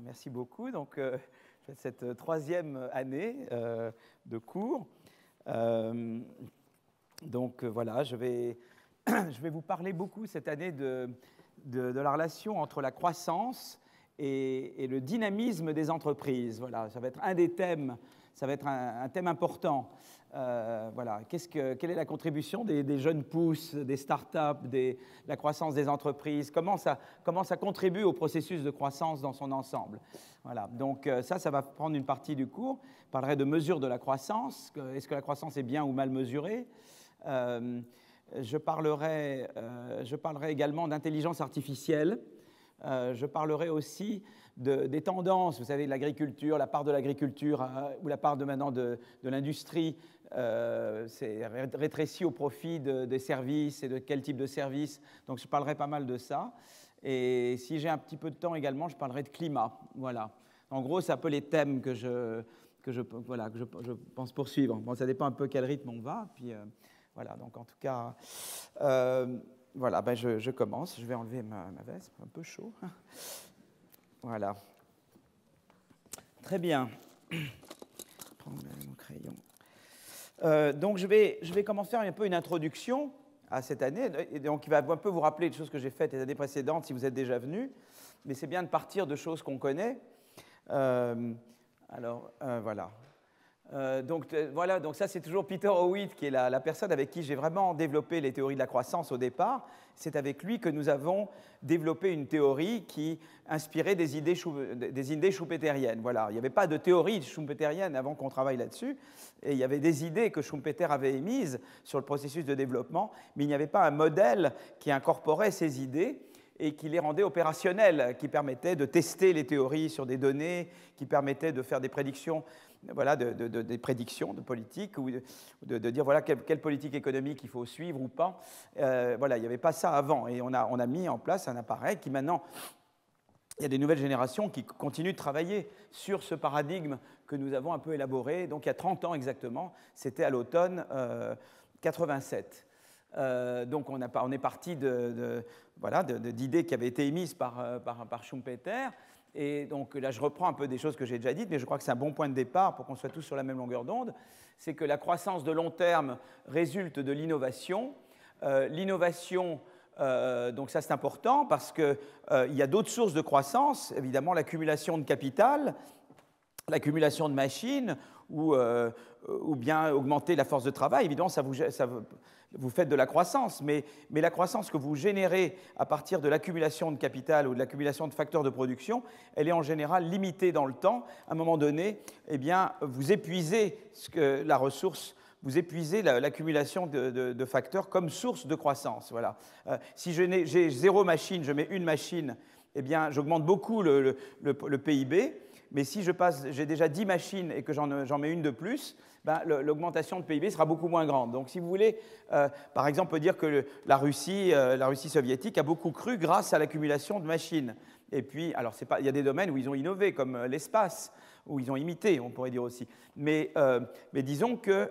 Merci beaucoup. Donc, euh, cette troisième année euh, de cours. Euh, donc voilà, je vais, je vais vous parler beaucoup cette année de, de, la relation entre la croissance et, le dynamisme des entreprises. Voilà, ça va être un des thèmes, ça va être un, thème important. Euh, voilà, que, quelle est la contribution des, jeunes pousses, des startups, de la croissance des entreprises? Comment ça, contribue au processus de croissance dans son ensemble? Voilà, donc euh, ça, ça va prendre une partie du cours. Je parlerai de mesure de la croissance. Est-ce que la croissance est bien ou mal mesurée? Euh, je, parlerai, je parlerai également d'intelligence artificielle. Je parlerai aussi des tendances, vous savez, de l'agriculture, la part de l'agriculture euh, ou la part de maintenant de, l'industrie euh, c'est rétréci au profit des services et de quel type de services. Donc je parlerai pas mal de ça. Et si j'ai un petit peu de temps également, je parlerai de climat. Voilà. En gros, c'est un peu les thèmes que je, que je, voilà, que je, pense poursuivre. Bon, ça dépend un peu quel rythme on va. Puis voilà, donc en tout cas, voilà, ben je, commence. Je vais enlever ma, veste, un peu chaud. Voilà. Très bien. Prendre mon crayon. Euh, donc je vais, je vais commencer un peu une introduction à cette année, et donc il va un peu vous rappeler des choses que j'ai faites les années précédentes si vous êtes déjà venu, mais c'est bien de partir de choses qu'on connaît. Euh, alors euh, voilà, euh, donc euh, voilà, donc ça c'est toujours Peter Howitt qui est la, personne avec qui j'ai vraiment développé les théories de la croissance au départ. C'est avec lui que nous avons développé une théorie qui inspirait des idées, des idées schumpeteriennes. Voilà, il n'y avait pas de théorie schumpeterienne avant qu'on travaille là-dessus, et il y avait des idées que Schumpeter avait émises sur le processus de développement, mais il n'y avait pas un modèle qui incorporait ces idées et qui les rendait opérationnelles, qui permettait de tester les théories sur des données, qui permettait de faire des prédictions voilà, de, des prédictions de politique ou de, dire voilà quelle, politique économique il faut suivre ou pas. Euh, voilà, il n'y avait pas ça avant et on a, on a mis en place un appareil qui maintenant il y a des nouvelles générations qui continuent de travailler sur ce paradigme que nous avons un peu élaboré. Donc il y a 30 ans exactement, c'était à l'automne 87. Euh, euh, donc on, a, on, est parti de, voilà, d'idées qui avaient été émises par, par, par Schumpeter et donc là, je reprends un peu des choses que j'ai déjà dites, mais je crois que c'est un bon point de départ pour qu'on soit tous sur la même longueur d'onde. C'est que la croissance de long terme résulte de l'innovation. Euh, l'innovation, euh, donc ça c'est important parce qu'il euh, y a d'autres sources de croissance, évidemment l'accumulation de capital, l'accumulation de machines ou, ou, bien augmenter la force de travail. Évidemment, ça vous, ça, faites de la croissance, mais, la croissance que vous générez à partir de l'accumulation de capital ou de l'accumulation de facteurs de production, elle est en général limitée dans le temps. À un moment donné, eh bien, vous épuisez la ressource vous épuisez l'accumulation de, facteurs comme source de croissance. Voilà. Euh, si j'ai zéro machine, je mets une machine, eh bien, j'augmente beaucoup le, PIB. Mais si j'ai déjà 10 machines et que j'en mets une de plus, ben, l'augmentation de PIB sera beaucoup moins grande. Donc, si vous voulez, euh, par exemple, dire que la, Russie, euh, la Russie soviétique a beaucoup cru grâce à l'accumulation de machines. Et puis, alors, pas, il y a des domaines où ils ont innové, comme euh, l'espace, où ils ont imité, on pourrait dire aussi. Mais, mais disons que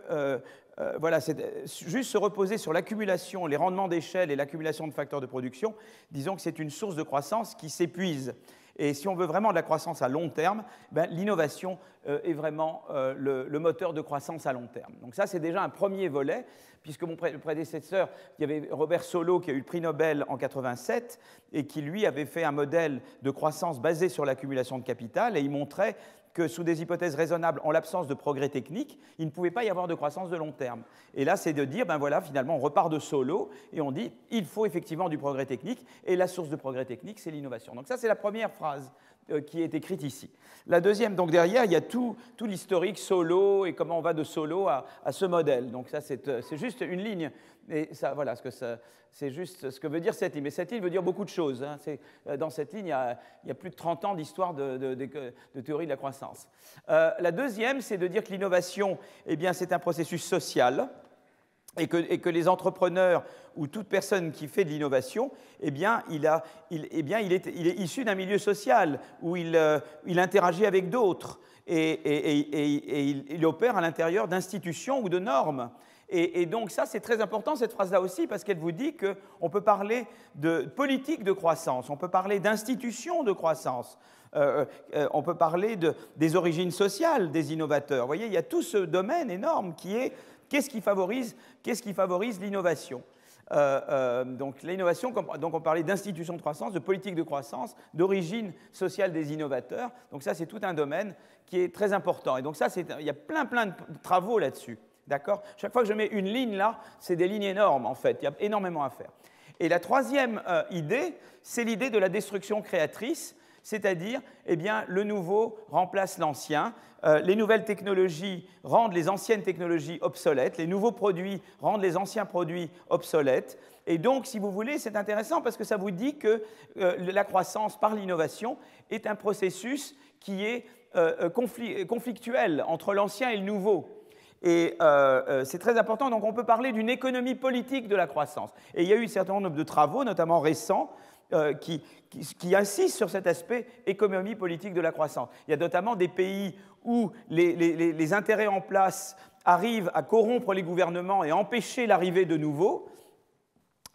voilà, juste se reposer sur l'accumulation, les rendements d'échelle et l'accumulation de facteurs de production, disons que c'est une source de croissance qui s'épuise. Et si on veut vraiment de la croissance à long terme, ben, l'innovation euh, est vraiment euh, le, moteur de croissance à long terme. Donc ça, c'est déjà un premier volet, puisque mon prédécesseur, il y avait Robert Solow qui a eu le prix Nobel en 87 et qui, lui, avait fait un modèle de croissance basé sur l'accumulation de capital, et il montrait que sous des hypothèses raisonnables, en l'absence de progrès technique, il ne pouvait pas y avoir de croissance de long terme. Et là, c'est de dire, ben voilà, finalement, on repart de solo et on dit, il faut effectivement du progrès technique, et la source de progrès technique, c'est l'innovation. Donc ça, c'est la première phrase qui est écrite ici. La deuxième, donc derrière, il y a tout, tout l'historique solo et comment on va de solo à, à ce modèle. Donc ça, c'est euh, juste une ligne et ça, voilà, ce que c'est juste ce que veut dire cette ligne. Mais cette ligne veut dire beaucoup de choses. Hein. Euh, dans cette ligne, il y, a, il y, a, plus de 30 ans d'histoire de, de, théorie de la croissance. Euh, la deuxième, c'est de dire que l'innovation, eh bien, c'est un processus social. Et que, les entrepreneurs ou toute personne qui fait de l'innovation, eh bien, il, eh est, issu d'un milieu social où il, euh, interagit avec d'autres et, il, opère à l'intérieur d'institutions ou de normes. Et, donc ça, c'est très important, cette phrase-là aussi, parce qu'elle vous dit qu'on peut parler de politique de croissance, on peut parler d'institutions de croissance, euh, euh, on peut parler de, des origines sociales des innovateurs. Vous voyez, il y a tout ce domaine énorme qui est qu'est-ce qui favorise, l'innovation. Euh, donc l'innovation, donc on parlait d'institutions de croissance, de politique de croissance, d'origine sociale des innovateurs. Donc ça, c'est tout un domaine qui est très important. Et donc ça, il y a plein, plein de travaux là-dessus. D'accord? Chaque fois que je mets une ligne là, c'est des lignes énormes en fait. Il y a énormément à faire. Et la troisième euh, idée, c'est l'idée de la destruction créatrice, c'est-à-dire, eh bien, le nouveau remplace l'ancien. Euh, les nouvelles technologies rendent les anciennes technologies obsolètes. Les nouveaux produits rendent les anciens produits obsolètes. Et donc, si vous voulez, c'est intéressant parce que ça vous dit que euh, la croissance par l'innovation est un processus qui est conflictuel entre l'ancien et le nouveau. Et euh, euh, c'est très important. Donc on peut parler d'une économie politique de la croissance. Et il y a eu un certain nombre de travaux, notamment récents, euh, qui, insistent sur cet aspect économie politique de la croissance. Il y a notamment des pays où les, intérêts en place arrivent à corrompre les gouvernements et empêcher l'arrivée de nouveaux.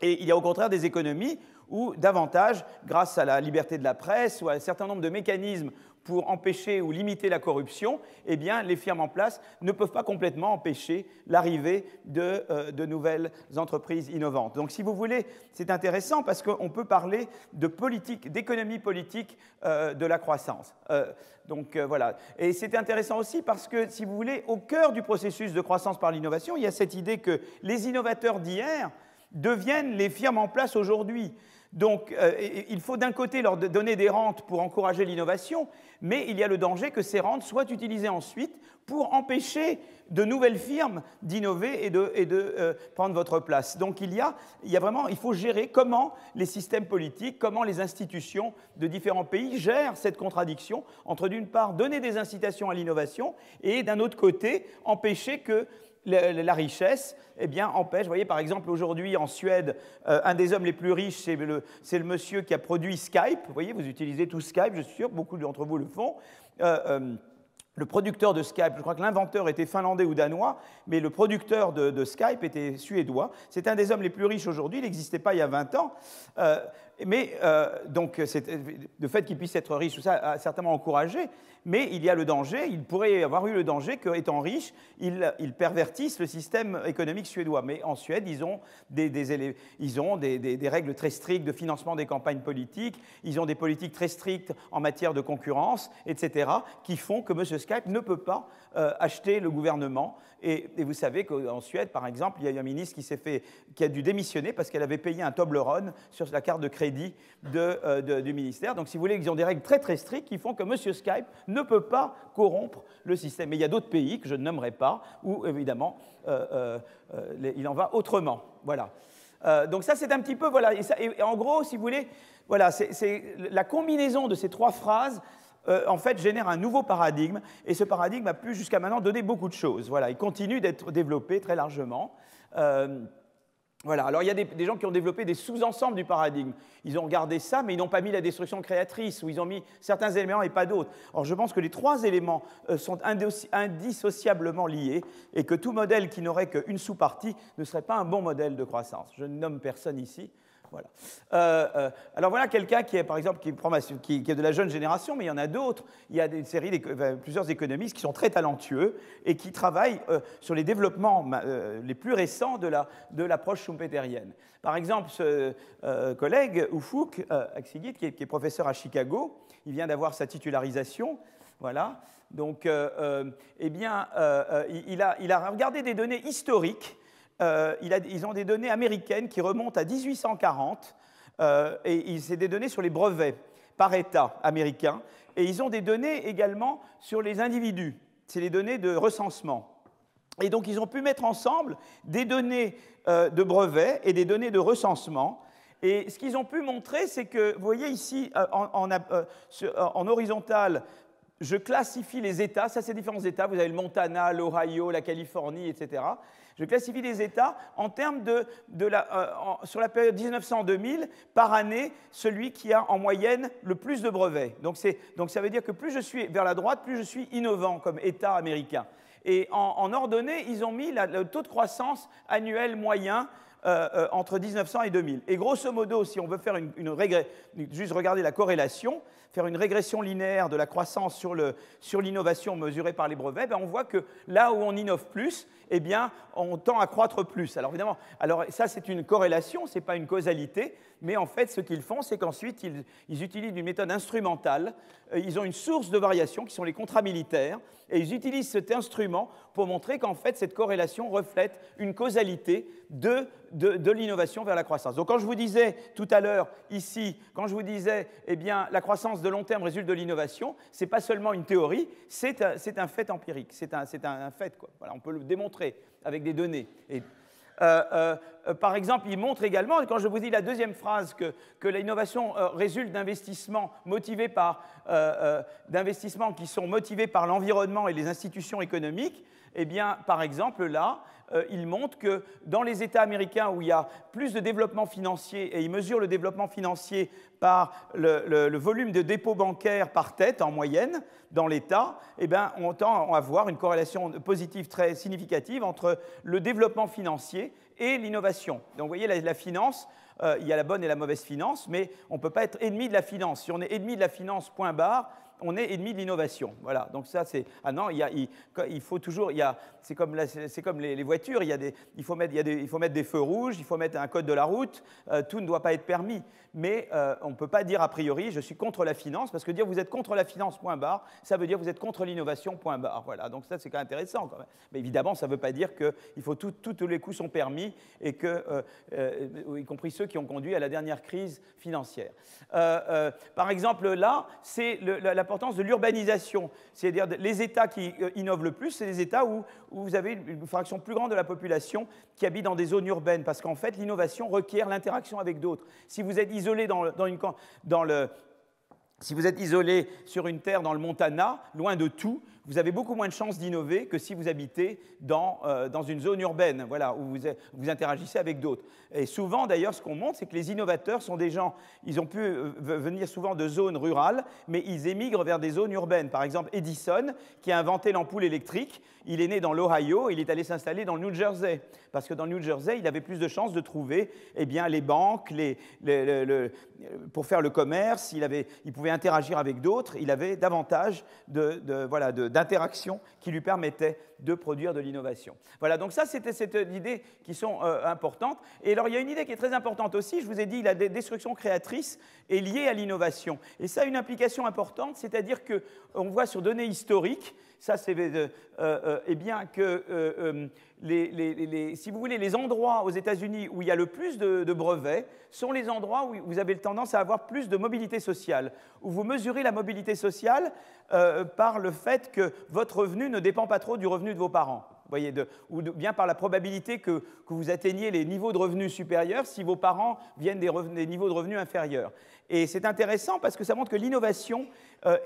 Et il y a au contraire des économies où davantage, grâce à la liberté de la presse ou à un certain nombre de mécanismes pour empêcher ou limiter la corruption, eh bien, les firmes en place ne peuvent pas complètement empêcher l'arrivée de, euh, nouvelles entreprises innovantes. Donc, si vous voulez, c'est intéressant parce qu'on peut parler de politique, d'économie politique euh, de la croissance. Euh, donc, voilà. Et c'est intéressant aussi parce que, si vous voulez, au cœur du processus de croissance par l'innovation, il y a cette idée que les innovateurs d'hier deviennent les firmes en place aujourd'hui. Donc, euh, il faut d'un côté leur donner des rentes pour encourager l'innovation, mais il y a le danger que ces rentes soient utilisées ensuite pour empêcher de nouvelles firmes d'innover et de, euh, prendre votre place. Donc, il il faut gérer comment les systèmes politiques, comment les institutions de différents pays gèrent cette contradiction entre, d'une part, donner des incitations à l'innovation et, d'un autre côté, empêcher que la richesse eh bien, empêche. Vous voyez, par exemple, aujourd'hui en Suède, euh, un des hommes les plus riches, c'est le, monsieur qui a produit Skype. Vous voyez, vous utilisez tout Skype, je suis sûr, beaucoup d'entre vous le font. Euh, euh, le producteur de Skype, je crois que l'inventeur était finlandais ou danois, mais le producteur de, Skype était suédois. C'est un des hommes les plus riches aujourd'hui, il n'existait pas il y a 20 ans. mais donc, le fait qu'il puisse être riche, tout ça a certainement encouragé mais il y a le danger, il pourrait y avoir eu le danger qu'étant riche, ils, pervertissent le système économique suédois. Mais en Suède, ils ont, des, règles très strictes de financement des campagnes politiques, ils ont des politiques très strictes en matière de concurrence, etc., qui font que M. Skype ne peut pas euh, acheter le gouvernement. Et, vous savez qu'en Suède, par exemple, il y a eu un ministre qui a dû démissionner parce qu'elle avait payé un Toblerone sur la carte de crédit euh, du ministère. Donc, si vous voulez, ils ont des règles très très strictes qui font que M. Skype ne peut pas corrompre le système. Mais il y a d'autres pays que je ne nommerai pas où, évidemment, euh, euh, il en va autrement. Voilà. donc ça, c'est un petit peu, voilà, et, en gros, si vous voulez, voilà, la combinaison de ces trois phrases, en fait, génère un nouveau paradigme, et ce paradigme a pu jusqu'à maintenant donner beaucoup de choses. Voilà, il continue d'être développé très largement. Voilà, alors il y a des, gens qui ont développé des sous-ensembles du paradigme. Ils ont regardé ça, mais ils n'ont pas mis la destruction créatrice, ou ils ont mis certains éléments et pas d'autres. Or, je pense que les trois éléments euh, sont indissociablement liés, et que tout modèle qui n'aurait qu'une sous-partie ne serait pas un bon modèle de croissance. Je ne nomme personne ici, Euh, euh, alors voilà quelqu'un qui est, par exemple, qui, qui, est de la jeune génération, mais il y en a d'autres. Il y a des séries, plusieurs économistes qui sont très talentueux et qui travaillent euh, sur les développements les plus récents de l'approche la, schumpeterienne. Par exemple, ce collègue, Ufuk Aksigit, qui qui est, professeur à Chicago, il vient d'avoir sa titularisation. Voilà. Donc, eh bien, il a, il a regardé des données historiques euh, ils ont des données américaines qui remontent à 1840, euh, et c'est des données sur les brevets par État américain, et ils ont des données également sur les individus, c'est les données de recensement. Et donc ils ont pu mettre ensemble des données euh, de brevets et des données de recensement, et ce qu'ils ont pu montrer, c'est que, vous voyez ici, en, en horizontal, je classifie les États, ça c'est différents États, vous avez le Montana, l'Ohio, la Californie, etc. Je classifie les États en termes de, la, euh, sur la période 1900-2000, par année, celui qui a en moyenne le plus de brevets. Donc, ça veut dire que plus je suis vers la droite, plus je suis innovant comme État américain. Et en, ordonnée, ils ont mis le taux de croissance annuel moyen euh, euh, entre 1900 et 2000. Et grosso modo, si on veut faire une, juste regarder la corrélation, faire une régression linéaire de la croissance sur l'innovation sur mesurée par les brevets, ben on voit que là où on innove plus, eh bien, on tend à croître plus. Alors évidemment, alors ça c'est une corrélation, ce n'est pas une causalité, mais en fait ce qu'ils font, c'est qu'ensuite ils, ils, utilisent une méthode instrumentale, euh, ils ont une source de variation qui sont les contrats militaires, et ils utilisent cet instrument pour montrer qu'en fait cette corrélation reflète une causalité de, de, l'innovation vers la croissance. Donc quand je vous disais tout à l'heure ici, quand je vous disais, eh bien, la croissance de long terme résulte de l'innovation, ce n'est pas seulement une théorie, c'est un, un, fait empirique, c'est un, un, fait. Quoi. Voilà, on peut le démontrer avec des données. Et, euh, euh, euh, par exemple, il montre également, quand je vous dis la deuxième phrase, que, que l'innovation résulte d'investissements motivés par d'investissements qui sont motivés par l'environnement et les institutions économiques, eh bien, par exemple, là, euh, il montre que dans les États américains où il y a plus de développement financier, et il mesure le développement financier par le, volume de dépôts bancaires par tête en moyenne dans l'État, eh bien, on tend à avoir une corrélation positive très significative entre le développement financier et l'innovation. Donc vous voyez, la, finance, euh, il y a la bonne et la mauvaise finance, mais on ne peut pas être ennemi de la finance. Si on est ennemi de la finance, point barre, on est ennemi de l'innovation. Voilà. Donc ça, c'est ah non, il, faut toujours, il c'est comme, c'est comme les, voitures, il, y a des, il, faut mettre, il, faut mettre des feux rouges, il faut mettre un code de la route, euh, tout ne doit pas être permis. Mais euh, on ne peut pas dire a priori, je suis contre la finance, parce que dire vous êtes contre la finance, point barre, ça veut dire vous êtes contre l'innovation, point barre. Voilà. Donc ça, c'est quand même intéressant. Quand même. Mais évidemment, ça ne veut pas dire que faut tous les coups sont permis et que, euh, y compris ceux qui ont conduit à la dernière crise financière. par exemple, là, c'est l'importance de l'urbanisation. C'est-à-dire les États qui euh, innovent le plus, c'est les États où, vous avez une fraction plus grande de la population qui habite dans des zones urbaines, parce qu'en fait, l'innovation requiert l'interaction avec d'autres. Si vous êtes isolé dans, dans, le, si vous êtes isolé sur une terre dans le Montana, loin de tout, vous avez beaucoup moins de chances d'innover que si vous habitez dans, euh, dans une zone urbaine, voilà, où vous, vous interagissez avec d'autres. Et souvent, d'ailleurs, ce qu'on montre, c'est que les innovateurs sont des gens, ils ont pu euh, venir souvent de zones rurales, mais ils émigrent vers des zones urbaines. Par exemple, Edison, qui a inventé l'ampoule électrique, il est né dans l'Ohio, il est allé s'installer dans le New Jersey, parce que dans le New Jersey, il avait plus de chances de trouver eh bien, les banques, les, pour faire le commerce, il, avait, il pouvait interagir avec d'autres, il avait davantage de, voilà, de, d'interaction qui lui permettait de produire de l'innovation. Voilà, donc ça, c'était cette idée qui sont euh, importantes. Et alors, il y a une idée qui est très importante aussi. Je vous ai dit, la destruction créatrice est liée à l'innovation. Et ça a une implication importante, c'est-à-dire qu'on voit sur données historiques, ça, c'est euh, euh, eh bien que si vous voulez, les endroits aux États-Unis où il y a le plus de, brevets sont les endroits où vous avez tendance à avoir plus de mobilité sociale, où vous mesurez la mobilité sociale par le fait que votre revenu ne dépend pas trop du revenu de vos parents. Voyez, ou bien par la probabilité que, vous atteigniez les niveaux de revenus supérieurs si vos parents viennent des, des niveaux de revenus inférieurs. Et c'est intéressant parce que ça montre que l'innovation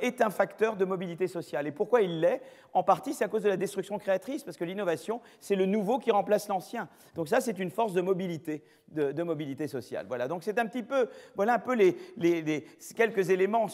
est un facteur de mobilité sociale. Et pourquoi il l'est? En partie, c'est à cause de la destruction créatrice, parce que l'innovation, c'est le nouveau qui remplace l'ancien. Donc ça, c'est une force de mobilité, de, mobilité sociale. Voilà. Donc c'est un petit peu, voilà un peu les, quelques éléments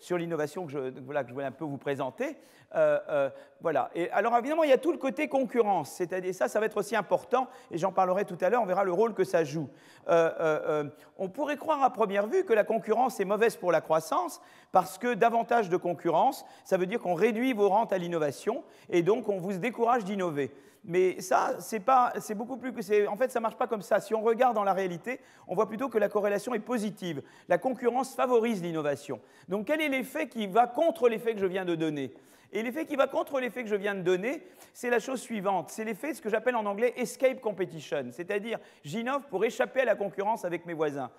sur l'innovation que je, voilà, que je voulais un peu vous présenter. Euh, euh, voilà. Et alors évidemment, il y a tout le côté concurrence, c'est-à-dire ça, ça va être aussi important, et j'en parlerai tout à l'heure, on verra le rôle que ça joue. on pourrait croire à première vue que la concurrence est mauvaise pour la croissance, parce que davantage de concurrence, ça veut dire qu'on réduit vos rentes à l'innovation, et donc on vous décourage d'innover. Mais ça, c'est pas, c'est beaucoup plus que En fait, ça marche pas comme ça. Si on regarde dans la réalité, on voit plutôt que la corrélation est positive. La concurrence favorise l'innovation. Donc, quel est l'effet qui va contre l'effet que je viens de donner? Et l'effet qui va contre l'effet que je viens de donner, c'est la chose suivante. C'est l'effet, ce que j'appelle en anglais escape competition. C'est-à-dire, j'innove pour échapper à la concurrence avec mes voisins.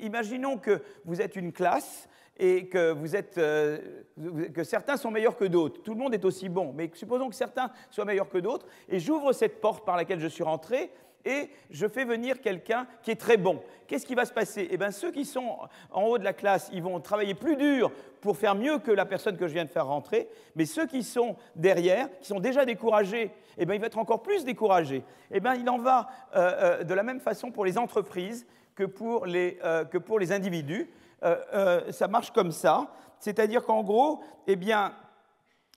Imaginons que vous êtes une classe et euh, que certains sont meilleurs que d'autres. Tout le monde est aussi bon, mais supposons que certains soient meilleurs que d'autres, et j'ouvre cette porte par laquelle je suis rentré, et je fais venir quelqu'un qui est très bon. Qu'est-ce qui va se passer? Eh bien, ceux qui sont en haut de la classe, ils vont travailler plus dur pour faire mieux que la personne que je viens de faire rentrer, mais ceux qui sont derrière, qui sont déjà découragés, eh bien, ils vont être encore plus découragés. Eh bien, il en va euh, euh, de la même façon pour les entreprises que pour les individus. Ça marche comme ça, c'est-à-dire qu'en gros, eh bien,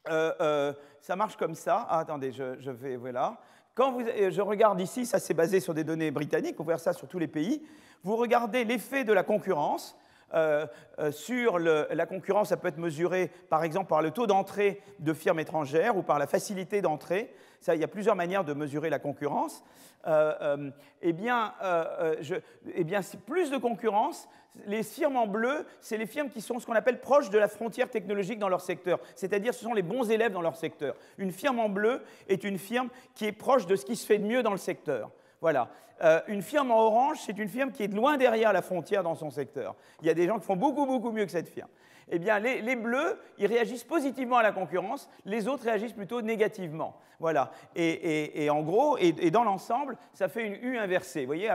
ça marche comme ça. Ah, attendez, je, vais, voilà. Quand je regarde ici, ça c'est basé sur des données britanniques, on peut voir ça sur tous les pays. Vous regardez l'effet de la concurrence. Euh, euh, sur la concurrence, ça peut être mesuré par exemple par le taux d'entrée de firmes étrangères ou par la facilité d'entrée. Il y a plusieurs manières de mesurer la concurrence. Euh, eh bien, je, eh plus de concurrence, les firmes en bleu, c'est les firmes qui sont ce qu'on appelle proches de la frontière technologique dans leur secteur, c'est-à-dire ce sont les bons élèves dans leur secteur. Une firme en bleu est une firme qui est proche de ce qui se fait de mieux dans le secteur. Voilà. Euh, une firme en orange, c'est une firme qui est loin derrière la frontière dans son secteur. Il y a des gens qui font beaucoup, beaucoup mieux que cette firme. Eh bien, les, bleus, ils réagissent positivement à la concurrence, les autres réagissent plutôt négativement. Voilà. Et, en gros, et, dans l'ensemble, ça fait une U inversée. Vous voyez,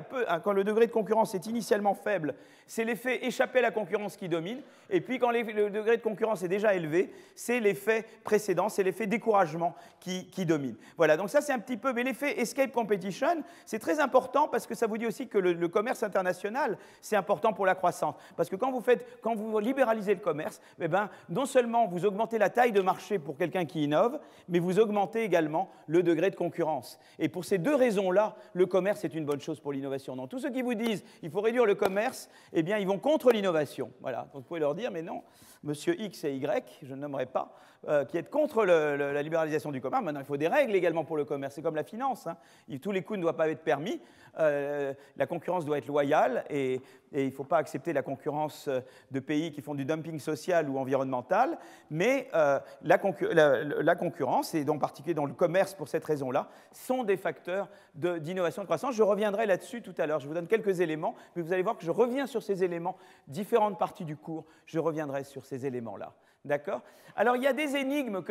quand le degré de concurrence est initialement faible, c'est l'effet échapper à la concurrence qui domine. Et puis, quand le degré de concurrence est déjà élevé, c'est l'effet précédent, c'est l'effet découragement qui, domine. Voilà, donc ça, c'est un petit peu. Mais l'effet escape competition, c'est très important parce que ça vous dit aussi que le, commerce international, c'est important pour la croissance. Parce que quand vous, faites, quand vous libéralisez le commerce, eh ben, non seulement vous augmentez la taille de marché pour quelqu'un qui innove, mais vous augmentez également le degré de concurrence. Et pour ces deux raisons-là, le commerce est une bonne chose pour l'innovation. Donc tous ceux qui vous disent qu'il faut réduire le commerce, eh bien, ils vont contre l'innovation. Voilà. Donc vous pouvez leur dire, mais non, monsieur X et Y, je ne nommerai pas, euh, qui est contre la libéralisation du commerce. Maintenant, il faut des règles également pour le commerce. C'est comme la finance. Hein. Tous les coups ne doivent pas être permis. Euh, la concurrence doit être loyale et, il ne faut pas accepter la concurrence euh, de pays qui font du dumping social ou environnemental. Mais la, la, concurrence, et en particulier dans le commerce pour cette raison-là, sont des facteurs d'innovation et de croissance. Je reviendrai là-dessus tout à l'heure. Je vous donne quelques éléments, mais vous allez voir que je reviens sur ces éléments, différentes parties du cours. Je reviendrai sur ces éléments-là. D'accord? Alors, il y a des énigmes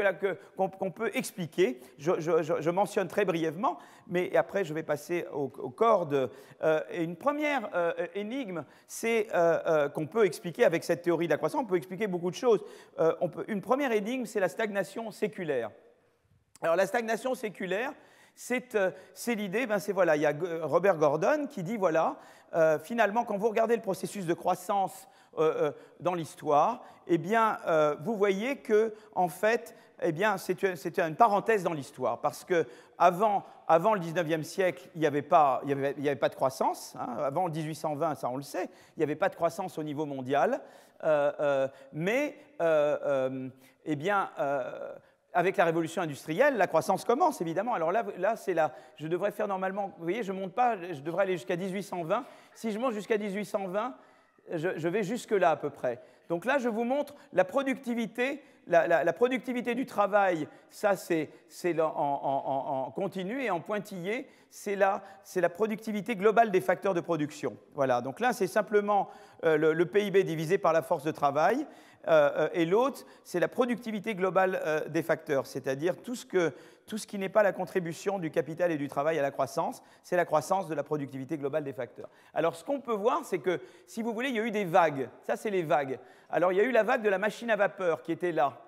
qu'on peut expliquer. Je, mentionne très brièvement, mais après, je vais passer au, corps de. Euh, une première euh, énigme, c'est euh, qu'on peut expliquer avec cette théorie de la croissance. On peut expliquer beaucoup de choses. une première énigme, c'est la stagnation séculaire. Alors, la stagnation séculaire, c'est l'idée, ben c'est voilà, il y a Robert Gordon qui dit voilà, finalement, quand vous regardez le processus de croissance euh, euh, dans l'histoire, eh bien, euh, vous voyez que, en fait, eh bien, c'était une parenthèse dans l'histoire, parce que avant, avant le 19e siècle, il n'y avait, avait, avait pas de croissance. Hein. Avant 1820, ça on le sait, il n'y avait pas de croissance au niveau mondial. mais, eh bien, avec la révolution industrielle, la croissance commence, évidemment. Alors là, là c'est là. Je devrais faire normalement, vous voyez, je monte pas, je devrais aller jusqu'à 1820. Si je monte jusqu'à 1820, je, vais jusque-là à peu près. Donc là, je vous montre la productivité, la, productivité du travail, ça c'est en, continu et en pointillé, c'est la, la, productivité globale des facteurs de production. Voilà, donc là c'est simplement euh, le, PIB divisé par la force de travail. Euh, euh, et l'autre, c'est la productivité globale euh, des facteurs, c'est-à-dire tout tout ce qui n'est pas la contribution du capital et du travail à la croissance, c'est la croissance de la productivité globale des facteurs. Alors ce qu'on peut voir, c'est que, si vous voulez, il y a eu des vagues. Ça, c'est les vagues. Alors il y a eu la vague de la machine à vapeur qui était là.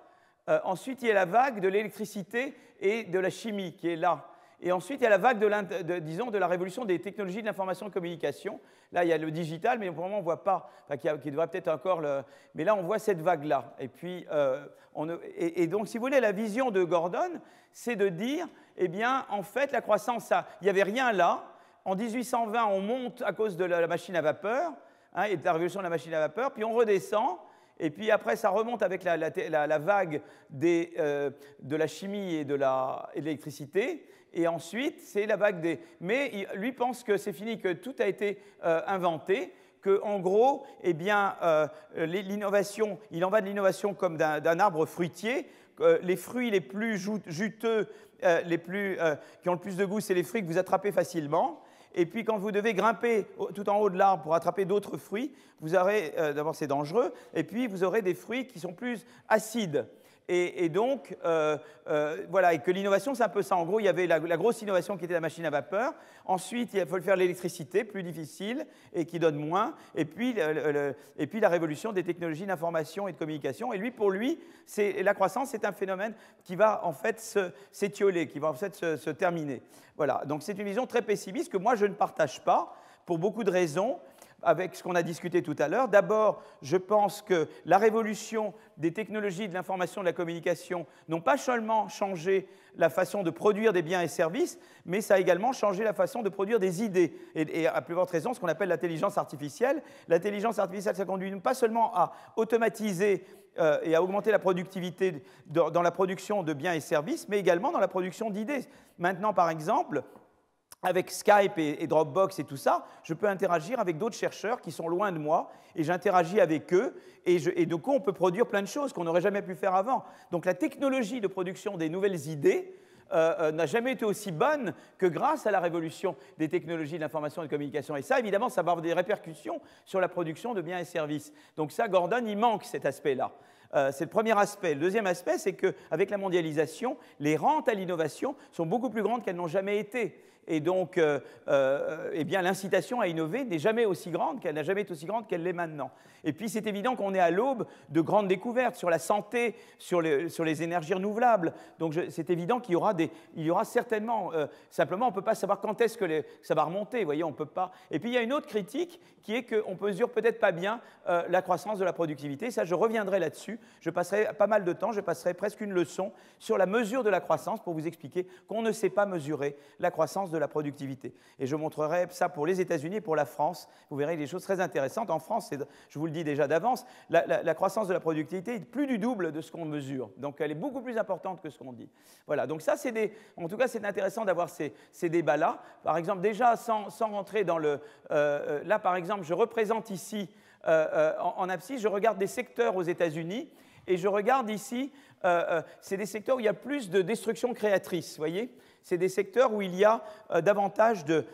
ensuite, il y a la vague de l'électricité et de la chimie qui est là. Et ensuite, il y a la vague de, disons, de la révolution des technologies de l'information et de communication. Là, il y a le digital, mais pour le moment, on ne voit pas, qui, qui peut-être encore. Mais là, on voit cette vague-là. Et, puis, euh, et, donc, si vous voulez, la vision de Gordon, c'est de dire, eh bien, en fait, la croissance, il n'y avait rien là. En 1820, on monte à cause de la, machine à vapeur, hein, et de la révolution de la machine à vapeur, puis on redescend, et puis après, ça remonte avec la, la, vague des, euh, de la chimie et de l'électricité et ensuite c'est la vague des. Mais lui pense que c'est fini, que tout a été euh, inventé, que en gros, eh bien, euh, l'innovation, il en va de l'innovation comme d'un arbre fruitier. les fruits les plus juteux, euh, les plus, qui ont le plus de goût, c'est les fruits que vous attrapez facilement. Et puis quand vous devez grimper tout en haut de l'arbre pour attraper d'autres fruits, vous aurez, d'abord c'est dangereux, et puis vous aurez des fruits qui sont plus acides. Et, donc, euh, euh, voilà, et que l'innovation, c'est un peu ça. En gros, il y avait la, grosse innovation qui était la machine à vapeur. Ensuite, il faut faire l'électricité, plus difficile et qui donne moins. Et puis, et puis la révolution des technologies d'information et de communication. Et lui, pour lui, la croissance, c'est un phénomène qui va en fait s'étioler, qui va en fait se terminer. Voilà. Donc, c'est une vision très pessimiste que moi, je ne partage pas pour beaucoup de raisons. Avec ce qu'on a discuté tout à l'heure. D'abord, je pense que la révolution des technologies de l'information et de la communication n'ont pas seulement changé la façon de produire des biens et services, mais ça a également changé la façon de produire des idées. Et, à plus forte raison, ce qu'on appelle l'intelligence artificielle. L'intelligence artificielle, ça conduit pas seulement à automatiser euh, et à augmenter la productivité dans la production de biens et services, mais également dans la production d'idées. Maintenant, par exemple, avec Skype et, Dropbox et tout ça, je peux interagir avec d'autres chercheurs qui sont loin de moi et j'interagis avec eux et, je, et, on peut produire plein de choses qu'on n'aurait jamais pu faire avant. Donc la technologie de production des nouvelles idées euh, euh, n'a jamais été aussi bonne que grâce à la révolution des technologies de l'information et de communication. Et ça, évidemment, ça va avoir des répercussions sur la production de biens et services. Donc ça, Gordon, il manque cet aspect-là. Euh, c'est le premier aspect. Le deuxième aspect, c'est qu'avec la mondialisation, les rentes à l'innovation sont beaucoup plus grandes qu'elles n'ont jamais été. Et donc, euh, euh, eh l'incitation à innover n'est jamais aussi grande qu'elle n'a jamais été aussi grande qu'elle l'est maintenant. Et puis, c'est évident qu'on est à l'aube de grandes découvertes sur la santé, sur les, énergies renouvelables. Donc, c'est évident qu'il y aura certainement, euh, simplement, on ne peut pas savoir quand est-ce que ça va remonter. Voyez, on peut pas. Et puis, il y a une autre critique qui est qu'on mesure peut-être pas bien la croissance de la productivité. Ça, je reviendrai là-dessus. Je passerai pas mal de temps, je passerai presque une leçon sur la mesure de la croissance pour vous expliquer qu'on ne sait pas mesurer la croissance de la productivité. Et je montrerai ça pour les États-Unis et pour la France. Vous verrez des choses très intéressantes. En France, je vous le dis déjà d'avance, la, croissance de la productivité est plus du double de ce qu'on mesure. Donc elle est beaucoup plus importante que ce qu'on dit. Voilà, donc ça, c'est des... En tout cas, c'est intéressant d'avoir ces, débats-là. Par exemple, déjà, sans, rentrer dans le... Euh, euh, là, par exemple, je représente ici, euh, en, en abscisse, je regarde des secteurs aux États-Unis et je regarde ici, c'est des secteurs où il y a plus de destruction créatrice, voyez c'est des secteurs où il y a euh, davantage de,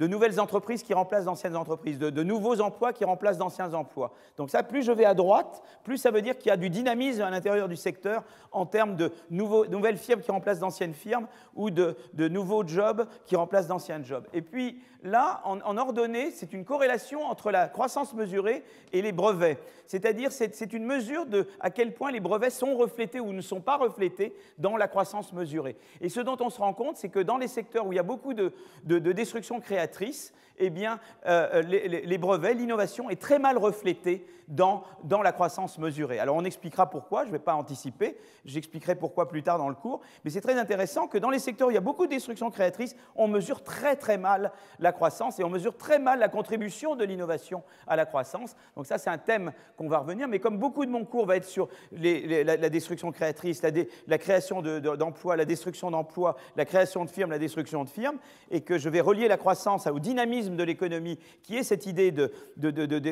nouvelles entreprises qui remplacent d'anciennes entreprises, de, nouveaux emplois qui remplacent d'anciens emplois. Donc ça, plus je vais à droite, plus ça veut dire qu'il y a du dynamisme à l'intérieur du secteur en termes de nouvelles firmes qui remplacent d'anciennes firmes ou de, nouveaux jobs qui remplacent d'anciens jobs. Et puis là, en, en ordonnée, c'est une corrélation entre la croissance mesurée et les brevets. C'est-à-dire, c'est une mesure de à quel point les brevets sont reflétés ou ne sont pas reflétés dans la croissance mesurée. Et ce dont on se rend compte, c'est que dans les secteurs où il y a beaucoup de, destruction créatrice, eh bien, euh, les, brevets, l'innovation est très mal reflétée dans, la croissance mesurée. Alors on expliquera pourquoi, je ne vais pas anticiper, j'expliquerai pourquoi plus tard dans le cours, mais c'est très intéressant que dans les secteurs où il y a beaucoup de destruction créatrice, on mesure très très mal la croissance et on mesure très mal la contribution de l'innovation à la croissance. Donc ça c'est un thème qu'on va revenir, mais comme beaucoup de mon cours va être sur la, destruction créatrice, la création d'emplois, la destruction d'emplois, la création de firmes, la destruction de firmes, et que je vais relier la croissance au dynamisme de l'économie, qui est cette idée de,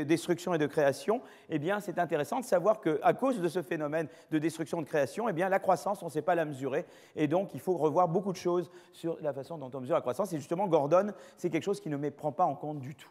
destruction et de création, eh bien, c'est intéressant de savoir qu'à cause de ce phénomène de destruction de création, eh bien, la croissance, on ne sait pas la mesurer, et donc il faut revoir beaucoup de choses sur la façon dont on mesure la croissance. Et justement, Gordon, c'est quelque chose qui ne me prend pas en compte du tout.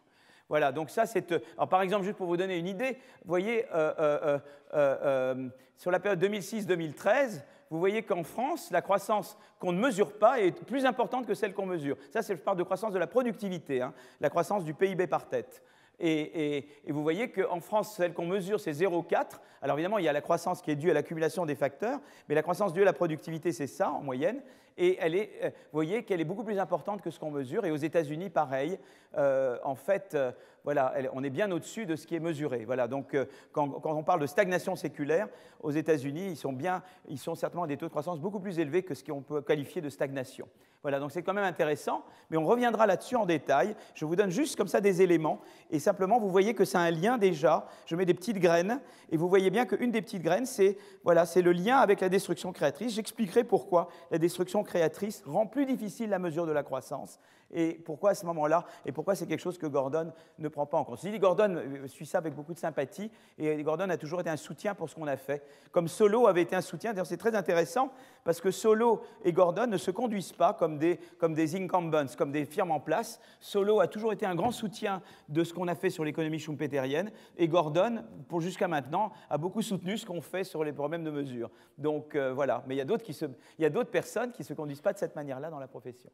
Voilà, donc ça, c'est. Euh, par exemple, juste pour vous donner une idée, voyez, euh, euh, sur la période 2006-2013, vous voyez qu'en France, la croissance qu'on ne mesure pas est plus importante que celle qu'on mesure. Ça, c'est, je parle de croissance de la productivité, hein, la croissance du PIB par tête. Et, vous voyez qu'en France, celle qu'on mesure, c'est 0,4. Alors évidemment, il y a la croissance qui est due à l'accumulation des facteurs, mais la croissance due à la productivité, c'est ça en moyenne. Et elle est, vous voyez qu'elle est beaucoup plus importante que ce qu'on mesure. Et aux États-Unis, pareil. Euh, en fait, euh, voilà, on est bien au-dessus de ce qui est mesuré. Voilà, donc euh, quand, on parle de stagnation séculaire, aux États-Unis, ils sont bien, ils sont certainement à des taux de croissance beaucoup plus élevés que ce qu'on peut qualifier de stagnation. Voilà, donc c'est quand même intéressant, mais on reviendra là-dessus en détail. Je vous donne juste comme ça des éléments, et simplement vous voyez que c'est un lien déjà. Je mets des petites graines, et vous voyez bien qu'une des petites graines, c'est voilà, c'est le lien avec la destruction créatrice. J'expliquerai pourquoi la destruction créatrice rend plus difficile la mesure de la croissance et pourquoi à ce moment-là, et pourquoi c'est quelque chose que Gordon ne prend pas en compte? dit Gordon euh, suit ça avec beaucoup de sympathie, et Gordon a toujours été un soutien pour ce qu'on a fait, comme Solo avait été un soutien. D'ailleurs, c'est très intéressant, parce que Solo et Gordon ne se conduisent pas comme des, comme des incumbents, comme des firmes en place. Solo a toujours été un grand soutien de ce qu'on a fait sur l'économie schumpeterienne, et Gordon, pour jusqu'à maintenant, a beaucoup soutenu ce qu'on fait sur les problèmes de mesure. Donc euh, voilà, mais il y a d'autres personnes qui ne se conduisent pas de cette manière-là dans la profession.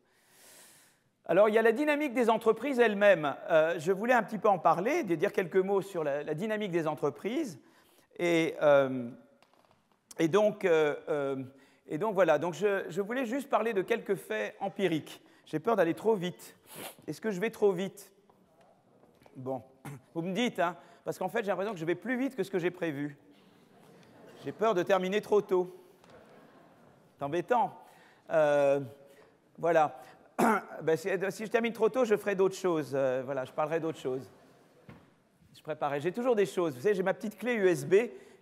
Alors, il y a la dynamique des entreprises elles-mêmes. Euh, je voulais un petit peu en parler, dire quelques mots sur la, dynamique des entreprises. Et, euh, donc, euh, et, donc, voilà. Donc, je, je, voulais juste parler de quelques faits empiriques. J'ai peur d'aller trop vite. Est-ce que je vais trop vite? Bon, vous me dites, hein, parce qu'en fait, j'ai l'impression que je vais plus vite que ce que j'ai prévu. J'ai peur de terminer trop tôt. C'est embêtant. Voilà. Ben, si, je termine trop tôt, je ferai d'autres choses. Euh, voilà, je parlerai d'autres choses. Je préparerai. J'ai toujours des choses. Vous savez, j'ai ma petite clé USB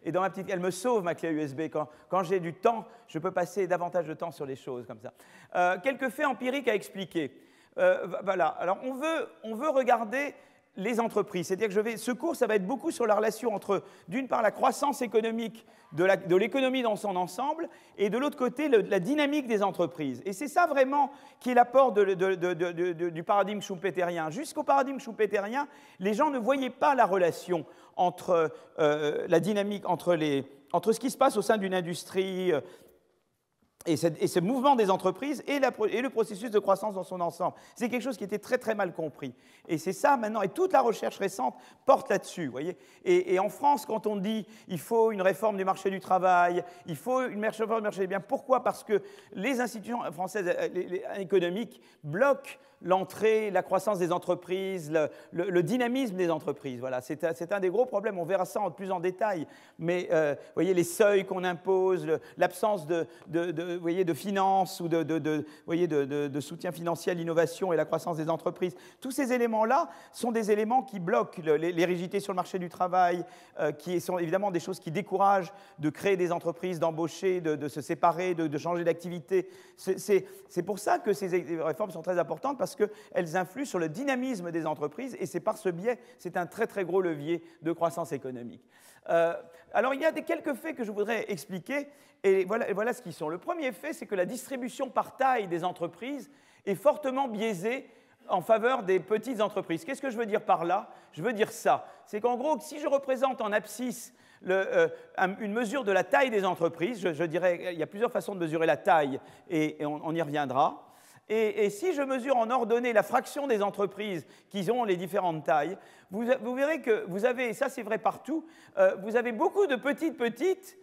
et dans ma petite, elle me sauve ma clé USB. Quand, quand j'ai du temps, je peux passer davantage de temps sur les choses comme ça. Euh, quelques faits empiriques à expliquer. voilà. Alors, on veut, on veut regarder les entreprises. C'est-à-dire que je vais, ce cours, ça va être beaucoup sur la relation entre, d'une part, la croissance économique de l'économie dans son ensemble, et de l'autre côté, la dynamique des entreprises. Et c'est ça vraiment qui est l'apport du paradigme schumpeterien. Jusqu'au paradigme schumpeterien, les gens ne voyaient pas la relation entre euh, la dynamique, entre, les, entre ce qui se passe au sein d'une industrie, euh, et, ce mouvement des entreprises et, le processus de croissance dans son ensemble. C'est quelque chose qui était très très mal compris. Et c'est ça maintenant, et toute la recherche récente porte là-dessus. voyez et, en France, quand on dit il faut une réforme du marché du travail, il faut une réforme du marché des biens, pourquoi? Parce que les institutions françaises économiques bloquent l'entrée, la croissance des entreprises, le, dynamisme des entreprises. Voilà, c'est un des gros problèmes. On verra ça en plus en détail. Mais euh, voyez, les seuils qu'on impose, l'absence de, voyez, de finances ou de, voyez, de, soutien financier à l'innovation et la croissance des entreprises, tous ces éléments-là sont des éléments qui bloquent les, rigidités sur le marché du travail, euh, qui sont évidemment des choses qui découragent de créer des entreprises, d'embaucher, de, se séparer, de, changer d'activité. C'est pour ça que ces réformes sont très importantes parce qu'elles influent sur le dynamisme des entreprises et c'est par ce biais, c'est un très très gros levier de croissance économique. Euh, alors il y a quelques faits que je voudrais expliquer et voilà, voilà ce qu'ils sont. Le premier fait, c'est que la distribution par taille des entreprises est fortement biaisée en faveur des petites entreprises. Qu'est-ce que je veux dire par là? Je veux dire ça. C'est qu'en gros, si je représente en abscisse euh, une mesure de la taille des entreprises, je, dirais, il y a plusieurs façons de mesurer la taille et, on, y reviendra. Et, si je mesure en ordonnée la fraction des entreprises qui ont les différentes tailles, vous, verrez que vous avez, et ça c'est vrai partout, euh, vous avez beaucoup de petites petites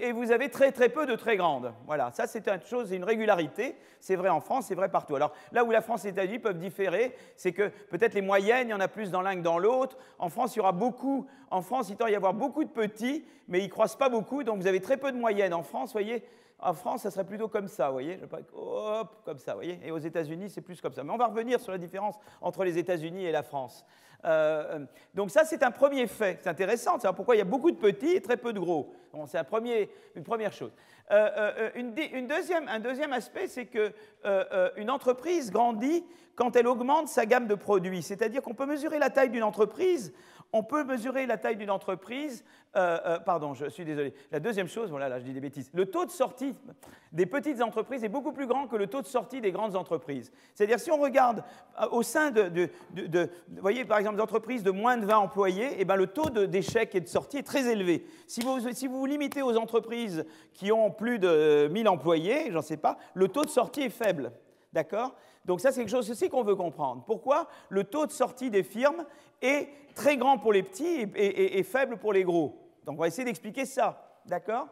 et vous avez très très peu de très grandes. Voilà, ça c'est une chose, une régularité. C'est vrai en France, c'est vrai partout. Alors là où la France et les États-Unis peuvent différer, c'est que peut-être les moyennes, il y en a plus dans l'un que dans l'autre. En France, il y aura beaucoup. En France, il tend à y avoir beaucoup de petits, mais ils ne croissent pas beaucoup, donc vous avez très peu de moyennes. En France, voyez, en France, ça serait plutôt comme ça, vous voyez Hop, comme ça, voyez Et aux États-Unis, c'est plus comme ça. Mais on va revenir sur la différence entre les États-Unis et la France. Euh, donc ça, c'est un premier fait. C'est intéressant, c'est pourquoi il y a beaucoup de petits et très peu de gros. c'est un une première chose. Euh, euh, une, deuxième, un deuxième aspect, c'est qu'une entreprise grandit quand elle augmente sa gamme de produits. C'est-à-dire qu'on peut mesurer la taille d'une entreprise on peut mesurer la taille d'une entreprise. Euh, euh, pardon, je suis désolé. La deuxième chose, voilà, là je dis des bêtises. Le taux de sortie des petites entreprises est beaucoup plus grand que le taux de sortie des grandes entreprises. C'est-à-dire, si on regarde euh, au sein de, vous voyez, par exemple, des entreprises de moins de 20 employés, eh ben, le taux d'échec et de sortie est très élevé. Si vous, si vous vous limitez aux entreprises qui ont plus de 1000 employés, j'en sais pas, le taux de sortie est faible. D'accord? Donc ça, c'est quelque chose aussi qu'on veut comprendre. Pourquoi? Le taux de sortie des firmes est très grand pour les petits et, faible pour les gros Donc on va essayer d'expliquer ça. D'accord?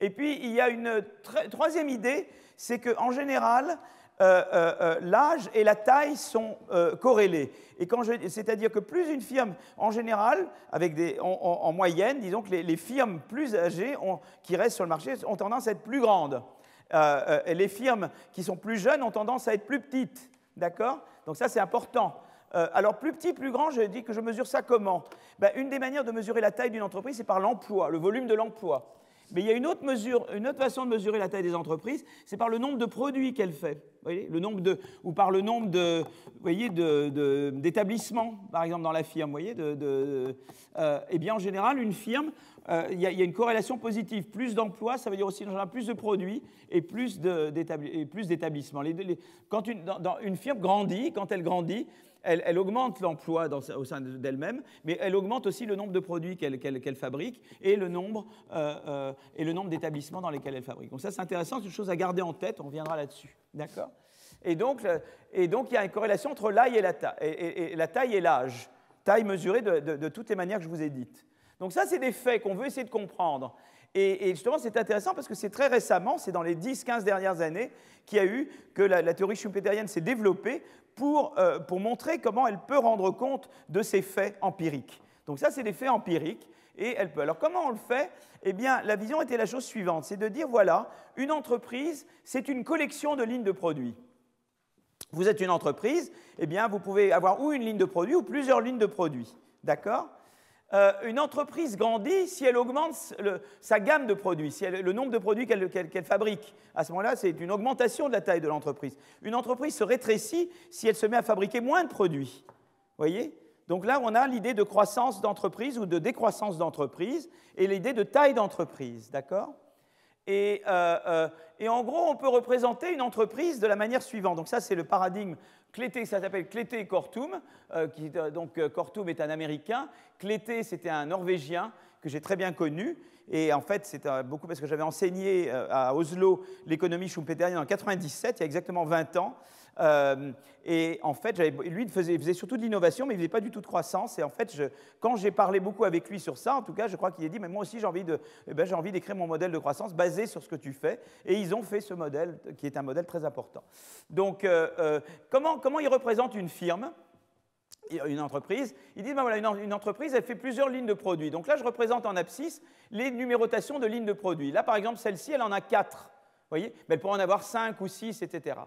Et puis, il y a une troisième idée, c'est qu'en général, euh, euh, euh, l'âge et la taille sont corrélés. Et c'est-à-dire que plus une firme, en général, avec des, en, moyenne, disons que les, firmes plus âgées qui restent sur le marché ont tendance à être plus grandes. Euh, les firmes qui sont plus jeunes ont tendance à être plus petites. D'accord? Donc ça, c'est important. Euh, alors, plus petit, plus grand, je dis que je mesure ça comment? Ben, Une des manières de mesurer la taille d'une entreprise, c'est par l'emploi, le volume de l'emploi. Mais il y a une autre, mesure, une autre façon de mesurer la taille des entreprises, c'est par le nombre de produits qu'elle fait. Vous voyez, le nombre de, ou par le nombre de, voyez, d'établissements, par exemple, dans la firme. Vous voyez, de, eh bien, en général, une firme euh, il y, a une corrélation positive. Plus d'emplois, ça veut dire aussi plus de produits et plus d'établissements. Quand une, une firme grandit, quand elle grandit, elle, augmente l'emploi au sein d'elle-même, mais elle augmente aussi le nombre de produits qu'elle fabrique et le nombre, euh, euh, et le nombre d'établissements dans lesquels elle fabrique. Donc ça, c'est intéressant, c'est une chose à garder en tête, on reviendra là-dessus. D'accord? Et donc, il y a une corrélation entre la taille et, la taille et l'âge. Taille mesurée de toutes les manières que je vous ai dites. Donc ça, c'est des faits qu'on veut essayer de comprendre. Et, justement, c'est intéressant parce que c'est très récemment, c'est dans les 10-15 dernières années, qu'il y a eu que la, théorie schumpeterienne s'est développée pour, euh, pour montrer comment elle peut rendre compte de ces faits empiriques. Donc ça, c'est des faits empiriques. Et elle peut. Alors comment on le fait? Eh bien, la vision était la chose suivante, c'est de dire, voilà, une entreprise, c'est une collection de lignes de produits. Vous êtes une entreprise, eh bien, vous pouvez avoir ou une ligne de produits ou plusieurs lignes de produits. D'accord? Euh, une entreprise grandit si elle augmente sa gamme de produits, si le nombre de produits qu'elle fabrique. À ce moment-là, c'est une augmentation de la taille de l'entreprise. Une entreprise se rétrécit si elle se met à fabriquer moins de produits. voyez? Donc là, on a l'idée de croissance d'entreprise ou de décroissance d'entreprise et l'idée de taille d'entreprise. D'accord? Euh, euh, et, en gros, on peut représenter une entreprise de la manière suivante. Donc ça, c'est le paradigme Clété, ça s'appelle Clété Kortum. Euh, qui, donc Kortum est un Américain. Clété, c'était un Norvégien que j'ai très bien connu. Et en fait, c'est beaucoup parce que j'avais enseigné à Oslo l'économie schumpeterienne en 97, il y a exactement 20 ans. Euh, et en fait, lui, il faisait, surtout de l'innovation, mais il ne faisait pas du tout de croissance. Et en fait, quand j'ai parlé beaucoup avec lui sur ça, en tout cas, je crois qu'il a dit, mais moi aussi, j'ai envie, de, eh ben, d'écrire mon modèle de croissance basé sur ce que tu fais. Et ils ont fait ce modèle, qui est un modèle très important. Donc, euh, euh, comment, il représente une firme une entreprise, il dit, ben voilà, une, entreprise, elle fait plusieurs lignes de produits. Donc là, je représente en abscisse les numérotations de lignes de produits. Là, par exemple, celle-ci, elle en a quatre. Vous voyez? Mais elle pourrait en avoir cinq ou six, etc.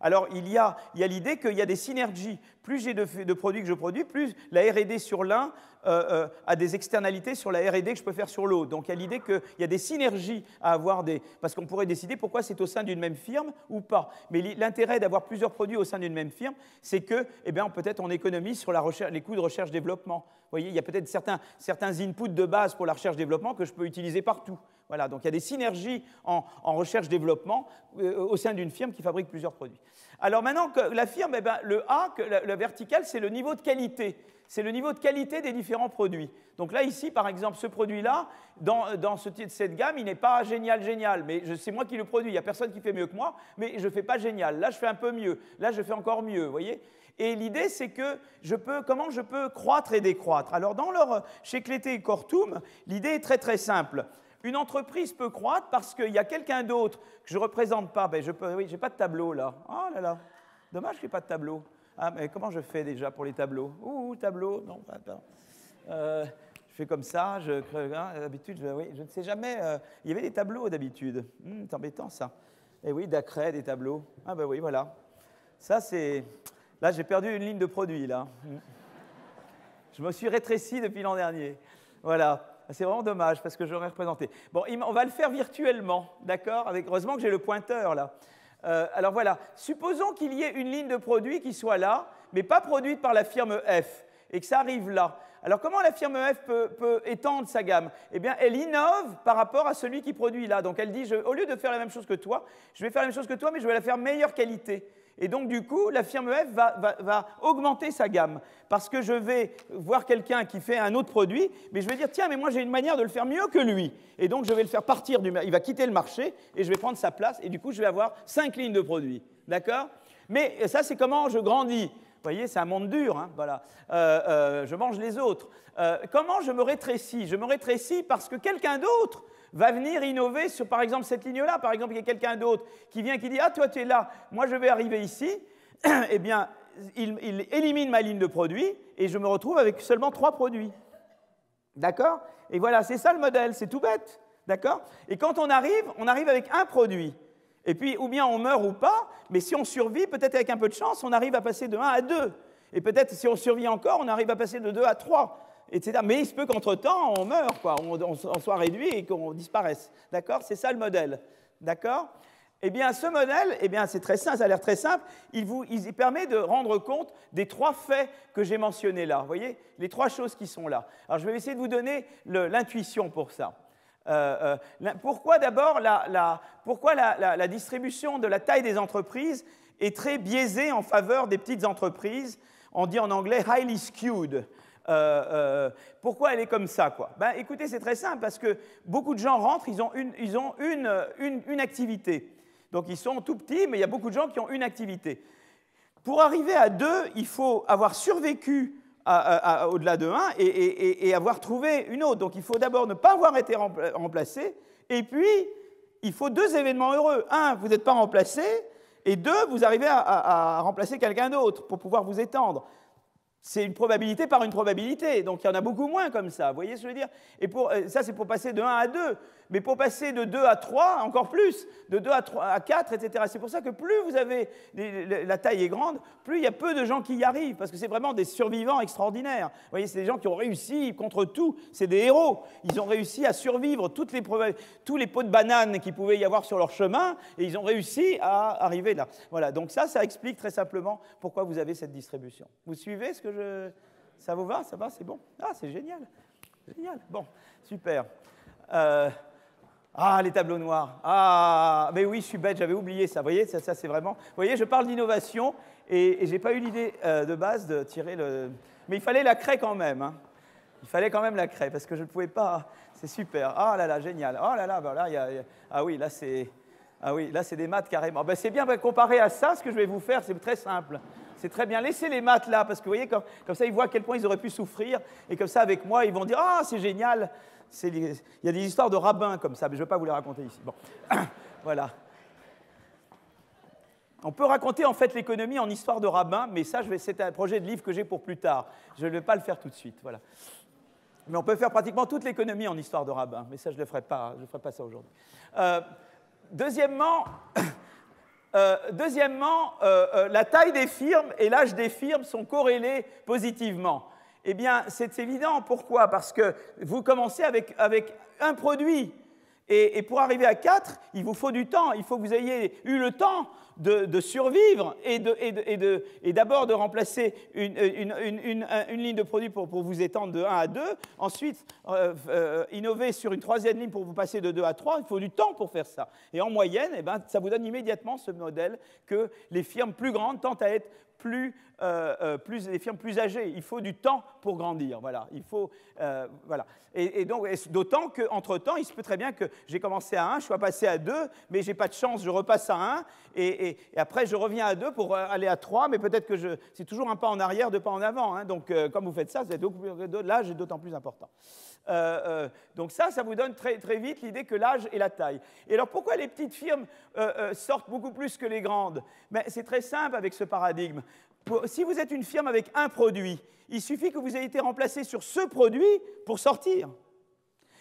Alors il y a, l'idée qu'il y a des synergies. Plus j'ai de, produits que je produis, plus la RD sur l'un euh, euh, a des externalités sur la RD que je peux faire sur l'autre. Donc il y a l'idée qu'il y a des synergies à avoir, des, parce qu'on pourrait décider pourquoi c'est au sein d'une même firme ou pas. Mais l'intérêt d'avoir plusieurs produits au sein d'une même firme, c'est que eh peut-être on économise sur les coûts de recherche-développement. Vous voyez, il y a peut-être certains, certains inputs de base pour la recherche-développement que je peux utiliser partout. Voilà, donc il y a des synergies en, recherche-développement euh, au sein d'une firme qui fabrique plusieurs produits. Alors maintenant que la firme, eh ben, le A, le, vertical, c'est le niveau de qualité. C'est le niveau de qualité des différents produits. Donc là, ici, par exemple, ce produit-là, dans, dans ce, cette gamme, il n'est pas génial, génial, mais c'est moi qui le produis. Il n'y a personne qui fait mieux que moi, mais je ne fais pas génial. Là, je fais un peu mieux. Là, je fais encore mieux, voyez et l'idée, c'est que je peux, comment je peux croître et décroître? Alors, dans leur, chez Clété et Cortum, l'idée est très très simple. Une entreprise peut croître parce qu'il y a quelqu'un d'autre que je ne représente pas. Ben, je peux, oui, j'ai pas de tableau là. Oh là là, dommage n'y ait pas de tableau. Ah, mais comment je fais déjà pour les tableaux? Ouh, tableau, non, pas. Euh, je fais comme ça, je hein, d'habitude, je, oui, je ne sais jamais. Euh, il y avait des tableaux d'habitude. Hum, c'est embêtant ça. Et eh oui, d'accré, des tableaux. Ah ben oui, voilà. Ça, c'est. Là, j'ai perdu une ligne de produit, là. Hum. Je me suis rétréci depuis l'an dernier. Voilà. C'est vraiment dommage parce que j'aurais représenté. Bon, on va le faire virtuellement, d'accord Heureusement que j'ai le pointeur là. Euh, alors voilà, supposons qu'il y ait une ligne de produit qui soit là, mais pas produite par la firme F, et que ça arrive là. Alors comment la firme F peut, étendre sa gamme? Eh bien, elle innove par rapport à celui qui produit là. Donc elle dit, au lieu de faire la même chose que toi, je vais faire la même chose que toi, mais je vais la faire meilleure qualité. Et donc, du coup, la firme F va, augmenter sa gamme. Parce que je vais voir quelqu'un qui fait un autre produit, mais je vais dire, tiens, mais moi j'ai une manière de le faire mieux que lui. Et donc, je vais le faire partir du Il va quitter le marché et je vais prendre sa place. Et du coup, je vais avoir cinq lignes de produits. D'accord? Mais ça, c'est comment je grandis. Vous voyez, c'est un monde dur. Hein, voilà. Euh, euh, je mange les autres. Euh, comment je me rétrécis? Je me rétrécis parce que quelqu'un d'autre va venir innover sur, par exemple, cette ligne-là. Par exemple, il y a quelqu'un d'autre qui vient qui dit Ah, toi, tu es là, moi, je vais arriver ici. eh bien, il, élimine ma ligne de produits et je me retrouve avec seulement trois produits. D'accord? Et voilà, c'est ça le modèle, c'est tout bête. D'accord? Et quand on arrive, on arrive avec un produit. Et puis, ou bien on meurt ou pas, mais si on survit, peut-être avec un peu de chance, on arrive à passer de 1 à 2. Et peut-être si on survit encore, on arrive à passer de 2 à 3. Mais il se peut qu'entre-temps, on meure, quoi, on, soit réduit et qu'on disparaisse. D'accord? C'est ça le modèle. D'accord? Eh bien, ce modèle, eh bien, c'est très simple, ça a l'air très simple. Il, vous, il permet de rendre compte des trois faits que j'ai mentionnés là. Vous voyez? Les trois choses qui sont là. Alors, je vais essayer de vous donner l'intuition pour ça. Euh, euh, pourquoi d'abord la, pourquoi la, distribution de la taille des entreprises est très biaisée en faveur des petites entreprises? On dit en anglais highly skewed. Euh, euh, pourquoi elle est comme ça quoi? Ben, Écoutez, c'est très simple, parce que beaucoup de gens rentrent, ils ont, une, ils ont une, une, activité. Donc ils sont tout petits, mais il y a beaucoup de gens qui ont une activité. Pour arriver à deux, il faut avoir survécu au-delà de un et, et, avoir trouvé une autre. Donc il faut d'abord ne pas avoir été remplacé Et puis, il faut deux événements heureux. Un, vous n'êtes pas remplacé, et deux, vous arrivez à, remplacer quelqu'un d'autre pour pouvoir vous étendre. C'est une probabilité par une probabilité, donc il y en a beaucoup moins comme ça, vous voyez ce que je veux dire? Et pour, euh, ça, c'est pour passer de 1 à 2 mais pour passer de 2 à 3, encore plus, de 2 à, 3, à 4, etc. C'est pour ça que plus vous avez, la taille est grande, plus il y a peu de gens qui y arrivent, parce que c'est vraiment des survivants extraordinaires. Vous voyez, c'est des gens qui ont réussi contre tout, c'est des héros. Ils ont réussi à survivre tous les pots de bananes qu'il pouvait y avoir sur leur chemin, et ils ont réussi à arriver là. Voilà, donc ça, ça explique très simplement pourquoi vous avez cette distribution. Vous suivez ce que je... Ça vous va? Ça va? C'est bon? Ah, c'est génial. Génial. Bon, super. Euh, ah, les tableaux noirs. Ah, mais oui, je suis bête, j'avais oublié ça. Vous voyez, ça, c'est vraiment. Vous voyez, je parle d'innovation et, je n'ai pas eu l'idée euh, de base de tirer le. Mais il fallait la craie quand même. Hein. Il fallait quand même la craie parce que je ne pouvais pas. C'est super. Ah là là, génial. Oh là là, voilà, y a... ah oui, là c'est. Ah oui, là c'est des maths carrément. Ben, c'est bien, ben, comparé à ça, ce que je vais vous faire, c'est très simple. C'est très bien. Laissez les maths là, parce que vous voyez, comme, comme, ça, ils voient à quel point ils auraient pu souffrir. Et comme ça, avec moi, ils vont dire Ah, c'est génial il y a des histoires de rabbins comme ça, mais je ne vais pas vous les raconter ici. Bon, voilà. On peut raconter en fait l'économie en histoire de rabbins, mais ça, c'est un projet de livre que j'ai pour plus tard. Je ne vais pas le faire tout de suite. Voilà. Mais on peut faire pratiquement toute l'économie en histoire de rabbins, mais ça, je ne ferai pas. Je ferai pas ça aujourd'hui. Euh, deuxièmement, euh, deuxièmement euh, la taille des firmes et l'âge des firmes sont corrélés positivement. Eh bien, c'est évident. Pourquoi? Parce que vous commencez avec, un produit. Et, pour arriver à quatre, il vous faut du temps. Il faut que vous ayez eu le temps de, survivre et d'abord de, remplacer une, ligne de produit pour, vous étendre de 1 à 2. Ensuite, euh, euh, innover sur une troisième ligne pour vous passer de 2 à 3. Il faut du temps pour faire ça. Et en moyenne, eh ben, ça vous donne immédiatement ce modèle que les firmes plus grandes tentent à être plus, euh, euh, plus, les firmes plus âgées. Il faut du temps pour grandir. Voilà. Il faut, euh, voilà. Et, donc, d'autant qu'entre-temps, il se peut très bien que j'ai commencé à 1, je sois passé à 2, mais je n'ai pas de chance, je repasse à 1, et, après je reviens à 2 pour aller à 3, mais peut-être que c'est toujours un pas en arrière, deux pas en avant. Hein. Donc, comme vous faites ça, l'âge est d'autant plus important. Euh, euh, donc ça, ça vous donne très, très vite l'idée que l'âge et la taille. Et alors pourquoi les petites firmes euh, sortent beaucoup plus que les grandes? Mais C'est très simple avec ce paradigme. si vous êtes une firme avec un produit, il suffit que vous ayez été remplacé sur ce produit pour sortir.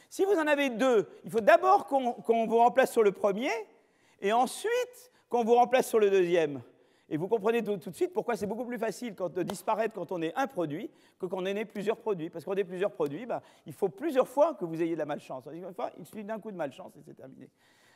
Si vous en avez deux, il faut d'abord qu'on vous remplace sur le premier et ensuite qu'on vous remplace sur le deuxième. Et vous comprenez tout, de suite pourquoi c'est beaucoup plus facile de disparaître quand on est un produit que quand on est plusieurs produits. Parce qu'on est plusieurs produits, bah, il faut plusieurs fois que vous ayez de la malchance. Il suffit d'un coup de malchance et c'est terminé.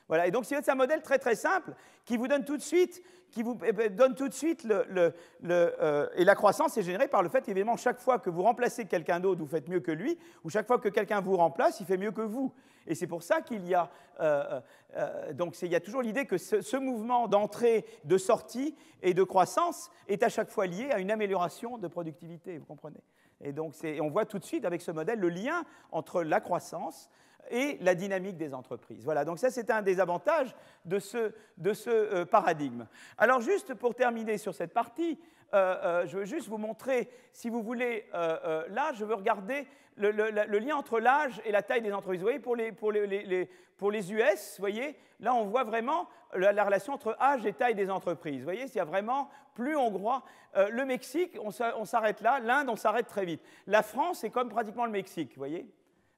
Voilà, et donc c'est un modèle très très simple qui vous donne tout de suite, qui vous eh ben, donne tout de suite le, euh, et la croissance est générée par le fait évidemment chaque fois que vous remplacez quelqu'un d'autre, vous faites mieux que lui, ou chaque fois que quelqu'un vous remplace, il fait mieux que vous. Et c'est pour ça qu'il y a euh, euh, donc il y a toujours l'idée que ce, mouvement d'entrée, de sortie et de croissance est à chaque fois lié à une amélioration de productivité. Vous comprenez? Et donc on voit tout de suite avec ce modèle le lien entre la croissance et la dynamique des entreprises. Voilà, donc ça c'est un des avantages de ce, de ce euh, paradigme. Alors juste pour terminer sur cette partie, euh, euh, je veux juste vous montrer, si vous voulez, là je veux regarder le, lien entre l'âge et la taille des entreprises. Vous voyez, pour les, US, vous voyez, là on voit vraiment la, relation entre âge et taille des entreprises. Vous voyez, s'il y a vraiment plus hongrois. le Mexique, on s'arrête là, l'Inde, on s'arrête très vite. La France, c'est comme pratiquement le Mexique, vous voyez.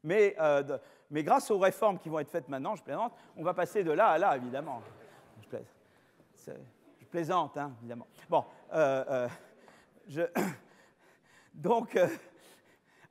Mais mais grâce aux réformes qui vont être faites maintenant, je plaisante, on va passer de là à là, évidemment. Je, plaisante, hein, évidemment. Bon, euh, euh, donc, euh,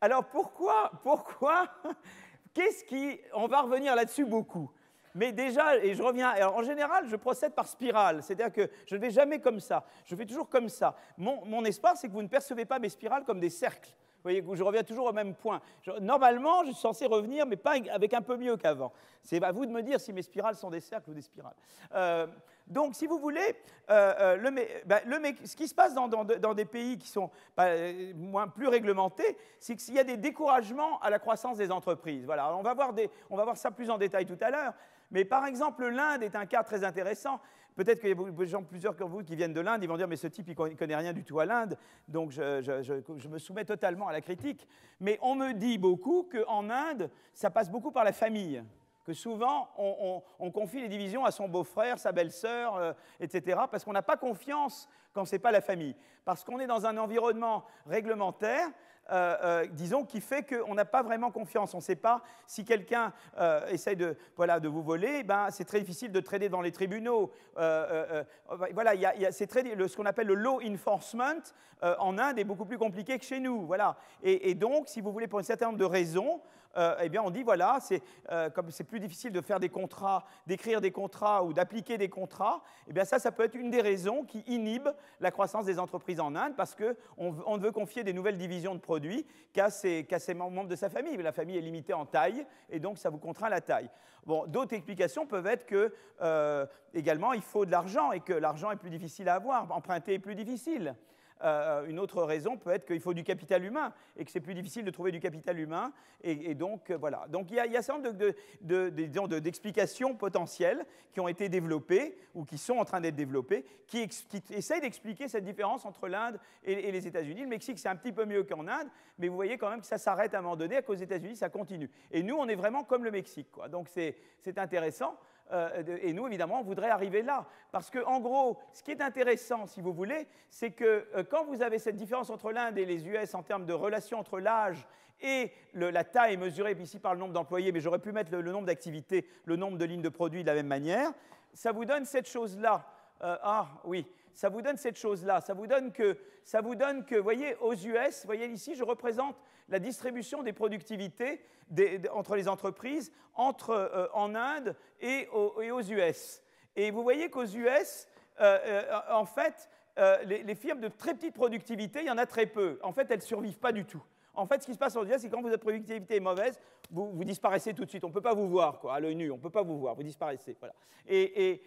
alors pourquoi, pourquoi, qu'est-ce qui, on va revenir là-dessus beaucoup. Mais déjà, et je reviens, alors en général, je procède par spirale, c'est-à-dire que je ne vais jamais comme ça, je fais toujours comme ça. Mon, mon espoir, c'est que vous ne percevez pas mes spirales comme des cercles. Voyez, je reviens toujours au même point. normalement, je suis censé revenir, mais pas avec un peu mieux qu'avant. C'est à vous de me dire si mes spirales sont des cercles ou des spirales. Euh, donc, si vous voulez, euh, euh, ben, ce qui se passe dans, des pays qui sont moins, plus réglementés, c'est qu'il y a des découragements à la croissance des entreprises. Voilà, on va voir ça plus en détail tout à l'heure. Mais par exemple, l'Inde est un cas très intéressant. Peut-être qu'il y a des gens, plusieurs comme vous, qui viennent de l'Inde, ils vont dire, mais ce type, il ne connaît rien du tout à l'Inde, donc je, me soumets totalement à la critique. Mais on me dit beaucoup qu'en Inde, ça passe beaucoup par la famille, que souvent on, confie les divisions à son beau-frère, sa belle-sœur, euh, etc., parce qu'on n'a pas confiance quand ce n'est pas la famille. Parce qu'on est dans un environnement réglementaire euh, euh, disons, qui fait qu'on n'a pas vraiment confiance. On ne sait pas si quelqu'un euh, essaye de, voilà, de vous voler, ben, c'est très difficile de trader dans les tribunaux. voilà, il y a, ce qu'on appelle le law enforcement en Inde est beaucoup plus compliqué que chez nous. Voilà. Et, et donc, si vous voulez, pour un certain nombre de raisons, euh, eh bien, on dit voilà, c'est, euh, comme c'est plus difficile de faire des contrats, d'écrire des contrats ou d'appliquer des contrats, eh bien, ça, ça peut être une des raisons qui inhibe la croissance des entreprises en Inde parce qu'on on ne veut confier des nouvelles divisions de produits qu'à ses, membres de sa famille. La famille est limitée en taille et donc ça vous contraint la taille. Bon, d'autres explications peuvent être que euh, également il faut de l'argent et que l'argent est plus difficile à avoir, emprunter est plus difficile. Euh, une autre raison peut être qu'il faut du capital humain et que c'est plus difficile de trouver du capital humain. Et, donc, euh, voilà. Donc, il y a, il y un certain nombre d'explications potentielles qui ont été développées ou qui sont en train d'être développées, qui, essayent d'expliquer cette différence entre l'Inde et, les États-Unis. Le Mexique, c'est un petit peu mieux qu'en Inde, mais vous voyez quand même que ça s'arrête à un moment donné, à cause des États-Unis, ça continue. Et nous, on est vraiment comme le Mexique. Quoi. Donc, c'est intéressant. Euh, et nous, évidemment, on voudrait arriver là. Parce qu'en gros, ce qui est intéressant, si vous voulez, c'est que euh, quand vous avez cette différence entre l'Inde et les US en termes de relation entre l'âge et la taille mesurée ici par le nombre d'employés, mais j'aurais pu mettre le, nombre d'activités, le nombre de lignes de produits de la même manière, ça vous donne cette chose-là. Euh, ah oui, ça vous donne cette chose-là. Ça vous donne que, ça vous donne que, voyez, aux US, voyez ici, je représente la distribution des productivités entre les entreprises, entre, euh, en Inde et, aux US. Et vous voyez qu'aux US, euh, euh, en fait, les, firmes de très petite productivité, il y en a très peu. En fait, elles ne survivent pas du tout. En fait, ce qui se passe US, c'est quand votre productivité est mauvaise, vous, disparaissez tout de suite. On ne peut pas vous voir, à l'œil nu, on ne peut pas vous voir, vous disparaissez. Voilà. Et,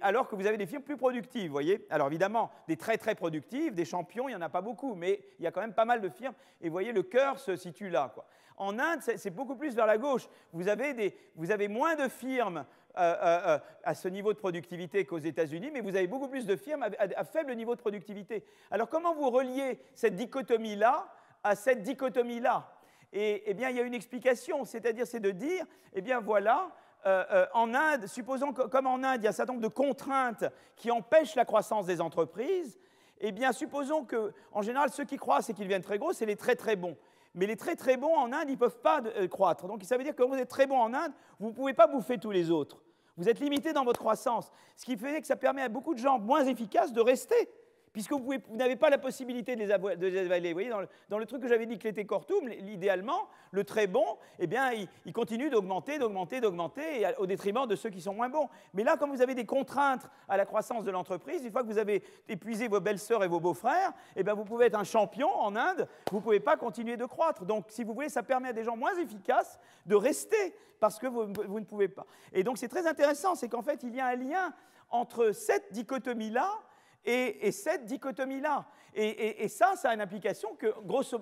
alors que vous avez des firmes plus productives, vous voyez Alors évidemment, des très très productives, des champions, il n'y en a pas beaucoup, mais il y a quand même pas mal de firmes, et voyez, le cœur se situe là. Quoi. En Inde, c'est beaucoup plus vers la gauche. Vous avez, des, vous avez moins de firmes euh, euh, euh, à ce niveau de productivité qu'aux États-Unis, mais vous avez beaucoup plus de firmes à, faible niveau de productivité. Alors comment vous reliez cette dichotomie-là à cette dichotomie-là et, eh bien, il y a une explication, c'est-à-dire c'est de dire, eh bien voilà, euh, euh, en Inde, supposons que, comme en Inde, il y a un certain nombre de contraintes qui empêchent la croissance des entreprises, eh bien, supposons que, en général, ceux qui croissent et qu'ils deviennent très gros, c'est les très très bons. Mais les très très bons en Inde, ils ne peuvent pas euh, croître. Donc ça veut dire que quand vous êtes très bon en Inde, vous ne pouvez pas bouffer tous les autres. Vous êtes limité dans votre croissance. Ce qui fait que ça permet à beaucoup de gens moins efficaces de rester puisque vous, n'avez pas la possibilité de les, avaler. Vous voyez, dans le, truc que j'avais dit que l'était Cortum, idéalement, le très bon, eh bien, il, continue d'augmenter, d'augmenter, d'augmenter, au détriment de ceux qui sont moins bons. Mais là, comme vous avez des contraintes à la croissance de l'entreprise, une fois que vous avez épuisé vos belles-sœurs et vos beaux-frères, eh bien, vous pouvez être un champion en Inde, vous ne pouvez pas continuer de croître. Donc, si vous voulez, ça permet à des gens moins efficaces de rester parce que vous, vous ne pouvez pas. Et donc, c'est très intéressant, c'est qu'en fait, il y a un lien entre cette dichotomie-là et, cette dichotomie-là. Et, ça, ça a une implication que, grosso,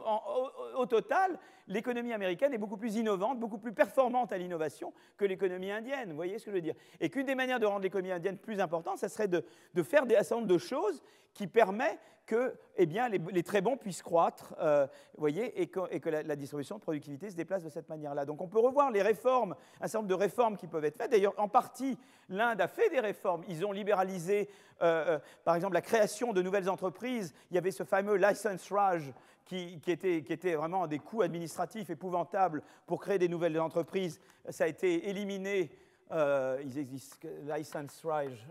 au, total, l'économie américaine est beaucoup plus innovante, beaucoup plus performante à l'innovation que l'économie indienne. Vous voyez ce que je veux dire? Et qu'une des manières de rendre l'économie indienne plus importante, ça serait de, faire des, un de choses qui permettent que eh bien, les, très bons puissent croître, euh, voyez, et que, la, distribution de productivité se déplace de cette manière-là. Donc on peut revoir les réformes, un certain nombre de réformes qui peuvent être faites. D'ailleurs, en partie, l'Inde a fait des réformes. Ils ont libéralisé, euh, euh, par exemple, la création de nouvelles entreprises. Il y avait ce fameux license rage qui, était, vraiment des coûts administratifs épouvantables pour créer des nouvelles entreprises. Ça a été éliminé. ils existent, license rage.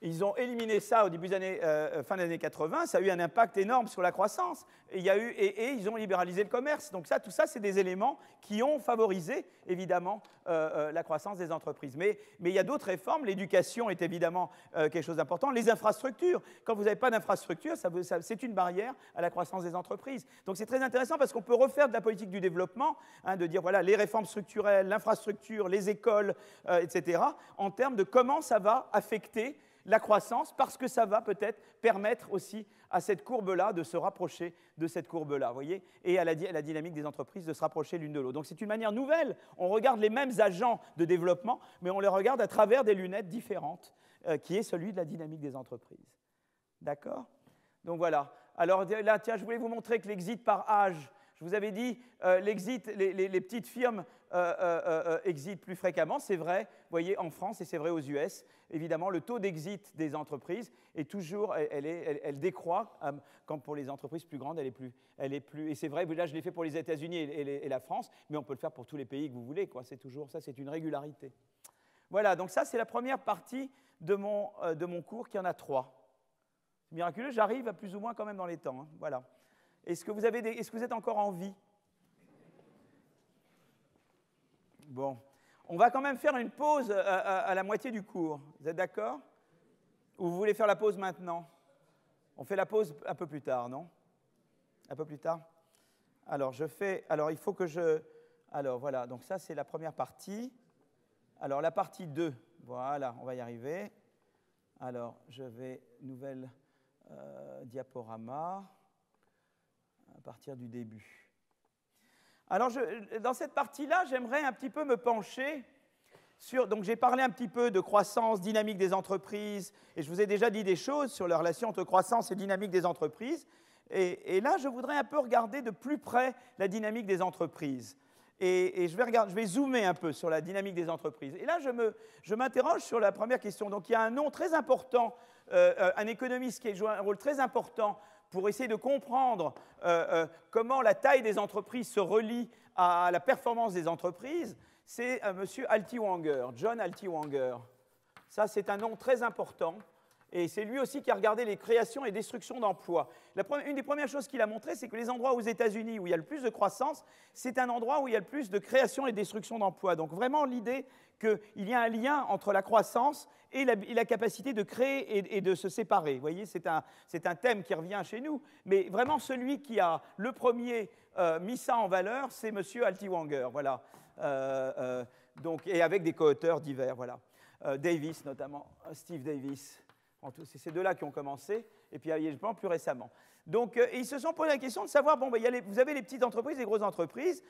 Ils ont éliminé ça au début des années, euh, fin des années 80, ça a eu un impact énorme sur la croissance. Et, il y a eu, et, ils ont libéralisé le commerce. Donc ça, tout ça, c'est des éléments qui ont favorisé, évidemment, euh, euh, la croissance des entreprises. Mais, il y a d'autres réformes. L'éducation est évidemment quelque chose d'important. Les infrastructures. Quand vous n'avez pas d'infrastructure, ça, c'est une barrière à la croissance des entreprises. Donc c'est très intéressant parce qu'on peut refaire de la politique du développement, hein, de dire, voilà, les réformes structurelles, l'infrastructure, les écoles, etc., en termes de comment ça va affecter la croissance parce que ça va peut-être permettre aussi à cette courbe-là de se rapprocher de cette courbe-là, voyez, et à la, dynamique des entreprises de se rapprocher l'une de l'autre. Donc c'est une manière nouvelle. On regarde les mêmes agents de développement, mais on les regarde à travers des lunettes différentes, euh, qui est celui de la dynamique des entreprises. D'accord? Donc voilà. Alors là, tiens, je voulais vous montrer que l'exit par âge, je vous avais dit, euh, l'exit, les, petites firmes exit plus fréquemment. C'est vrai, vous voyez, en France et c'est vrai aux US. Évidemment, le taux d'exit des entreprises est toujours, elle, elle, décroît. quand pour les entreprises plus grandes, elle est plus, elle est plus. Et c'est vrai, là, je l'ai fait pour les États-Unis et, la France, mais on peut le faire pour tous les pays que vous voulez. Quoi. C'est toujours ça, c'est une régularité. Voilà, donc ça, c'est la première partie de mon, de mon cours, qui en a trois. C'est miraculeux, j'arrive à plus ou moins quand même dans les temps. Hein. Voilà. Est-ce que, vous avez est-ce que vous êtes encore en vie? Bon. On va quand même faire une pause à, la moitié du cours. Vous êtes d'accord? Ou vous voulez faire la pause maintenant? On fait la pause un peu plus tard, non? Un peu plus tard? Alors, je fais. Alors, il faut que je. Alors, voilà. Donc, ça, c'est la première partie. Alors, la partie 2. Voilà, on va y arriver. Alors, je vais. Nouvelle euh, diaporama. À partir du début. Alors, dans cette partie-là, j'aimerais un petit peu me pencher sur. Donc, j'ai parlé un petit peu de croissance, dynamique des entreprises, et je vous ai déjà dit des choses sur la relation entre croissance et dynamique des entreprises. Et, là, je voudrais un peu regarder de plus près la dynamique des entreprises. Et, je, vais regarder, je vais zoomer un peu sur la dynamique des entreprises. Et là, je m'interroge sur la première question. Donc, il y a un nom très important, euh, euh, un économiste qui a joué un rôle très important pour essayer de comprendre euh, euh, comment la taille des entreprises se relie à la performance des entreprises, c'est euh, M. Altiwanger, John Altiwanger. Ça, c'est un nom très important. Et c'est lui aussi qui a regardé les créations et destructions d'emplois. Une des premières choses qu'il a montré, c'est que les endroits aux États-Unis où il y a le plus de croissance, c'est un endroit où il y a le plus de création et destruction d'emplois. Donc vraiment l'idée qu'il y a un lien entre la croissance et la, capacité de créer et, de se séparer. Vous voyez, c'est un, un, thème qui revient chez nous, mais vraiment celui qui a le premier euh, mis ça en valeur, c'est M. Altiwanger, voilà. Euh, euh, donc, et avec des co-auteurs divers, voilà. Davis notamment, Steve Davis. C'est ces deux-là qui ont commencé, et puis je pense plus récemment. Donc, ils se sont posé la question de savoir, bon, ben, vous avez les petites entreprises, les grosses entreprises,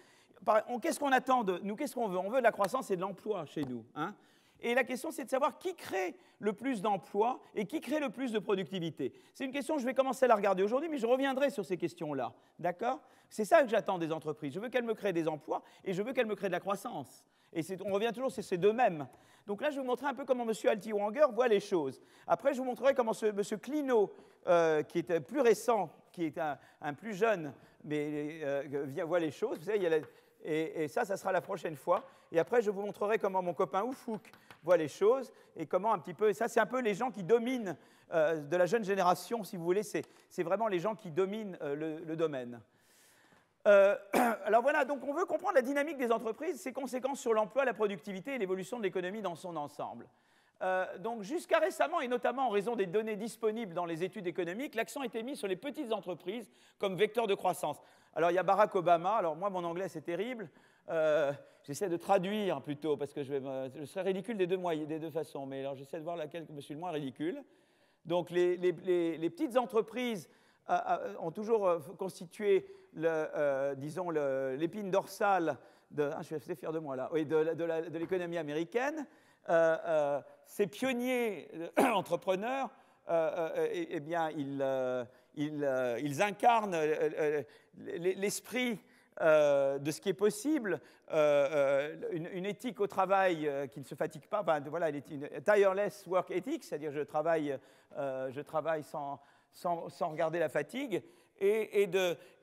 qu'est-ce qu'on attend de nous Qu'est-ce qu'on veut? On veut de la croissance et de l'emploi chez nous. Hein et la question, c'est de savoir qui crée le plus d'emplois et qui crée le plus de productivité. C'est une question, je vais commencer à la regarder aujourd'hui, mais je reviendrai sur ces questions-là. D'accord? C'est ça que j'attends des entreprises. Je veux qu'elles me créent des emplois et je veux qu'elles me créent de la croissance. Et on revient toujours, c'est ces deux mêmes. Donc là, je vais vous montrer un peu comment M. Altiwanger voit les choses. Après, je vous montrerai comment M. Clino, euh, qui est plus récent, qui est un, plus jeune, mais euh, voit les choses. Vous savez, et, ça, ça sera la prochaine fois. Et après, je vous montrerai comment mon copain Oufouk voit les choses et comment un petit peu. Ça, c'est un peu les gens qui dominent euh, de la jeune génération, si vous voulez. C'est vraiment les gens qui dominent le, domaine. Euh, alors voilà, donc on veut comprendre la dynamique des entreprises, ses conséquences sur l'emploi, la productivité et l'évolution de l'économie dans son ensemble. donc jusqu'à récemment, et notamment en raison des données disponibles dans les études économiques, l'accent était mis sur les petites entreprises comme vecteur de croissance. Alors il y a Barack Obama, alors moi mon anglais c'est terrible, euh, j'essaie de traduire plutôt parce que je, vais serais ridicule des deux, façons, mais alors j'essaie de voir laquelle je suis le moins ridicule. Donc les, petites entreprises euh, euh, ont toujours constitué, le, disons, l'épine dorsale de, ah, je suis assez fier de moi là, de, l'économie américaine. ces pionniers entrepreneurs, eh, eh, bien, ils euh, incarnent euh, euh, l'esprit de ce qui est possible, une, éthique au travail qui ne se fatigue pas, voilà, une tireless work ethic, c'est-à-dire je travaille, je travaille sans, sans, regarder la fatigue, et, et,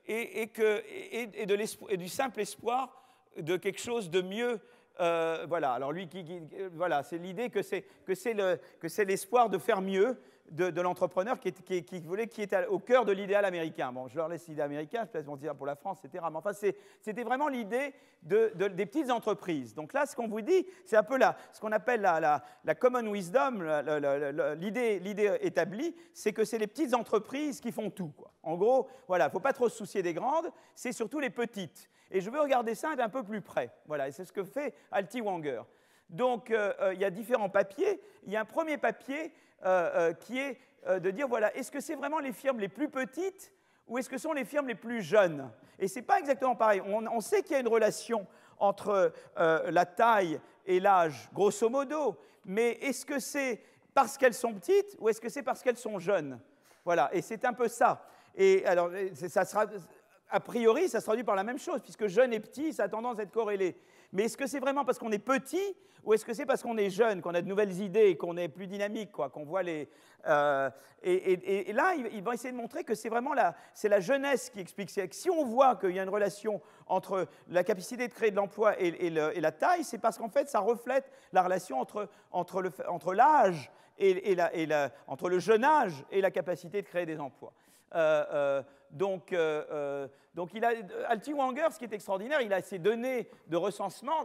et, du simple espoir de quelque chose de mieux voilà, alors lui, qui, voilà, c'est l'idée que c'est l'espoir de faire mieux, de, l'entrepreneur qui, voulait, qui était au cœur de l'idéal américain. Bon, je leur laisse l'idée américaine, je pense dire pour la France, etc. Mais enfin, c'était vraiment l'idée de, des petites entreprises. Donc là, ce qu'on vous dit, c'est un peu la, ce qu'on appelle la, la, common wisdom, l'idée établie, c'est que c'est les petites entreprises qui font tout. Quoi. En gros, voilà, il ne faut pas trop se soucier des grandes, c'est surtout les petites. Et je veux regarder ça d'un peu plus près. Voilà, et c'est ce que fait Alti Wanger. Donc, euh, euh, il y a différents papiers. Il y a un premier papier euh, euh, qui est euh, de dire, voilà, est-ce que c'est vraiment les firmes les plus petites ou est-ce que sont les firmes les plus jeunes? Et ce n'est pas exactement pareil. On, sait qu'il y a une relation entre la taille et l'âge, grosso modo, mais est-ce que c'est parce qu'elles sont petites ou est-ce que c'est parce qu'elles sont jeunes? Voilà, et c'est un peu ça. Et alors, ça sera, a priori, ça se traduit par la même chose, puisque jeune et petit, ça a tendance à être corrélé. Mais est-ce que c'est vraiment parce qu'on est petit ou est-ce que c'est parce qu'on est jeune, qu'on a de nouvelles idées, qu'on est plus dynamique, quoi, qu'on voit les... Euh, et, là, il, va essayer de montrer que c'est vraiment la, c'est la jeunesse qui explique. Que si on voit qu'il y a une relation entre la capacité de créer de l'emploi et, la taille, c'est parce qu'en fait, ça reflète la relation entre, entre, le, entre l'âge et, la, entre le jeune âge et la capacité de créer des emplois. Euh, euh, donc, euh, donc il a, ce qui est extraordinaire, il a ses données de recensement,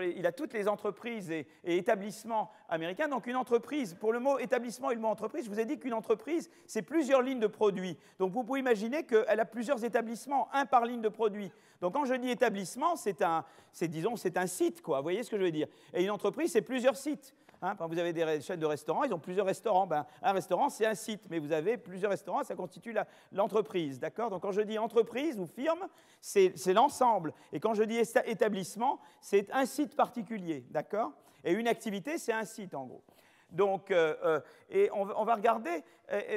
il a toutes les entreprises et, établissements américains. Donc une entreprise, pour le mot établissement et le mot entreprise, je vous ai dit qu'une entreprise, c'est plusieurs lignes de produits. Donc vous pouvez imaginer qu'elle a plusieurs établissements, un par ligne de produit. Donc quand je dis établissement, c'est un, disons, c'est un site, quoi. Vous voyez ce que je veux dire? Et une entreprise, c'est plusieurs sites. Hein, quand vous avez des chaînes de restaurants, ils ont plusieurs restaurants. Ben, un restaurant, c'est un site, mais vous avez plusieurs restaurants, ça constitue l'entreprise. D'accord? Donc quand je dis entreprise ou firme, c'est l'ensemble. Et quand je dis établissement, c'est un site particulier. D'accord? Et une activité, c'est un site en gros. Donc, euh, euh, et on, va regarder,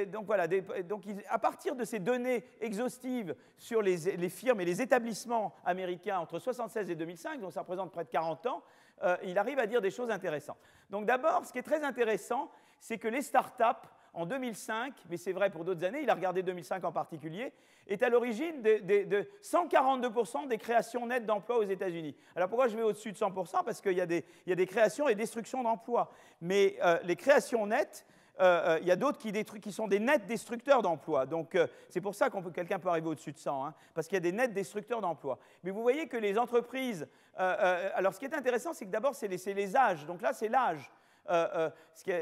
donc voilà, donc à partir de ces données exhaustives sur les, les, firmes et les établissements américains entre 1976 et 2005, donc ça représente près de 40 ans, euh, il arrive à dire des choses intéressantes. Donc d'abord, ce qui est très intéressant, c'est que les startups, en 2005, mais c'est vrai pour d'autres années, il a regardé 2005 en particulier, est à l'origine de, 142% des créations nettes d'emplois aux États-Unis. Alors pourquoi je vais au-dessus de 100% Parce qu'il y, a des créations et destructions d'emplois. Mais euh, les créations nettes, euh, il y a d'autres qui, sont des nets destructeurs d'emplois. Donc c'est pour ça que quelqu'un peut arriver au-dessus de 100, hein, parce qu'il y a des nets destructeurs d'emplois. Mais vous voyez que les entreprises euh, euh, alors, ce qui est intéressant, c'est que d'abord, c'est les, âges. Donc là, c'est l'âge. Euh,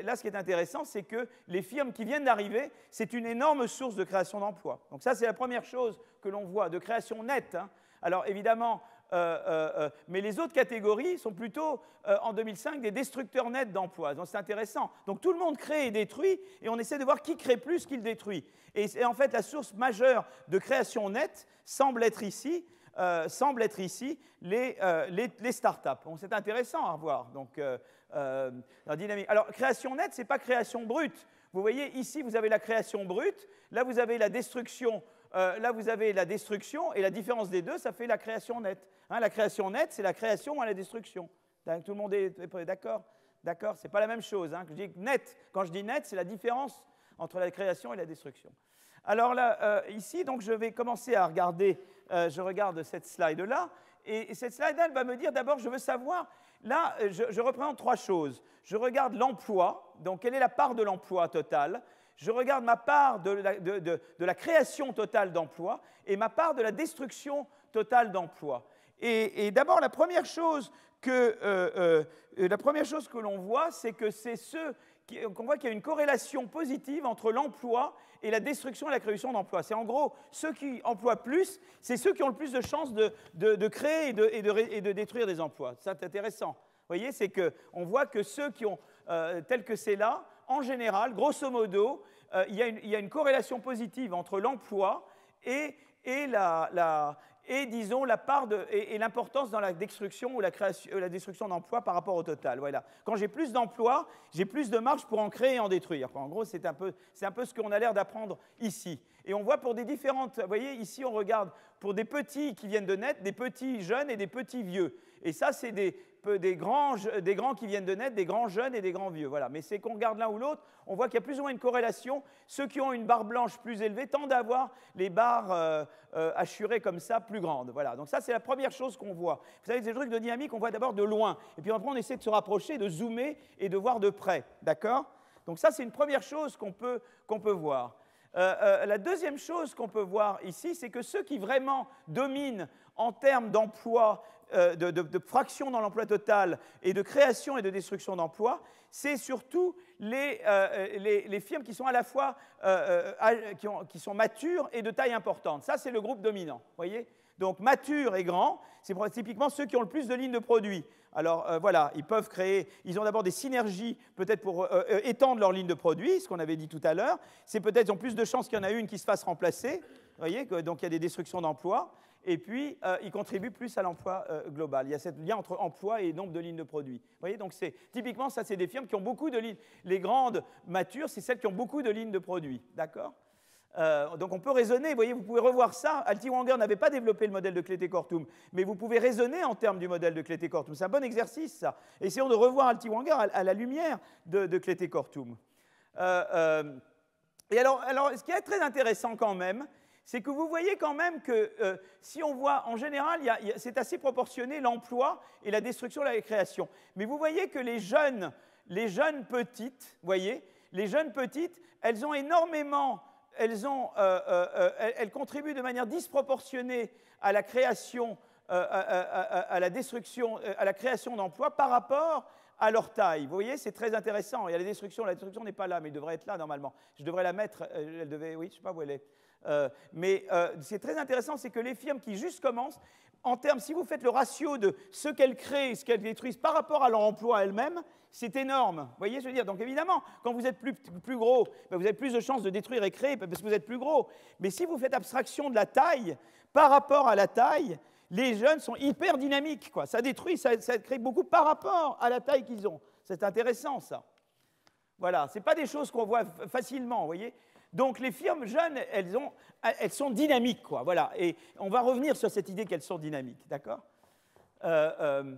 là, ce qui est intéressant, c'est que les firmes qui viennent d'arriver, c'est une énorme source de création d'emplois. Donc ça, c'est la première chose que l'on voit, de création nette. Hein. Alors évidemment, mais les autres catégories sont plutôt, en 2005, des destructeurs nets d'emplois. Donc c'est intéressant. Donc tout le monde crée et détruit, et on essaie de voir qui crée plus qu'il détruit. Et, en fait, la source majeure de création nette semble être ici, euh, être ici les, euh, les, startups. c'est intéressant à revoir. Donc, euh, dynamique. Alors, création nette, ce n'est pas création brute. Vous voyez, ici, vous avez la création brute, là, vous avez la destruction. Là, vous avez la destruction, et la différence des deux, ça fait la création nette. Hein, la création nette, c'est la création à la destruction. Tout le monde est d'accord D'accord C'est pas la même chose. Hein. Je dis net. Quand je dis net, c'est la différence entre la création et la destruction. Alors là, ici, donc, je vais commencer à regarder euh, je regarde cette slide-là, et, cette slide-là, elle va me dire d'abord, je veux savoir, là, euh, je, représente trois choses. Je regarde l'emploi, donc quelle est la part de l'emploi total? Je regarde ma part de la, création totale d'emploi et ma part de la destruction totale d'emploi. Et, d'abord, la première chose que, euh, chose que l'on voit, c'est que c'est qu'on voit qu'il y a une corrélation positive entre l'emploi et la destruction et la création d'emplois. C'est en gros ceux qui emploient plus, c'est ceux qui ont le plus de chances de, créer et de, détruire des emplois. C'est intéressant. Vous voyez, c'est qu'on voit que ceux qui ont, euh, tel que c'est là, en général, grosso modo, euh, il, y a une, corrélation positive entre l'emploi et, la, disons la part de, et, l'importance dans la destruction ou la, création, la destruction d'emplois par rapport au total. Voilà. Quand j'ai plus d'emplois, j'ai plus de marge pour en créer et en détruire. En gros, c'est un peu, c'est un peu ce qu'on a l'air d'apprendre ici. Et on voit pour des différentes, vous voyez, ici on regarde pour des petits qui viennent de naître, des petits jeunes et des petits vieux. Et ça, c'est des, des grands, des grands qui viennent de naître, des grands jeunes et des grands vieux. Voilà. Mais c'est qu'on regarde l'un ou l'autre, on voit qu'il y a plus ou moins une corrélation. Ceux qui ont une barre blanche plus élevée tendent à avoir les barres euh, euh, assurées comme ça plus grandes. Voilà. Donc ça, c'est la première chose qu'on voit. Vous savez, ces trucs de dynamique, on voit d'abord de loin. Et puis après, on essaie de se rapprocher, de zoomer et de voir de près. D'accord? Donc ça, c'est une première chose qu'on peut, qu'on peut voir. Euh, la deuxième chose qu'on peut voir ici, c'est que ceux qui vraiment dominent en termes d'emploi euh, de, fraction dans l'emploi total et de création et de destruction d'emplois, c'est surtout les, euh, les, firmes qui sont à la fois euh, qui, sont matures et de taille importante. Ça, c'est le groupe dominant. Voyez? Donc, mature et grand, c'est typiquement ceux qui ont le plus de lignes de produits. Alors voilà, ils peuvent créer, ils ont d'abord des synergies peut-être pour étendre leurs lignes de produits, ce qu'on avait dit tout à l'heure. C'est peut-être, ils ont plus de chances qu'il y en a une qui se fasse remplacer. Vous voyez, donc il y a des destructions d'emplois et puis euh, il contribue plus à l'emploi euh, global. Il y a ce lien entre emploi et nombre de lignes de produits. Vous voyez, donc c'est typiquement ça, c'est des firmes qui ont beaucoup de lignes. Les grandes matures, c'est celles qui ont beaucoup de lignes de produits, d'accord? Euh, donc on peut raisonner, vous voyez, vous pouvez revoir ça. Altiwanger n'avait pas développé le modèle de Clété-Cortum, mais vous pouvez raisonner en termes du modèle de Clété-Cortum. C'est un bon exercice, ça. Essayons de revoir Altiwanger à, à la lumière de, de Clété-Cortum. Euh, et alors, alors, ce qui est très intéressant quand même, c'est que vous voyez quand même que si on voit, en général, c'est assez proportionné l'emploi et la destruction de la création. Mais vous voyez que les jeunes, les jeunes petites, voyez, les jeunes petites, elles ont énormément elles, euh, euh, euh, contribuent de manière disproportionnée à la création, à, la destruction, à la création d'emplois par rapport à leur taille. Vous voyez, c'est très intéressant. Il y a la destruction, la destruction n'est pas là, mais elle devrait être là normalement. Je devrais la mettre, elle devait, oui, je ne sais pas où elle est. mais c'est très intéressant, c'est que les firmes qui juste commencent, en termes, si vous faites le ratio de ce qu'elles créent et ce qu'elles détruisent par rapport à leur emploi elles-mêmes, c'est énorme. Vous voyez, je veux dire, donc évidemment, quand vous êtes plus, plus gros, ben, vous avez plus de chances de détruire et créer parce que vous êtes plus gros. Mais si vous faites abstraction de la taille, par rapport à la taille, les jeunes sont hyper dynamiques. Ça détruit, ça, ça crée beaucoup par rapport à la taille qu'ils ont. C'est intéressant, ça. Voilà, ce pas des choses qu'on voit facilement, vous voyez? Donc les firmes jeunes, elles, ont, elles, sont dynamiques, quoi. Voilà. Et on va revenir sur cette idée qu'elles sont dynamiques, d'accord? Euh, euh,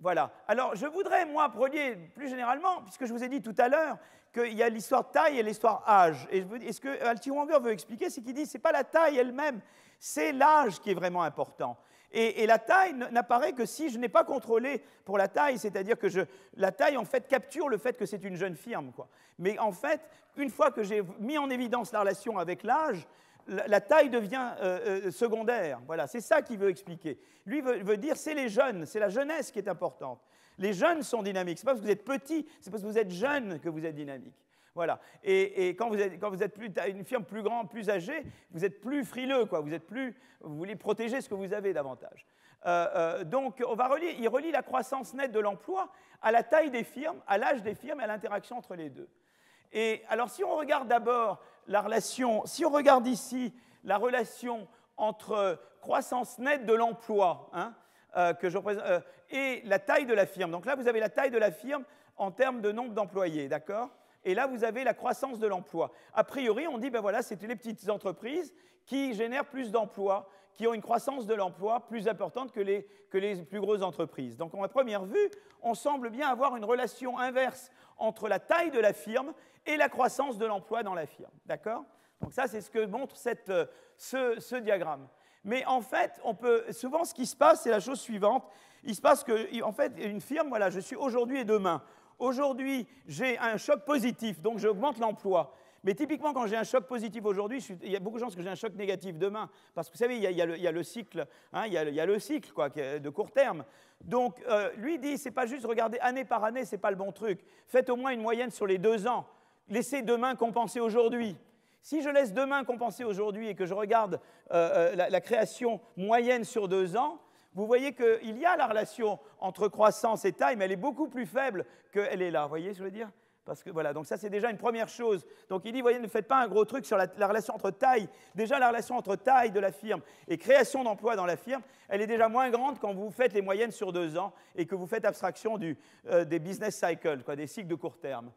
voilà. Alors, je voudrais, moi, relier plus généralement, puisque je vous ai dit tout à l'heure qu'il y a l'histoire taille et l'histoire âge. Et, ce que Altiwanger veut expliquer, c'est qu'il dit? Que ce n'est pas la taille elle-même, c'est l'âge qui est vraiment important. Et, la taille n'apparaît que si je n'ai pas contrôlé pour la taille, c'est-à-dire que je, la taille, en fait, capture le fait que c'est une jeune firme. Mais en fait, une fois que j'ai mis en évidence la relation avec l'âge, la, taille devient euh, euh, secondaire. Voilà, c'est ça qu'il veut expliquer. Lui veut, veut dire c'est les jeunes, c'est la jeunesse qui est importante. Les jeunes sont dynamiques. Ce n'est pas parce que vous êtes petit, c'est parce que vous êtes jeune que vous êtes dynamique. Voilà. Et, quand, vous êtes, une firme plus grande, plus âgée, vous êtes plus frileux, quoi. Vous êtes plus, vous voulez protéger ce que vous avez davantage. Euh, donc, on va il relie la croissance nette de l'emploi à la taille des firmes, à l'âge des firmes et à l'interaction entre les deux. Et alors, si on regarde d'abord la relation, si on regarde ici la relation entre croissance nette de l'emploi hein, euh, euh, et la taille de la firme. Donc là, vous avez la taille de la firme en termes de nombre d'employés, d'accord? Et là, vous avez la croissance de l'emploi. A priori, on dit, ben voilà, c'est les petites entreprises qui génèrent plus d'emplois, qui ont une croissance de l'emploi plus importante que les, que les plus grosses entreprises. Donc, en première vue, on semble bien avoir une relation inverse entre la taille de la firme et la croissance de l'emploi dans la firme. D'accord? Donc ça, c'est ce que montre euh, ce, ce, diagramme. Mais en fait, on peut, souvent, ce qui se passe, c'est la chose suivante. Il se passe que, en fait, une firme, voilà, je suis aujourd'hui et demain. Aujourd'hui, j'ai un choc positif, donc j'augmente l'emploi. Mais typiquement, quand j'ai un choc positif aujourd'hui, il y a beaucoup de chances que j'ai un choc négatif demain. Parce que vous savez, il y a, le, cycle, il, y a, le cycle de court terme. Donc, euh, lui dit, c'est pas juste regarder année par année, c'est pas le bon truc. Faites au moins une moyenne sur les deux ans. Laissez demain compenser aujourd'hui. Si je laisse demain compenser aujourd'hui et que je regarde euh, euh, la, création moyenne sur deux ans, vous voyez qu'il y a la relation entre croissance et taille, mais elle est beaucoup plus faible qu'elle est là. Vous voyez ce que je veux dire? Parce que voilà, donc ça c'est déjà une première chose. Donc il dit, voyez, ne faites pas un gros truc sur la, relation entre taille. Déjà la relation entre taille de la firme et création d'emplois dans la firme, elle est déjà moins grande quand vous faites les moyennes sur deux ans et que vous faites abstraction euh, des business cycles, des cycles de court terme.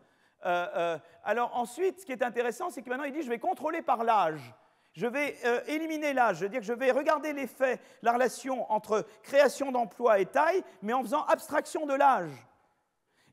Euh, euh, alors ensuite, ce qui est intéressant, c'est que maintenant il dit, je vais contrôler par l'âge. Je vais éliminer l'âge, je dire que je vais regarder l'effet, la relation entre création d'emplois et taille, mais en faisant abstraction de l'âge.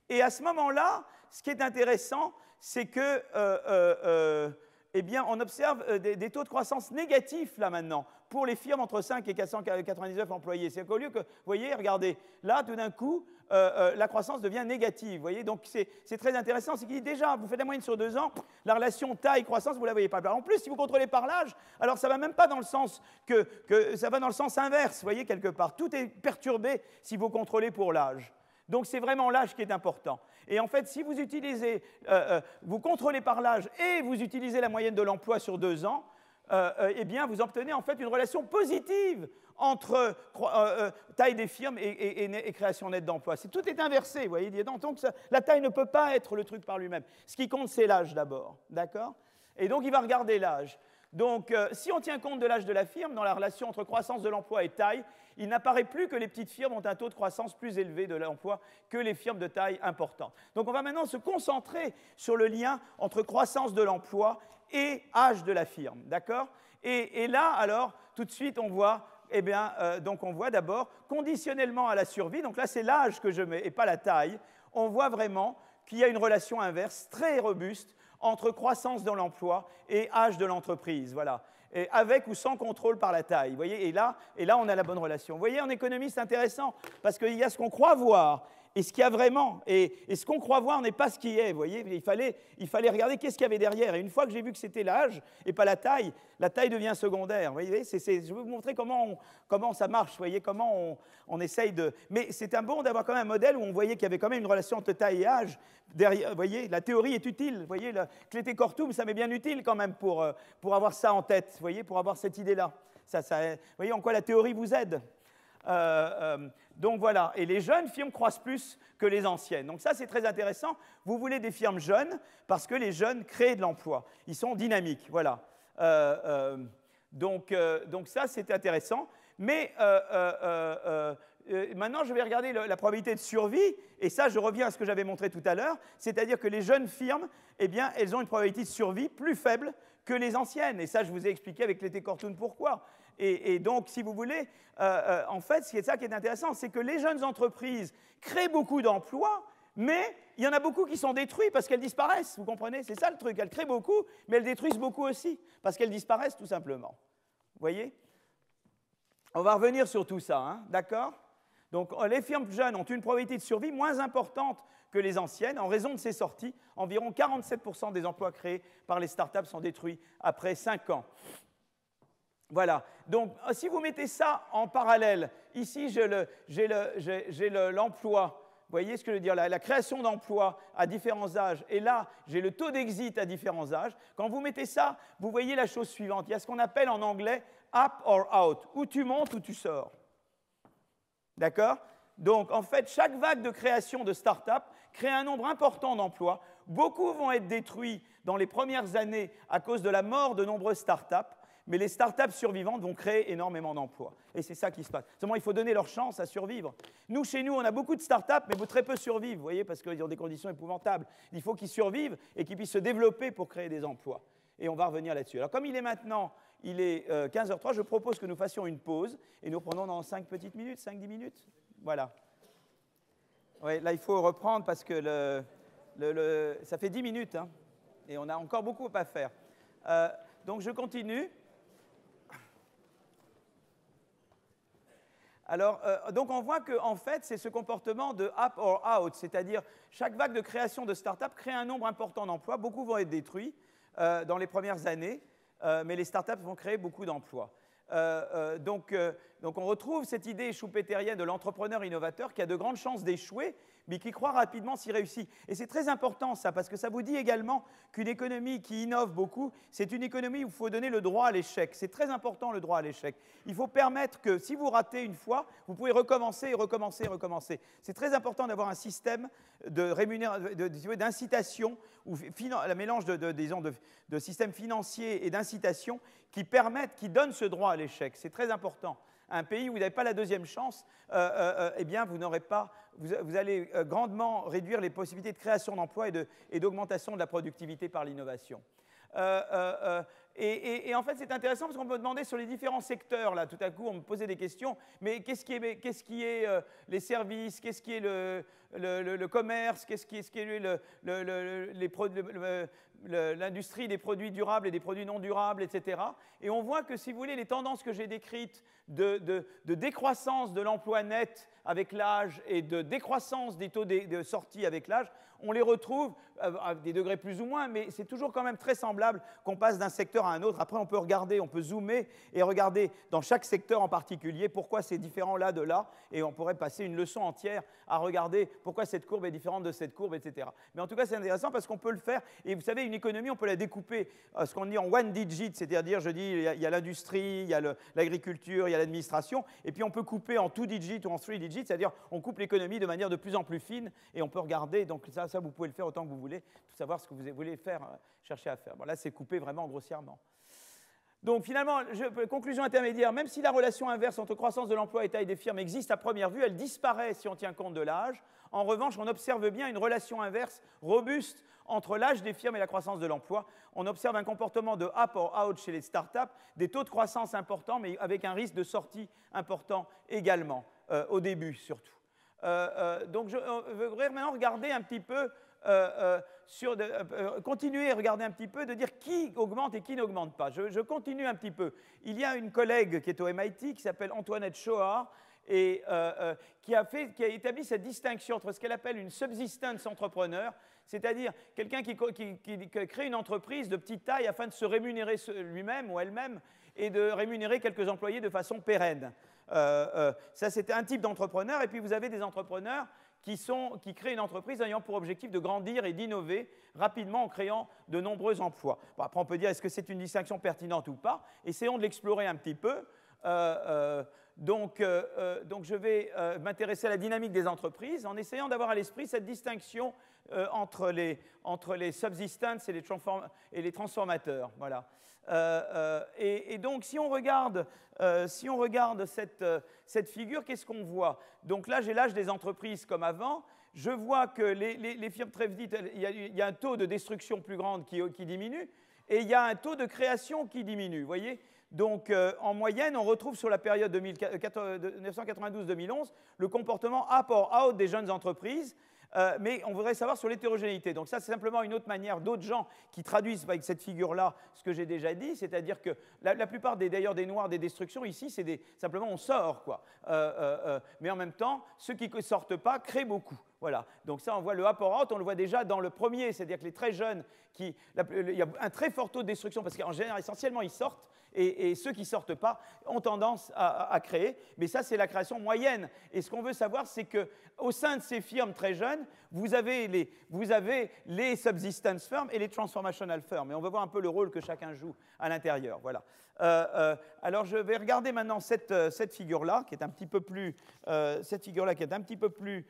Et à ce moment-là, ce qui est intéressant, c'est que, euh, euh, euh, eh bien, on observe des, taux de croissance négatifs là maintenant pour les firmes entre 5 et 499 employés. C'est qu'au lieu que, vous voyez, regardez, là, tout d'un coup, la croissance devient négative. Vous voyez, donc c'est très intéressant. C'est qu'il dit déjà, vous faites la moyenne sur deux ans, la relation taille-croissance, vous ne la voyez pas. En plus, si vous contrôlez par l'âge, alors ça ne va même pas dans le sens que, ça va dans le sens inverse. Vous voyez quelque part, tout est perturbé si vous contrôlez pour l'âge. Donc c'est vraiment l'âge qui est important. Et en fait, si vous utilisez, euh, euh, vous contrôlez par l'âge et vous utilisez la moyenne de l'emploi sur deux ans, euh, eh bien, vous obtenez en fait une relation positive entre taille des firmes et, création nette d'emplois. Tout est inversé, vous voyez. Donc la taille ne peut pas être le truc par lui-même. Ce qui compte, c'est l'âge d'abord, d'accord? Et donc il va regarder l'âge. Donc, si on tient compte de l'âge de la firme dans la relation entre croissance de l'emploi et taille, il n'apparaît plus que les petites firmes ont un taux de croissance plus élevé de l'emploi que les firmes de taille importante. Donc on va maintenant se concentrer sur le lien entre croissance de l'emploi et âge de la firme. D'accord? Et, là, alors, tout de suite, on voit eh bien, euh, donc on voit d'abord, conditionnellement à la survie, donc là c'est l'âge que je mets et pas la taille, on voit vraiment qu'il y a une relation inverse très robuste entre croissance de l'emploi et âge de l'entreprise. Voilà. Et avec ou sans contrôle par la taille. Voyez et, là, et là, on a la bonne relation. Vous voyez, en économie, c'est intéressant parce qu'il y a ce qu'on croit voir et ce qu'il y a vraiment. Et, ce qu'on croit voir n'est pas ce qui est. Vous voyez, il fallait, regarder qu'est-ce qu'il y avait derrière. Et une fois que j'ai vu que c'était l'âge et pas la taille, la taille devient secondaire. Vous voyez, je vais vous montrer comment, ça marche. Vous voyez, comment on, essaye de. Mais c'est un bon d'avoir quand même un modèle où on voyait qu'il y avait quand même une relation entre taille et âge. Derrière, vous voyez, la théorie est utile. Vous voyez, Clété Cortum, ça m'est bien utile quand même pour, euh, avoir ça en tête. Vous voyez, pour avoir cette idée-là. Vous voyez en quoi la théorie vous aide. Euh, euh, donc voilà, et les jeunes firmes croissent plus que les anciennes. Donc ça, c'est très intéressant. Vous voulez des firmes jeunes parce que les jeunes créent de l'emploi. Ils sont dynamiques, voilà. Euh, donc, donc, ça, c'est intéressant. Mais maintenant, je vais regarder la probabilité de survie. Et ça, je reviens à ce que j'avais montré tout à l'heure. C'est-à-dire que les jeunes firmes, eh bien, elles ont une probabilité de survie plus faible que les anciennes. Et ça, je vous ai expliqué avec l'été Cortoon pourquoi. Et, donc, si vous voulez, euh, euh, en fait, ça qui est intéressant, c'est que les jeunes entreprises créent beaucoup d'emplois, mais il y en a beaucoup qui sont détruits parce qu'elles disparaissent, vous comprenez? C'est ça le truc, elles créent beaucoup, mais elles détruisent beaucoup aussi, parce qu'elles disparaissent tout simplement. Vous voyez? On va revenir sur tout ça, hein, d'accord? Donc les firmes jeunes ont une probabilité de survie moins importante que les anciennes. En raison de ces sorties, environ 47% des emplois créés par les startups sont détruits après 5 ans. Voilà. Donc, euh, si vous mettez ça en parallèle, ici, j'ai l'emploi. vous voyez ce que je veux dire la, la création d'emplois à différents âges. Et là, j'ai le taux d'exit à différents âges. Quand vous mettez ça, vous voyez la chose suivante. Il y a ce qu'on appelle en anglais up or out. Où tu montes, ou tu sors. D'accord? Donc, en fait, chaque vague de création de start-up crée un nombre important d'emplois. Beaucoup vont être détruits dans les premières années à cause de la mort de nombreuses start-up mais les startups survivantes vont créer énormément d'emplois. Et c'est ça qui se passe. Seulement, il faut donner leur chance à survivre. Nous, chez nous, on a beaucoup de startups, mais très peu survivent, vous voyez, parce qu'ils ont des conditions épouvantables. Il faut qu'ils survivent et qu'ils puissent se développer pour créer des emplois. Et on va revenir là-dessus. Alors, comme il est maintenant, il est 15h03, euh, je propose que nous fassions une pause et nous prenons dans 5 petites minutes, 5-10 minutes. Voilà. Ouais, là, il faut reprendre parce que ça fait 10 minutes hein, et on a encore beaucoup à faire. Euh, donc, je continue. Alors, euh, donc on voit qu'en en fait, c'est ce comportement de up or out, c'est-à-dire chaque vague de création de start-up crée un nombre important d'emplois. Beaucoup vont être détruits euh, dans les premières années, euh, mais les start-up vont créer beaucoup d'emplois. donc, donc, on retrouve cette idée choupétérienne de l'entrepreneur innovateur qui a de grandes chances d'échouer, mais qui croit rapidement s'y réussit. Et c'est très important ça, parce que ça vous dit également qu'une économie qui innove beaucoup, c'est une économie où il faut donner le droit à l'échec. C'est très important le droit à l'échec. Il faut permettre que si vous ratez une fois, vous pouvez recommencer et recommencer et recommencer. C'est très important d'avoir un système d'incitation, ou un mélange de, de, de, de systèmes financiers et d'incitation qui permettent, qui donnent ce droit à l'échec. C'est très important un pays où vous n'avez pas la deuxième chance, euh, euh, euh, eh bien, vous n'aurez pas, vous, allez grandement réduire les possibilités de création d'emplois et d'augmentation de, la productivité par l'innovation. Et, en fait, c'est intéressant parce qu'on peut demander sur les différents secteurs, là, tout à coup, on me posait des questions, mais qu'est-ce qui est, les services, qu'est-ce qui est le, commerce, qu'est-ce qui est, ce qui est l'industrie des produits durables et des produits non durables, etc. Et on voit que, si vous voulez, les tendances que j'ai décrites de, de, décroissance de l'emploi net avec l'âge et de décroissance des taux de, sortie avec l'âge, on les retrouve à des degrés plus ou moins, mais c'est toujours quand même très semblable qu'on passe d'un secteur à un autre. Après, on peut regarder, on peut zoomer et regarder dans chaque secteur en particulier pourquoi c'est différent là de là, et on pourrait passer une leçon entière à regarder pourquoi cette courbe est différente de cette courbe, etc. Mais en tout cas, c'est intéressant parce qu'on peut le faire. Et vous savez, une économie, on peut la découper, euh, ce qu'on dit en one digit, c'est-à-dire, je dis, il y a l'industrie, il y a l'agriculture, il y a et puis on peut couper en two digit ou en three digit, c'est-à-dire on coupe l'économie de manière de plus en plus fine, et on peut regarder, donc ça, ça vous pouvez le faire autant que vous voulez, savoir ce que vous voulez faire, euh, chercher à faire. Bon, là, c'est coupé vraiment grossièrement. Donc finalement, conclusion intermédiaire, même si la relation inverse entre croissance de l'emploi et taille des firmes existe à première vue, elle disparaît si on tient compte de l'âge. En revanche, on observe bien une relation inverse robuste entre l'âge des firmes et la croissance de l'emploi. On observe un comportement de up or out chez les startups, des taux de croissance importants, mais avec un risque de sortie important également, euh, au début surtout. Euh, euh, donc je voudrais maintenant regarder un petit peu sur continuer à regarder un petit peu, de dire qui augmente et qui n'augmente pas. Je, continue un petit peu. Il y a une collègue qui est au MIT qui s'appelle Antoinette Shoah et qui, a qui a établi cette distinction entre ce qu'elle appelle une subsistence entrepreneur, c'est-à-dire quelqu'un qui, crée une entreprise de petite taille afin de se rémunérer lui-même ou elle-même et de rémunérer quelques employés de façon pérenne. Euh, euh, ça, c'était un type d'entrepreneur. Et puis, vous avez des entrepreneurs qui, créent une entreprise ayant pour objectif de grandir et d'innover rapidement en créant de nombreux emplois. après, on peut dire est-ce que c'est une distinction pertinente ou pas? Essayons de l'explorer un petit peu. Euh, donc, je vais m'intéresser à la dynamique des entreprises en essayant d'avoir à l'esprit cette distinction euh, entre, les, entre les subsistances et les, transformateurs. Voilà. Euh, euh, et, donc, si on regarde, si on regarde cette, cette figure, qu'est-ce qu'on voit? Donc là, j'ai l'âge des entreprises comme avant. Je vois que les, les, firmes très vite, il y, a, un taux de destruction plus grand qui, qui, diminue, et il y a un taux de création qui diminue. Voyez? Donc, en moyenne, on retrouve sur la période 1992-2011 le comportement up-or-out des jeunes entreprises euh, mais on voudrait savoir sur l'hétérogénéité. Donc ça, c'est simplement une autre manière d'autres gens qui traduisent avec cette figure-là ce que j'ai déjà dit, c'est-à-dire que la, plupart des, d'ailleurs des noirs des destructions ici, c'est simplement on sort, quoi. Euh, euh, mais en même temps, ceux qui ne sortent pas créent beaucoup. Voilà. Donc ça, on voit le apport out, on le voit déjà dans le premier, c'est-à-dire que les très jeunes, qui, il y a un très fort taux de destruction parce qu'en général, essentiellement, ils sortent, et, ceux qui ne sortent pas ont tendance à, créer. Mais ça, c'est la création moyenne. Et ce qu'on veut savoir, c'est qu'au sein de ces firmes très jeunes, vous avez, les, vous avez les subsistence firms et les transformational firms. Et on va voir un peu le rôle que chacun joue à l'intérieur. Voilà. Euh, euh, alors, je vais regarder maintenant cette, euh, cette figure-là, qui est un petit peu plus, cette figure-là qui est un petit peu plus.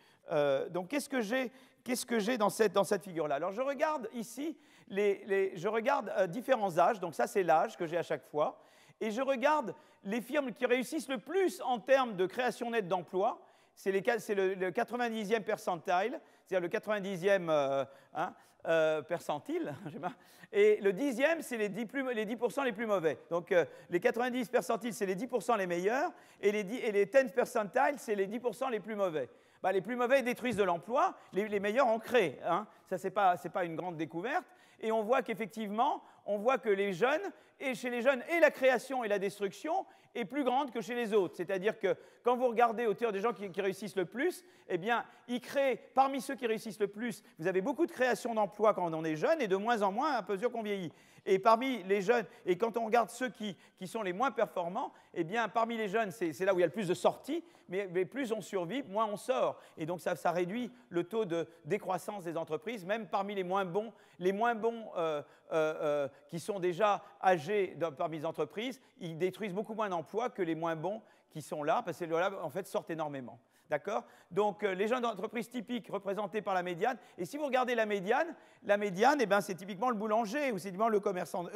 donc, qu'est-ce que j'ai Qu'est-ce que dans cette, dans cette figure-là? Alors, je regarde ici je regarde euh, différents âges, donc ça c'est l'âge que j'ai à chaque fois, et je regarde les firmes qui réussissent le plus en termes de création nette d'emplois, c'est le, le, 90e percentile, c'est-à-dire le 90e euh, hein, euh, percentile, et le 10e, c'est les 10%, les, 10 les plus mauvais. Donc les 90 percentiles, c'est les 10% les meilleurs, et les, 10, et les 10 percentiles, c'est les 10% les plus mauvais. Bah, les plus mauvais détruisent de l'emploi, les, meilleurs en créent. Hein. Ça, ce n'est pas, une grande découverte et on voit qu'effectivement, on voit que les jeunes, et chez les jeunes, et la création et la destruction est plus grande que chez les autres. C'est-à-dire que quand vous regardez autour des gens qui, réussissent le plus, eh bien, ils créent, parmi ceux qui réussissent le plus, vous avez beaucoup de création d'emplois quand on est jeune, et de moins en moins à mesure qu'on vieillit. Et parmi les jeunes, et quand on regarde ceux qui, sont les moins performants, eh bien, parmi les jeunes, c'est là où il y a le plus de sorties, mais, plus on survit, moins on sort. Et donc, ça, réduit le taux de décroissance des entreprises, même parmi les moins bons, les moins bons euh, euh, euh, qui sont déjà âgés parmi les entreprises, ils détruisent beaucoup moins d'emplois que les moins bons qui sont là, parce que là, en fait, sortent énormément. D'accord? Donc, euh, les jeunes d'entreprise typiques représentés par la médiane. Et si vous regardez la médiane, la médiane, eh ben, c'est typiquement le boulanger ou c'est typiquement le commerçant,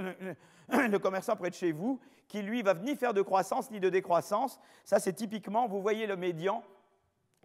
le commerçant près de chez vous qui, lui, va ni faire de croissance ni de décroissance. Ça, c'est typiquement, vous voyez le médian.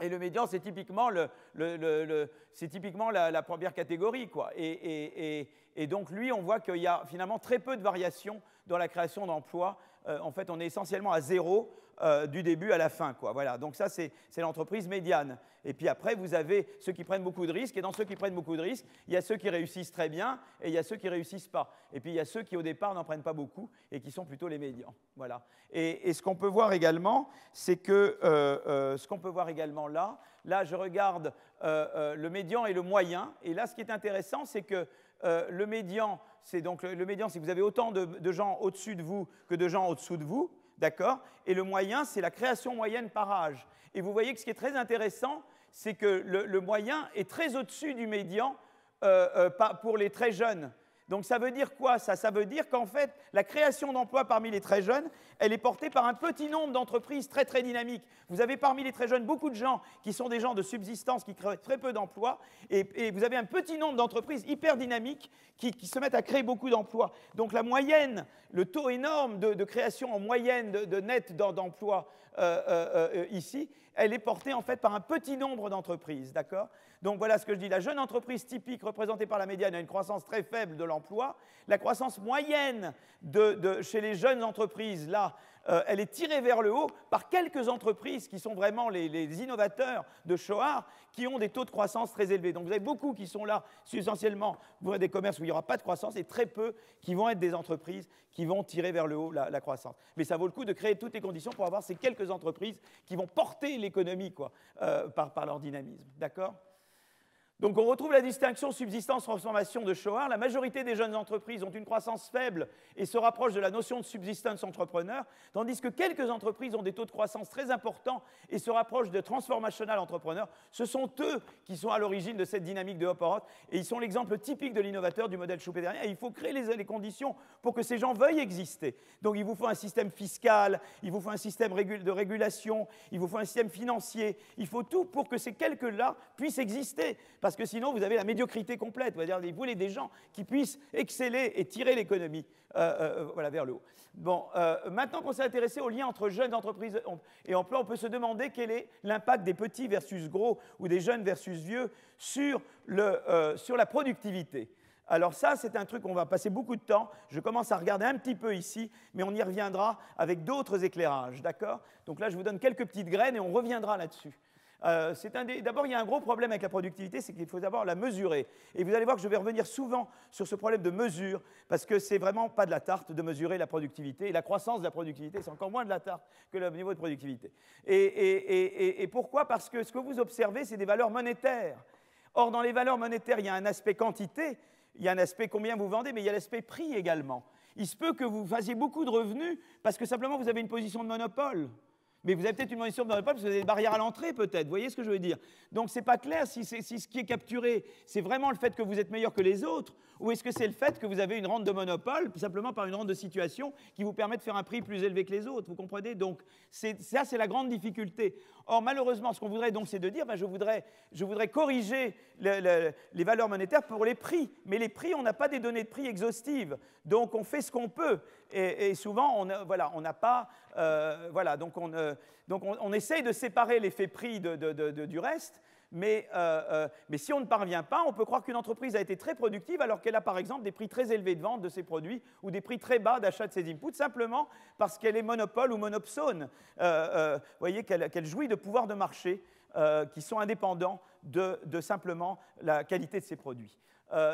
Et le médian, c'est typiquement, le, typiquement la, première catégorie. Quoi. Et, donc, lui, on voit qu'il y a finalement très peu de variations dans la création d'emplois. Euh, en fait, on est essentiellement à zéro euh, du début à la fin. Quoi. Voilà. Donc ça, c'est l'entreprise médiane. Et puis après, vous avez ceux qui prennent beaucoup de risques. Et dans ceux qui prennent beaucoup de risques, il y a ceux qui réussissent très bien et il y a ceux qui ne réussissent pas. Et puis il y a ceux qui, au départ, n'en prennent pas beaucoup et qui sont plutôt les médians. Voilà. Et, ce qu'on peut voir également, c'est que euh, ce qu'on peut voir également là, là, je regarde le médian et le moyen. Et là, ce qui est intéressant, c'est que le médian, c'est donc le, médian, si vous avez autant de, de gens au-dessus de vous que de gens au-dessous de vous, D'accord? Et le moyen, c'est la création moyenne par âge. Et vous voyez que ce qui est très intéressant, c'est que le, moyen est très au-dessus du médian euh, euh, pour les très jeunes. Donc ça veut dire quoi ça? Veut dire qu'en fait, la création d'emplois parmi les très jeunes, elle est portée par un petit nombre d'entreprises très très dynamiques. Vous avez parmi les très jeunes beaucoup de gens qui sont des gens de subsistance, qui créent très peu d'emplois, et, vous avez un petit nombre d'entreprises hyper dynamiques qui, se mettent à créer beaucoup d'emplois. Donc la moyenne, le taux énorme de, création en moyenne de, net d'emplois euh, euh, euh, ici, elle est portée en fait par un petit nombre d'entreprises, d'accord? Donc voilà ce que je dis. La jeune entreprise typique représentée par la médiane a une croissance très faible de l'emploi. La croissance moyenne de, chez les jeunes entreprises, là, euh, elle est tirée vers le haut par quelques entreprises qui sont vraiment les, innovateurs de Shoah, qui ont des taux de croissance très élevés. Donc vous avez beaucoup qui sont là, essentiellement, avez des commerces où il n'y aura pas de croissance, et très peu qui vont être des entreprises qui vont tirer vers le haut la, croissance. Mais ça vaut le coup de créer toutes les conditions pour avoir ces quelques entreprises qui vont porter l'économie euh, par leur dynamisme. D'accord? Donc on retrouve la distinction subsistance-transformation de Shoah. La majorité des jeunes entreprises ont une croissance faible et se rapprochent de la notion de subsistance entrepreneur, tandis que quelques entreprises ont des taux de croissance très importants et se rapprochent de transformational entrepreneur. Ce sont eux qui sont à l'origine de cette dynamique de hop et ils sont l'exemple typique de l'innovateur du modèle Schumpeterien. Et il faut créer les, conditions pour que ces gens veuillent exister. Donc il vous faut un système fiscal, il vous faut un système de régulation, il vous faut un système financier, il faut tout pour que ces quelques-là puissent exister que sinon vous avez la médiocrité complète. Vous voulez des gens qui puissent exceller et tirer l'économie euh, euh, vers le haut. Bon, euh, maintenant qu'on s'est intéressé au lien entre jeunes entreprises et emploi, on peut se demander quel est l'impact des petits versus gros ou des jeunes versus vieux sur, sur la productivité. Alors ça, c'est un truc, on va passer beaucoup de temps. Je commence à regarder un petit peu ici, mais on y reviendra avec d'autres éclairages, d'accord? Donc là, je vous donne quelques petites graines et on reviendra là-dessus. Euh, d'abord, il y a un gros problème avec la productivité, c'est qu'il faut d'abord la mesurer. Et vous allez voir que je vais revenir souvent sur ce problème de mesure, parce que c'est vraiment pas de la tarte de mesurer la productivité. Et la croissance de la productivité, c'est encore moins de la tarte que le niveau de productivité. Et, et pourquoi? Parce que ce que vous observez, c'est des valeurs monétaires. Or, dans les valeurs monétaires, il y a un aspect quantité, il y a un aspect combien vous vendez, mais il y a l'aspect prix également. Il se peut que vous fassiez beaucoup de revenus parce que simplement vous avez une position de monopole. Mais vous avez peut-être une munition dans le peuple parce que vous avez des barrières à l'entrée, peut-être. Vous voyez ce que je veux dire? Donc, ce n'est pas clair si, si, ce qui est capturé, c'est vraiment le fait que vous êtes meilleur que les autres, ou est-ce que c'est le fait que vous avez une rente de monopole, simplement par une rente de situation, qui vous permet de faire un prix plus élevé que les autres Vous comprenez? Donc, ça, c'est la grande difficulté. Or, malheureusement, ce qu'on voudrait donc, c'est de dire ben, je, voudrais, corriger les valeurs monétaires pour les prix. Mais les prix, on n'a pas des données de prix exhaustives. Donc, on fait ce qu'on peut. Et, souvent, on n'a voilà, pas. Euh, voilà, on, donc on, essaye de séparer l'effet prix du reste. Mais, euh, mais, si on ne parvient pas, on peut croire qu'une entreprise a été très productive alors qu'elle a par exemple des prix très élevés de vente de ses produits ou des prix très bas d'achat de ses inputs, simplement parce qu'elle est monopole ou monopsone. vous voyez qu'elle jouit de pouvoirs de marché qui sont indépendants de, simplement la qualité de ses produits.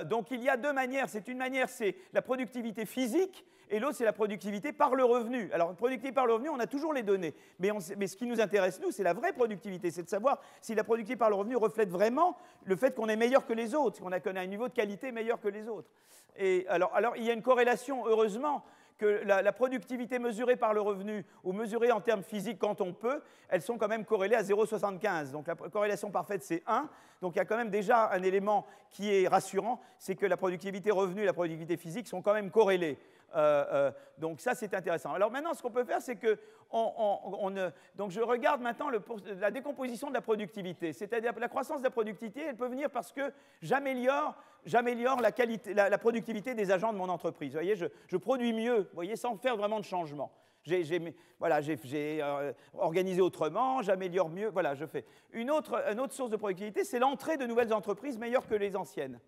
Donc il y a deux manières. C'est une manière, c'est la productivité physique, et l'autre, c'est la productivité par le revenu. Alors, productivité par le revenu, on a toujours les données. Mais, ce qui nous intéresse, nous, c'est la vraie productivité. C'est de savoir si la productivité par le revenu reflète vraiment le fait qu'on est meilleur que les autres, qu'on a, un niveau de qualité meilleur que les autres. Et alors, alors, il y a une corrélation, heureusement, que la, productivité mesurée par le revenu ou mesurée en termes physiques quand on peut, elles sont quand même corrélées à 0,75. Donc la corrélation parfaite, c'est 1. Donc il y a quand même déjà un élément qui est rassurant, c'est que la productivité revenu et la productivité physique sont quand même corrélées. Euh, euh, donc ça, c'est intéressant. Alors maintenant, ce qu'on peut faire, c'est que on, donc je regarde maintenant la décomposition de la productivité. C'est-à-dire la croissance de la productivité, elle peut venir parce que j'améliore, la, la, productivité des agents de mon entreprise. Vous voyez, je, produis mieux, vous voyez, sans faire vraiment de changement. J'ai voilà, euh, organisé autrement, j'améliore mieux, voilà, je fais. Une autre, une autre source de productivité, c'est l'entrée de nouvelles entreprises meilleures que les anciennes.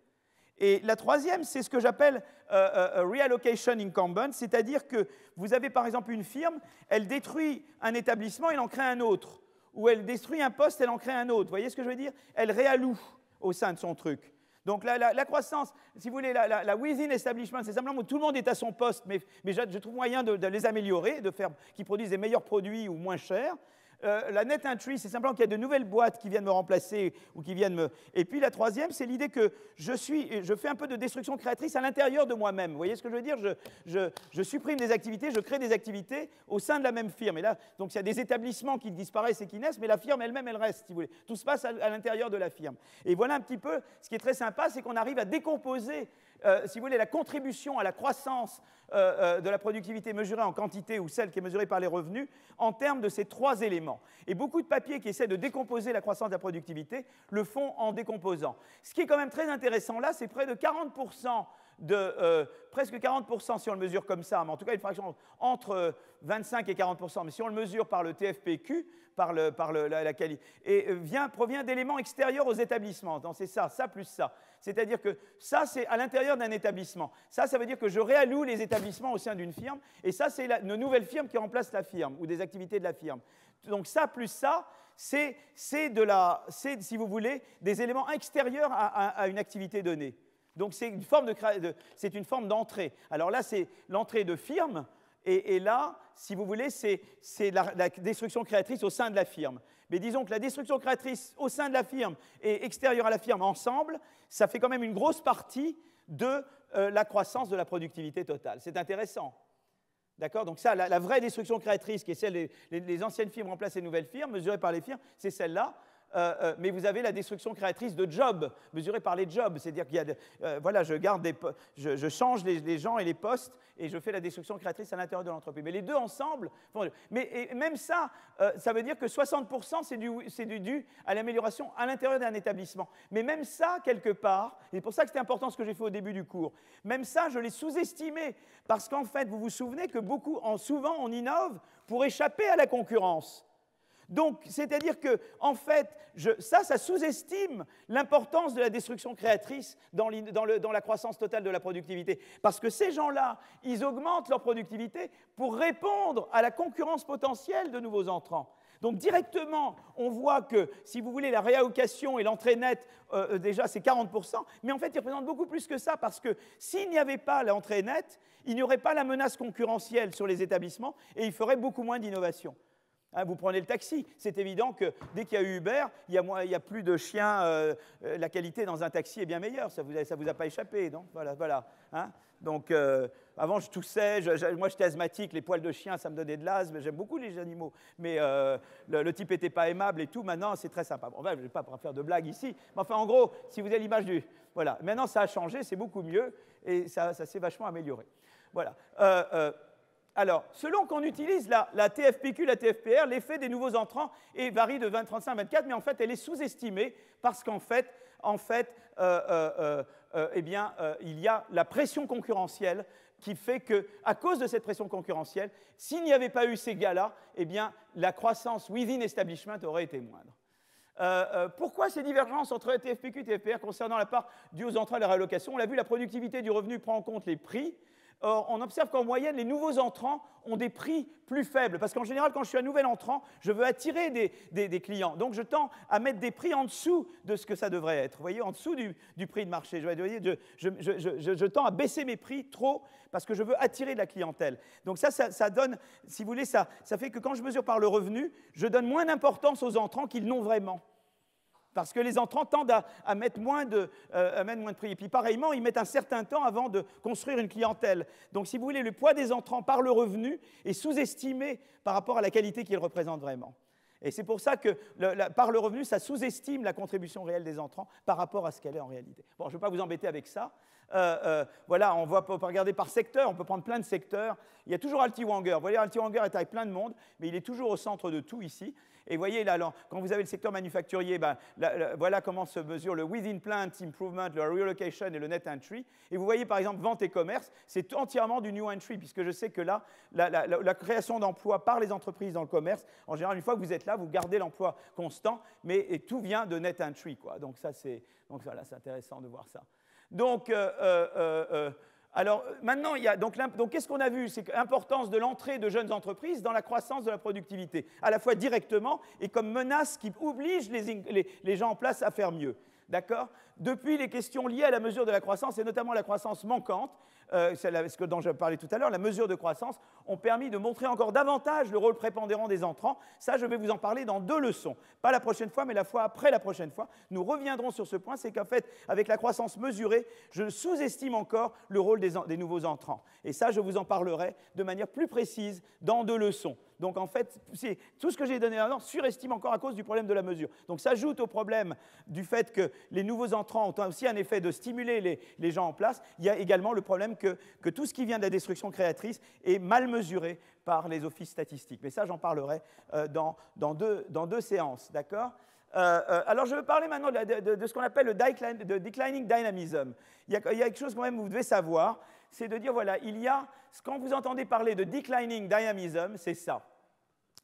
Et la troisième, c'est ce que j'appelle euh, euh, reallocation incumbent, c'est-à-dire que vous avez par exemple une firme, elle détruit un établissement, elle en crée un autre. Ou elle détruit un poste, elle en crée un autre. Vous voyez ce que je veux dire? Elle réalloue au sein de son truc. Donc la, croissance, si vous voulez, la, within establishment, c'est simplement où tout le monde est à son poste, mais, je, trouve moyen de, de, les améliorer, de faire qu'ils produisent des meilleurs produits ou moins chers. Euh, la net entry, c'est simplement qu'il y a de nouvelles boîtes qui viennent me remplacer ou qui viennent me. Et puis la troisième, c'est l'idée que je, suis, je fais un peu de destruction créatrice à l'intérieur de moi-même. Vous voyez ce que je veux dire? Je, supprime des activités, je crée des activités au sein de la même firme. Et là, donc il y a des établissements qui disparaissent et qui naissent, mais la firme elle-même, elle reste, si vous voulez. Tout se passe à, l'intérieur de la firme. Et voilà un petit peu ce qui est très sympa, c'est qu'on arrive à décomposer si vous voulez, la contribution à la croissance de la productivité mesurée en quantité ou celle qui est mesurée par les revenus en termes de ces trois éléments. Et beaucoup de papiers qui essaient de décomposer la croissance de la productivité le font en décomposant. Ce qui est quand même très intéressant là, c'est près de 40% de euh, presque 40% si on le mesure comme ça, mais en tout cas une fraction entre 25 et 40%, mais si on le mesure par le TFPQ, par, le, par la, qualité, et euh, vient, provient d'éléments extérieurs aux établissements. Donc c'est ça, ça plus ça. C'est-à-dire que ça, c'est à l'intérieur d'un établissement. Ça, ça veut dire que je réalloue les établissements au sein d'une firme, et ça, c'est une nouvelle firme qui remplace la firme, ou des activités de la firme. Donc ça plus ça, c'est, de la, si vous voulez, des éléments extérieurs à une activité donnée. Donc c'est c'est une forme d'entrée. Alors là, c'est l'entrée de firme, et, là, si vous voulez, c'est, la, destruction créatrice au sein de la firme. Mais disons que la destruction créatrice au sein de la firme et extérieure à la firme ensemble, ça fait quand même une grosse partie de euh, la croissance de la productivité totale. C'est intéressant. D'accord? Donc ça, la, vraie destruction créatrice, qui est celle des les, anciennes firmes remplacent les nouvelles firmes, mesurées par les firmes, c'est celle-là. Euh, euh, mais vous avez la destruction créatrice de jobs, mesurée par les jobs. C'est-à-dire qu'il euh, voilà, je, garde des, je, change les, gens et les postes et je fais la destruction créatrice à l'intérieur de l'entreprise. Mais les deux ensemble, mais même ça, ça veut dire que 60% c'est du, dû à l'amélioration à l'intérieur d'un établissement. Mais même ça, quelque part, et c'est pour ça que c'était important ce que j'ai fait au début du cours, même ça, je l'ai sous-estimé, parce qu'en fait, vous vous souvenez que beaucoup, en, souvent, on innove pour échapper à la concurrence. Donc, c'est-à-dire que, en fait, ça, ça sous-estime l'importance de la destruction créatrice dans, la croissance totale de la productivité. Parce que ces gens-là, ils augmentent leur productivité pour répondre à la concurrence potentielle de nouveaux entrants. Donc directement, on voit que, si vous voulez, la réallocation et l'entrée nette, euh, euh, déjà, c'est 40%, mais en fait, ils représentent beaucoup plus que ça, parce que s'il n'y avait pas l'entrée nette, il n'y aurait pas la menace concurrentielle sur les établissements, et il ferait beaucoup moins d'innovation. Hein, vous prenez le taxi, c'est évident que dès qu'il y a eu Uber, il y a, plus de chiens, euh, euh, la qualité dans un taxi est bien meilleure, ça ne vous, vous, a pas échappé, non? Voilà, voilà. Hein. Donc, euh, avant, je toussais, moi j'étais asthmatique, les poils de chien, ça me donnait de l'asthme, j'aime beaucoup les animaux, mais le, type n'était pas aimable et tout, maintenant c'est très sympa. Bon, je ne vais pas faire de blagues ici, mais enfin, en gros, si vous avez l'image du... Voilà, maintenant ça a changé, c'est beaucoup mieux, et ça, ça s'est vachement amélioré. Voilà. Alors, selon qu'on utilise la, TFPQ, la TFPR, l'effet des nouveaux entrants varie de 20, 35 à 24, mais en fait, elle est sous-estimée parce qu'en fait, en fait euh, euh, euh, eh il y a la pression concurrentielle qui fait que, à cause de cette pression concurrentielle, s'il n'y avait pas eu ces gars-là, eh bien, la croissance within establishment aurait été moindre. pourquoi ces divergences entre TFPQ et TFPR concernant la part due aux entrants et la réallocation? On l'a vu, la productivité du revenu prend en compte les prix. Or, on observe qu'en moyenne, les nouveaux entrants ont des prix plus faibles. Parce qu'en général, quand je suis un nouvel entrant, je veux attirer des, clients. Donc, je tends à mettre des prix en dessous de ce que ça devrait être. Vous voyez, en dessous du, prix de marché. Je, tends à baisser mes prix trop parce que je veux attirer de la clientèle. Donc, ça, ça, donne, si vous voulez, ça, ça fait que quand je mesure par le revenu, je donne moins d'importance aux entrants qu'ils n'ont vraiment parce que les entrants tendent à, mettre moins de, euh, mettre moins de prix. Et puis pareillement, ils mettent un certain temps avant de construire une clientèle. Donc si vous voulez, le poids des entrants par le revenu est sous-estimé par rapport à la qualité qu'ils représentent vraiment. Et c'est pour ça que par le revenu, ça sous-estime la contribution réelle des entrants par rapport à ce qu'elle est en réalité. Bon, je ne vais pas vous embêter avec ça. Euh, euh, voilà, on va regarder par secteur, on peut prendre plein de secteurs. Il y a toujours Altiwanger. Vous voyez, Altiwanger est avec plein de monde, mais il est toujours au centre de tout ici. Et voyez, là, quand vous avez le secteur manufacturier, ben, voilà comment se mesure le within plant improvement, le relocation et le net entry. Et vous voyez, par exemple, vente et commerce, c'est entièrement du new entry, puisque je sais que là, la, création d'emplois par les entreprises dans le commerce, en général, une fois que vous êtes là, vous gardez l'emploi constant, mais et tout vient de net entry. Donc ça, c'est voilà, c'est intéressant de voir ça. Donc, euh, euh, euh, alors maintenant, il y a, donc, qu'est-ce qu'on a vu? C'est l'importance de l'entrée de jeunes entreprises dans la croissance de la productivité, à la fois directement et comme menace qui oblige les, les gens en place à faire mieux. D'accord? Depuis les questions liées à la mesure de la croissance, et notamment la croissance manquante, euh, ce dont je parlais tout à l'heure, la mesure de croissance, ont permis de montrer encore davantage le rôle prépondérant des entrants. Ça, je vais vous en parler dans deux leçons. Pas la prochaine fois, mais la fois après la prochaine fois. Nous reviendrons sur ce point, c'est qu'en fait, avec la croissance mesurée, je sous-estime encore le rôle des, des nouveaux entrants. Et ça, je vous en parlerai de manière plus précise dans deux leçons. Donc en fait, tout ce que j'ai donné avant surestime encore à cause du problème de la mesure. Donc ça ajoute au problème du fait que les nouveaux entrants ont aussi un effet de stimuler les, gens en place. Il y a également le problème que, tout ce qui vient de la destruction créatrice est mal mesuré par les offices statistiques. Mais ça, j'en parlerai euh, dans, deux, séances. D'accord? Euh, euh, alors, je veux parler maintenant de, ce qu'on appelle le declining dynamism. Il y, a, quelque chose quand même que vous devez savoir, c'est de dire, voilà, il y a, quand vous entendez parler de declining dynamism, c'est ça.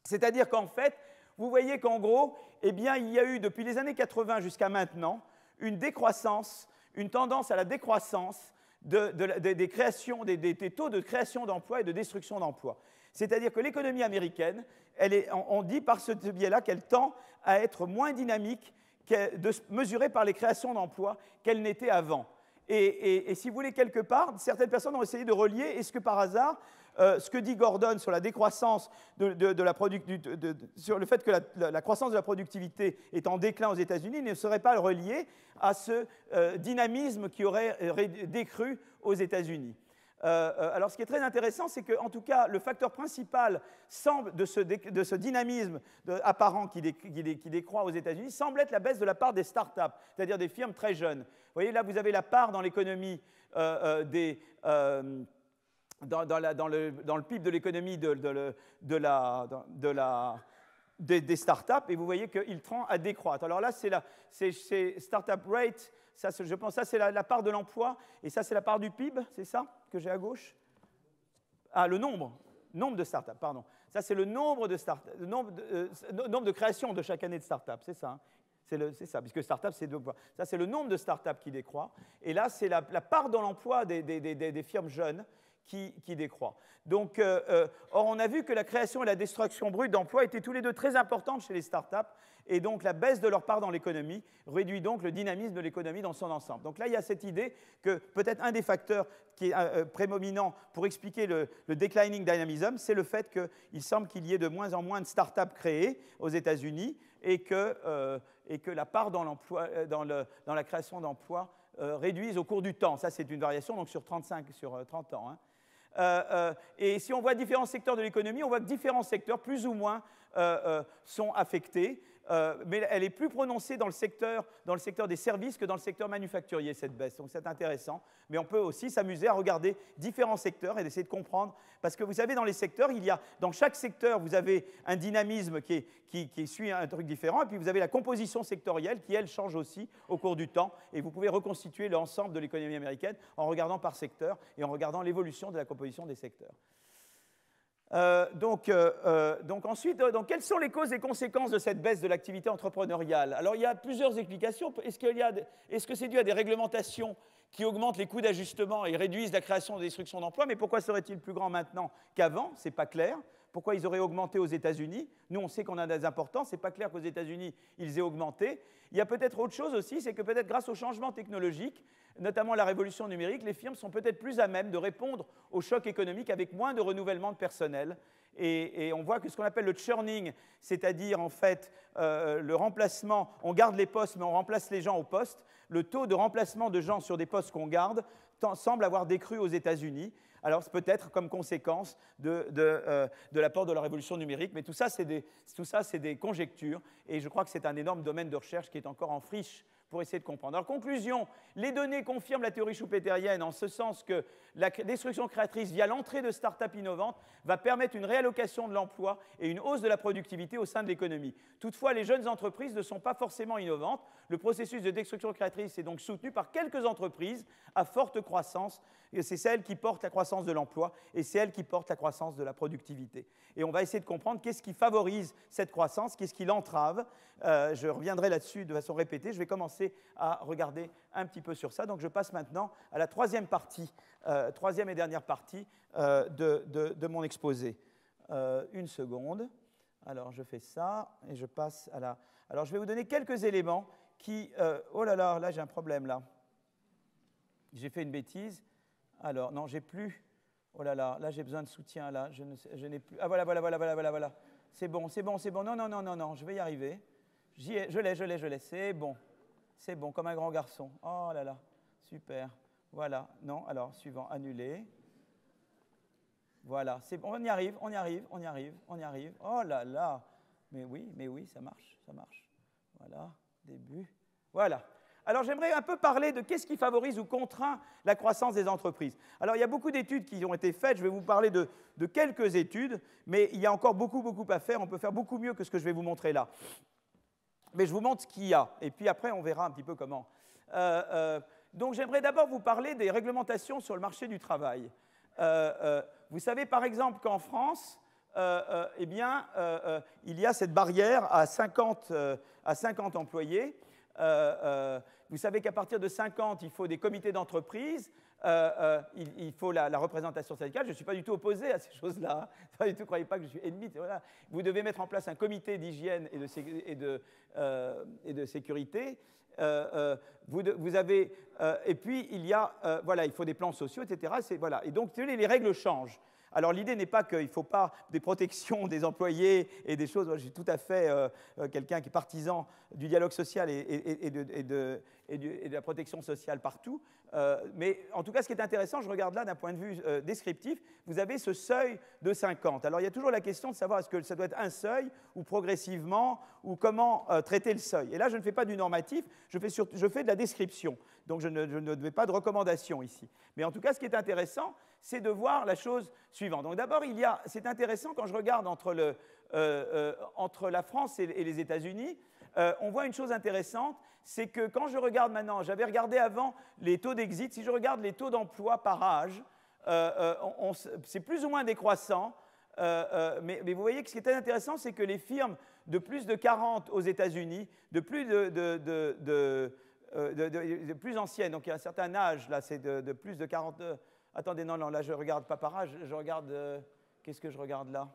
C'est-à-dire qu'en fait, vous voyez qu'en gros, eh bien, il y a eu depuis les années 80 jusqu'à maintenant une décroissance, une tendance à la décroissance des, créations, des, taux de création d'emplois et de destruction d'emplois. C'est-à-dire que l'économie américaine, on dit par ce biais-là qu'elle tend à être moins dynamique, mesurée par les créations d'emplois qu'elle n'était avant. Et, si vous voulez, quelque part, certaines personnes ont essayé de relier, est-ce que par hasard, euh, ce que dit Gordon sur la décroissance de, la sur le fait que la, croissance de la productivité est en déclin aux États-Unis ne serait pas relié à ce euh, dynamisme qui aurait décru aux États-Unis? Euh, alors, ce qui est très intéressant, c'est qu'en tout cas, le facteur principal semble de, ce, dynamisme apparent qui, décroît aux États-Unis semble être la baisse de la part des start-up, c'est-à-dire des firmes très jeunes. Vous voyez, là, vous avez la part dans l'économie des dans, le, PIB de l'économie des, startups, et vous voyez qu'il tend à décroître. Alors là, c'est la startup rate, ça, je pense ça c'est la, part de l'emploi, et ça c'est la part du PIB, c'est ça que j'ai à gauche? Ah, le nombre, nombre de startups, pardon. Ça c'est le nombre de start nombre de, euh, nombre de créations de chaque année de startups, c'est ça. Hein? c'est ça, puisque startup, c'est. Ça, c'est le nombre de startups qui décroît. Et là, c'est la, part dans l'emploi des, des, des, des, firmes jeunes qui, décroît. Donc, euh, euh, or, on a vu que la création et la destruction brute d'emplois étaient tous les deux très importantes chez les startups, et donc la baisse de leur part dans l'économie réduit donc le dynamisme de l'économie dans son ensemble. Donc là, il y a cette idée que peut-être un des facteurs qui est euh, prédominant pour expliquer le, declining dynamism, c'est le fait qu'il semble qu'il y ait de moins en moins de startups créées aux États-Unis et, que, et que la part dans, dans, dans la création d'emplois réduise au cours du temps. Ça, c'est une variation donc sur 35, sur 30 ans. Hein. Euh, euh, et si on voit différents secteurs de l'économie, on voit que différents secteurs, plus ou moins, euh, sont affectés. Euh, mais elle est plus prononcée dans le, secteur, dans le secteur des services que dans le secteur manufacturier, cette baisse. Donc c'est intéressant. Mais on peut aussi s'amuser à regarder différents secteurs et d'essayer de comprendre. Parce que vous savez, dans les secteurs, il y a, dans chaque secteur, vous avez un dynamisme qui, qui, qui suit un truc différent. Et puis vous avez la composition sectorielle qui, elle, change aussi au cours du temps. Et vous pouvez reconstituer l'ensemble de l'économie américaine en regardant par secteur et en regardant l'évolution de la composition des secteurs. Euh, donc, euh, euh, donc, ensuite, quelles sont les causes et conséquences de cette baisse de l'activité entrepreneuriale? Alors il y a plusieurs explications. Est-ce, est-ce que c'est dû à des réglementations qui augmentent les coûts d'ajustement et réduisent la création la destruction d'emplois? Mais pourquoi serait-il plus grand maintenant qu'avant? C'est pas clair. Pourquoi ils auraient augmenté aux États-Unis? Nous, on sait qu'on a des importants. C'est pas clair qu'aux États-Unis ils aient augmenté. Il y a peut-être autre chose aussi, c'est que peut-être grâce au changement technologique, notamment la révolution numérique, les firmes sont peut-être plus à même de répondre au choc économique avec moins de renouvellement de personnel. Et, on voit que ce qu'on appelle le churning, c'est-à-dire en fait euh, le remplacement, on garde les postes mais on remplace les gens au poste, le taux de remplacement de gens sur des postes qu'on garde semble avoir décru aux États-Unis. Alors peut-être comme conséquence de, euh, de l'apport de la révolution numérique, mais tout ça, c'est des, des conjectures, et je crois que c'est un énorme domaine de recherche qui est encore en friche pour essayer de comprendre. En conclusion, les données confirment la théorie schumpeterienne en ce sens que la destruction créatrice via l'entrée de start-up innovantes va permettre une réallocation de l'emploi et une hausse de la productivité au sein de l'économie. Toutefois, les jeunes entreprises ne sont pas forcément innovantes. Le processus de destruction créatrice est donc soutenu par quelques entreprises à forte croissance. C'est celles qui portent la croissance de l'emploi et c'est elles qui portent la croissance de la productivité. Et on va essayer de comprendre qu'est-ce qui favorise cette croissance, qu'est-ce qui l'entrave. Euh, je reviendrai là-dessus de façon répétée. Je vais commencer à regarder un petit peu sur ça. Donc je passe maintenant à la troisième partie, euh, troisième et dernière partie euh, de, mon exposé. Euh, une seconde. Alors je fais ça et je passe à la... Alors je vais vous donner quelques éléments qui... oh là là, là j'ai un problème là. J'ai fait une bêtise. Alors non, j'ai plus... Oh là là, là j'ai besoin de soutien là. Je, n'ai plus... Ah voilà, voilà, voilà, voilà, voilà, voilà. C'est bon, c'est bon, c'est bon. Non, non, non, non, non, je vais y arriver. Ai, je l'ai, je l'ai, je l'ai. C'est bon. C'est bon, comme un grand garçon. Oh là là, super. Voilà, non, alors, suivant, annulé. Voilà, on y arrive, on y arrive, on y arrive, on y arrive. Oh là là, mais oui, mais oui, ça marche, ça marche. Voilà, début. Voilà. Alors j'aimerais un peu parler de qu'est-ce qui favorise ou contraint la croissance des entreprises. Alors il y a beaucoup d'études qui ont été faites, je vais vous parler de, quelques études, mais il y a encore beaucoup, beaucoup à faire, on peut faire beaucoup mieux que ce que je vais vous montrer là. Mais je vous montre ce qu'il y a, et puis après on verra un petit peu comment. Euh, euh, donc j'aimerais d'abord vous parler des réglementations sur le marché du travail. Euh, vous savez par exemple qu'en France, eh bien, il y a cette barrière à 50, à 50 employés. Vous savez qu'à partir de 50, il faut des comités d'entreprise, euh, euh, il, faut la, représentation syndicale. Je ne suis pas du tout opposé à ces choses-là. Pas du tout, croyez pas que je suis ennemi. Vous devez mettre en place un comité d'hygiène et de, euh, sécurité. Vous, avez, et puis il y a, voilà, il faut des plans sociaux, etc. Et donc les règles changent. Alors l'idée n'est pas qu'il ne faut pas des protections des employés et des choses. je suis tout à fait euh, euh, quelqu'un qui est partisan du dialogue social et, de, la protection sociale partout. Euh, mais en tout cas, ce qui est intéressant, je regarde là d'un point de vue descriptif, vous avez ce seuil de 50. Alors il y a toujours la question de savoir est-ce que ça doit être un seuil ou progressivement ou comment traiter le seuil. Et là, je ne fais pas du normatif, je fais, de la description. Donc je ne, je ne fais pas de recommandation ici. Mais en tout cas, ce qui est intéressant, c'est de voir la chose suivante. Donc d'abord, il y a, c'est intéressant quand je regarde entre, le, euh, euh, la France et, les États-Unis, euh, on voit une chose intéressante, c'est que quand je regarde maintenant, j'avais regardé avant les taux d'exit, si je regarde les taux d'emploi par âge, c'est plus ou moins décroissant. Mais, vous voyez que ce qui est intéressant, c'est que les firmes de plus de 40 aux États-Unis, de plus de, de, plus anciennes, donc il y a un certain âge, là, c'est de, plus de 40, Attendez, non, non, là, je regarde pas par âge, je regarde. Euh, qu'est-ce que je regarde là?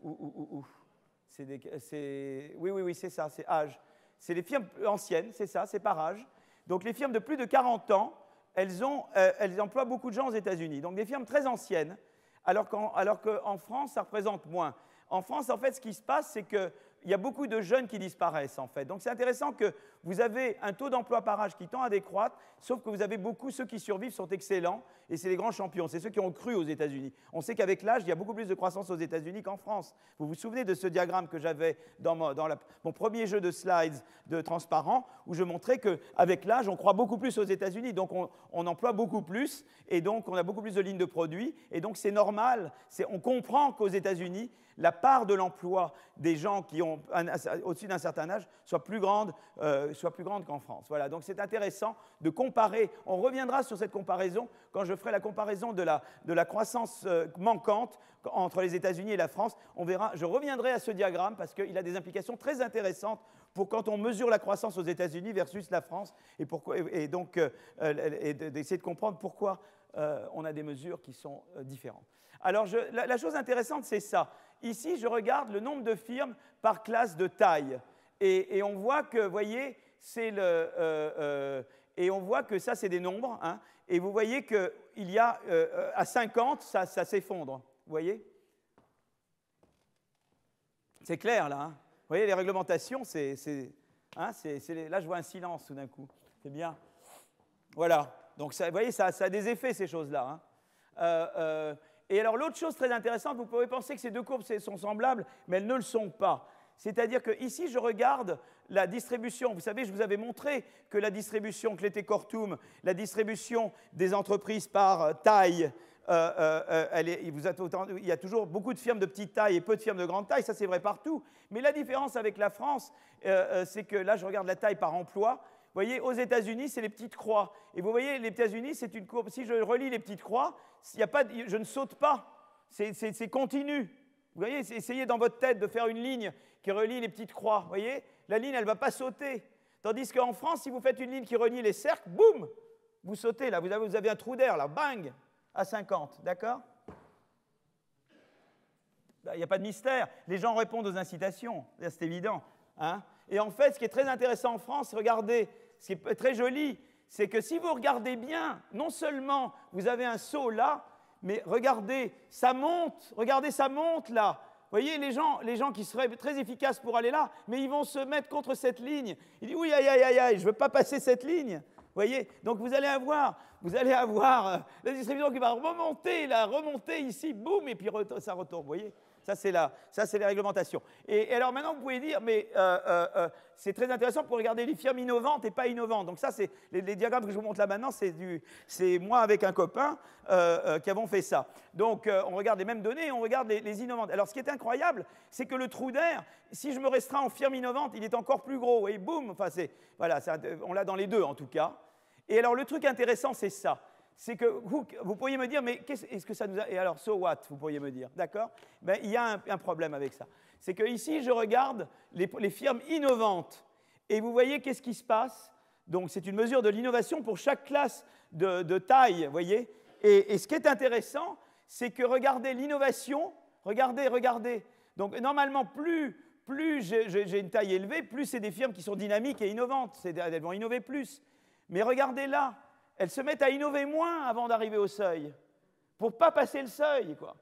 Ouh, ouh, Oui, oui, oui, c'est ça, c'est âge. C'est les firmes anciennes, c'est ça, c'est par âge. Donc les firmes de plus de 40 ans, elles, ont, euh, elles emploient beaucoup de gens aux États-Unis. Donc des firmes très anciennes, alors qu'en France, ça représente moins. En France, en fait, ce qui se passe, c'est que y a beaucoup de jeunes qui disparaissent en fait. Donc c'est intéressant que vous avez un taux d'emploi par âge qui tend à décroître, sauf que vous avez beaucoup, ceux qui survivent sont excellents, et c'est les grands champions, c'est ceux qui ont cru aux États-Unis. On sait qu'avec l'âge, il y a beaucoup plus de croissance aux États-Unis qu'en France. Vous vous souvenez de ce diagramme que j'avais dans, mon, premier jeu de slides de transparent, où je montrais qu'avec l'âge, on croit beaucoup plus aux États-Unis, donc on, on, emploie beaucoup plus, et donc on a beaucoup plus de lignes de produits, et donc c'est normal, on comprend qu'aux États-Unis, la part de l'emploi des gens qui ont au-dessus d'un certain âge soit plus grande, euh, grande qu'en France. Voilà, donc c'est intéressant de comparer. On reviendra sur cette comparaison quand je ferai la comparaison de la, de la croissance euh, manquante entre les États-Unis et la France. On verra, je reviendrai à ce diagramme parce qu'il a des implications très intéressantes pour quand on mesure la croissance aux États-Unis versus la France et, pourquoi, et, donc euh, d'essayer de comprendre pourquoi on a des mesures qui sont différentes. Alors la, chose intéressante, c'est ça. Ici, je regarde le nombre de firmes par classe de taille. Et, on voit que, vous voyez, c'est le. Euh, euh, et on voit que ça, c'est des nombres. Hein, et vous voyez qu'il y a euh, à 50, ça, s'effondre. Vous voyez C'est clair, là. Hein. vous voyez, les réglementations, c'est. Hein, là, je vois un silence tout d'un coup. C'est bien. Voilà. Donc, vous voyez, ça, ça, a des effets, ces choses-là. Et alors l'autre chose très intéressante, vous pouvez penser que ces deux courbes sont semblables, mais elles ne le sont pas. C'est-à-dire que ici, je regarde la distribution. Vous savez, je vous avais montré que la distribution Clété Cortum, la distribution des entreprises par euh, taille, euh, euh, il, y a toujours beaucoup de firmes de petite taille et peu de firmes de grande taille, ça c'est vrai partout. Mais la différence avec la France, c'est que là, je regarde la taille par emploi. Vous voyez, aux États-Unis, c'est les petites croix. Et vous voyez, les États-Unis, c'est une courbe. Si je relis les petites croix, y a pas, je ne saute pas. C'est continu. Vous voyez, essayez dans votre tête de faire une ligne qui relie les petites croix. Vous voyez, la ligne, elle ne va pas sauter. Tandis qu'en France, si vous faites une ligne qui relie les cercles, boum, vous sautez là. Vous avez, vous avez un trou d'air là, bang, à 50. D'accord? Il n'y a pas de mystère. Les gens répondent aux incitations. C'est évident. Hein? Et en fait, ce qui est très intéressant en France, regardez, ce qui est très joli, c'est que si vous regardez bien, non seulement vous avez un saut là, mais regardez, ça monte, regardez, ça monte là. Vous voyez, les gens, les gens qui seraient très efficaces pour aller là, mais ils vont se mettre contre cette ligne. Ils disent, oui, aïe, aïe, aïe, aïe, je ne veux pas passer cette ligne. voyez Donc vous allez avoir, vous allez avoir euh, la distribution qui va remonter, la remonter ici, boum, et puis ça retourne, vous voyez ça, c'est la, ça, c'est les réglementations. Et, alors maintenant, vous pouvez dire, mais euh, euh, euh, c'est très intéressant pour regarder les firmes innovantes et pas innovantes. Donc ça, c'est les, diagrammes que je vous montre là maintenant, c'est, du, c'est moi avec un copain qui avons fait ça. Donc on regarde les mêmes données et on regarde les, innovantes. Alors ce qui est incroyable, c'est que le trou d'air, si je me restreins en firme innovante, il est encore plus gros. Et boum, enfin c'est, voilà, on l'a dans les deux en tout cas. Et alors le truc intéressant, c'est ça c'est que vous, pourriez me dire, mais est-ce que ça nous a... Et alors, so what, vous pourriez me dire, d'accord? Ben, Il y a un, problème avec ça. C'est que ici, je regarde les, firmes innovantes, et vous voyez qu'est-ce qui se passe? Donc, c'est une mesure de l'innovation pour chaque classe de, taille, vous voyez? Et, ce qui est intéressant, c'est que regardez l'innovation, regardez, regardez. Donc, normalement, plus, plus j'ai une taille élevée, plus c'est des firmes qui sont dynamiques et innovantes. Elles vont innover plus. Mais regardez là, elles se mettent à innover moins avant d'arriver au seuil, pour pas passer le seuil. Quoi.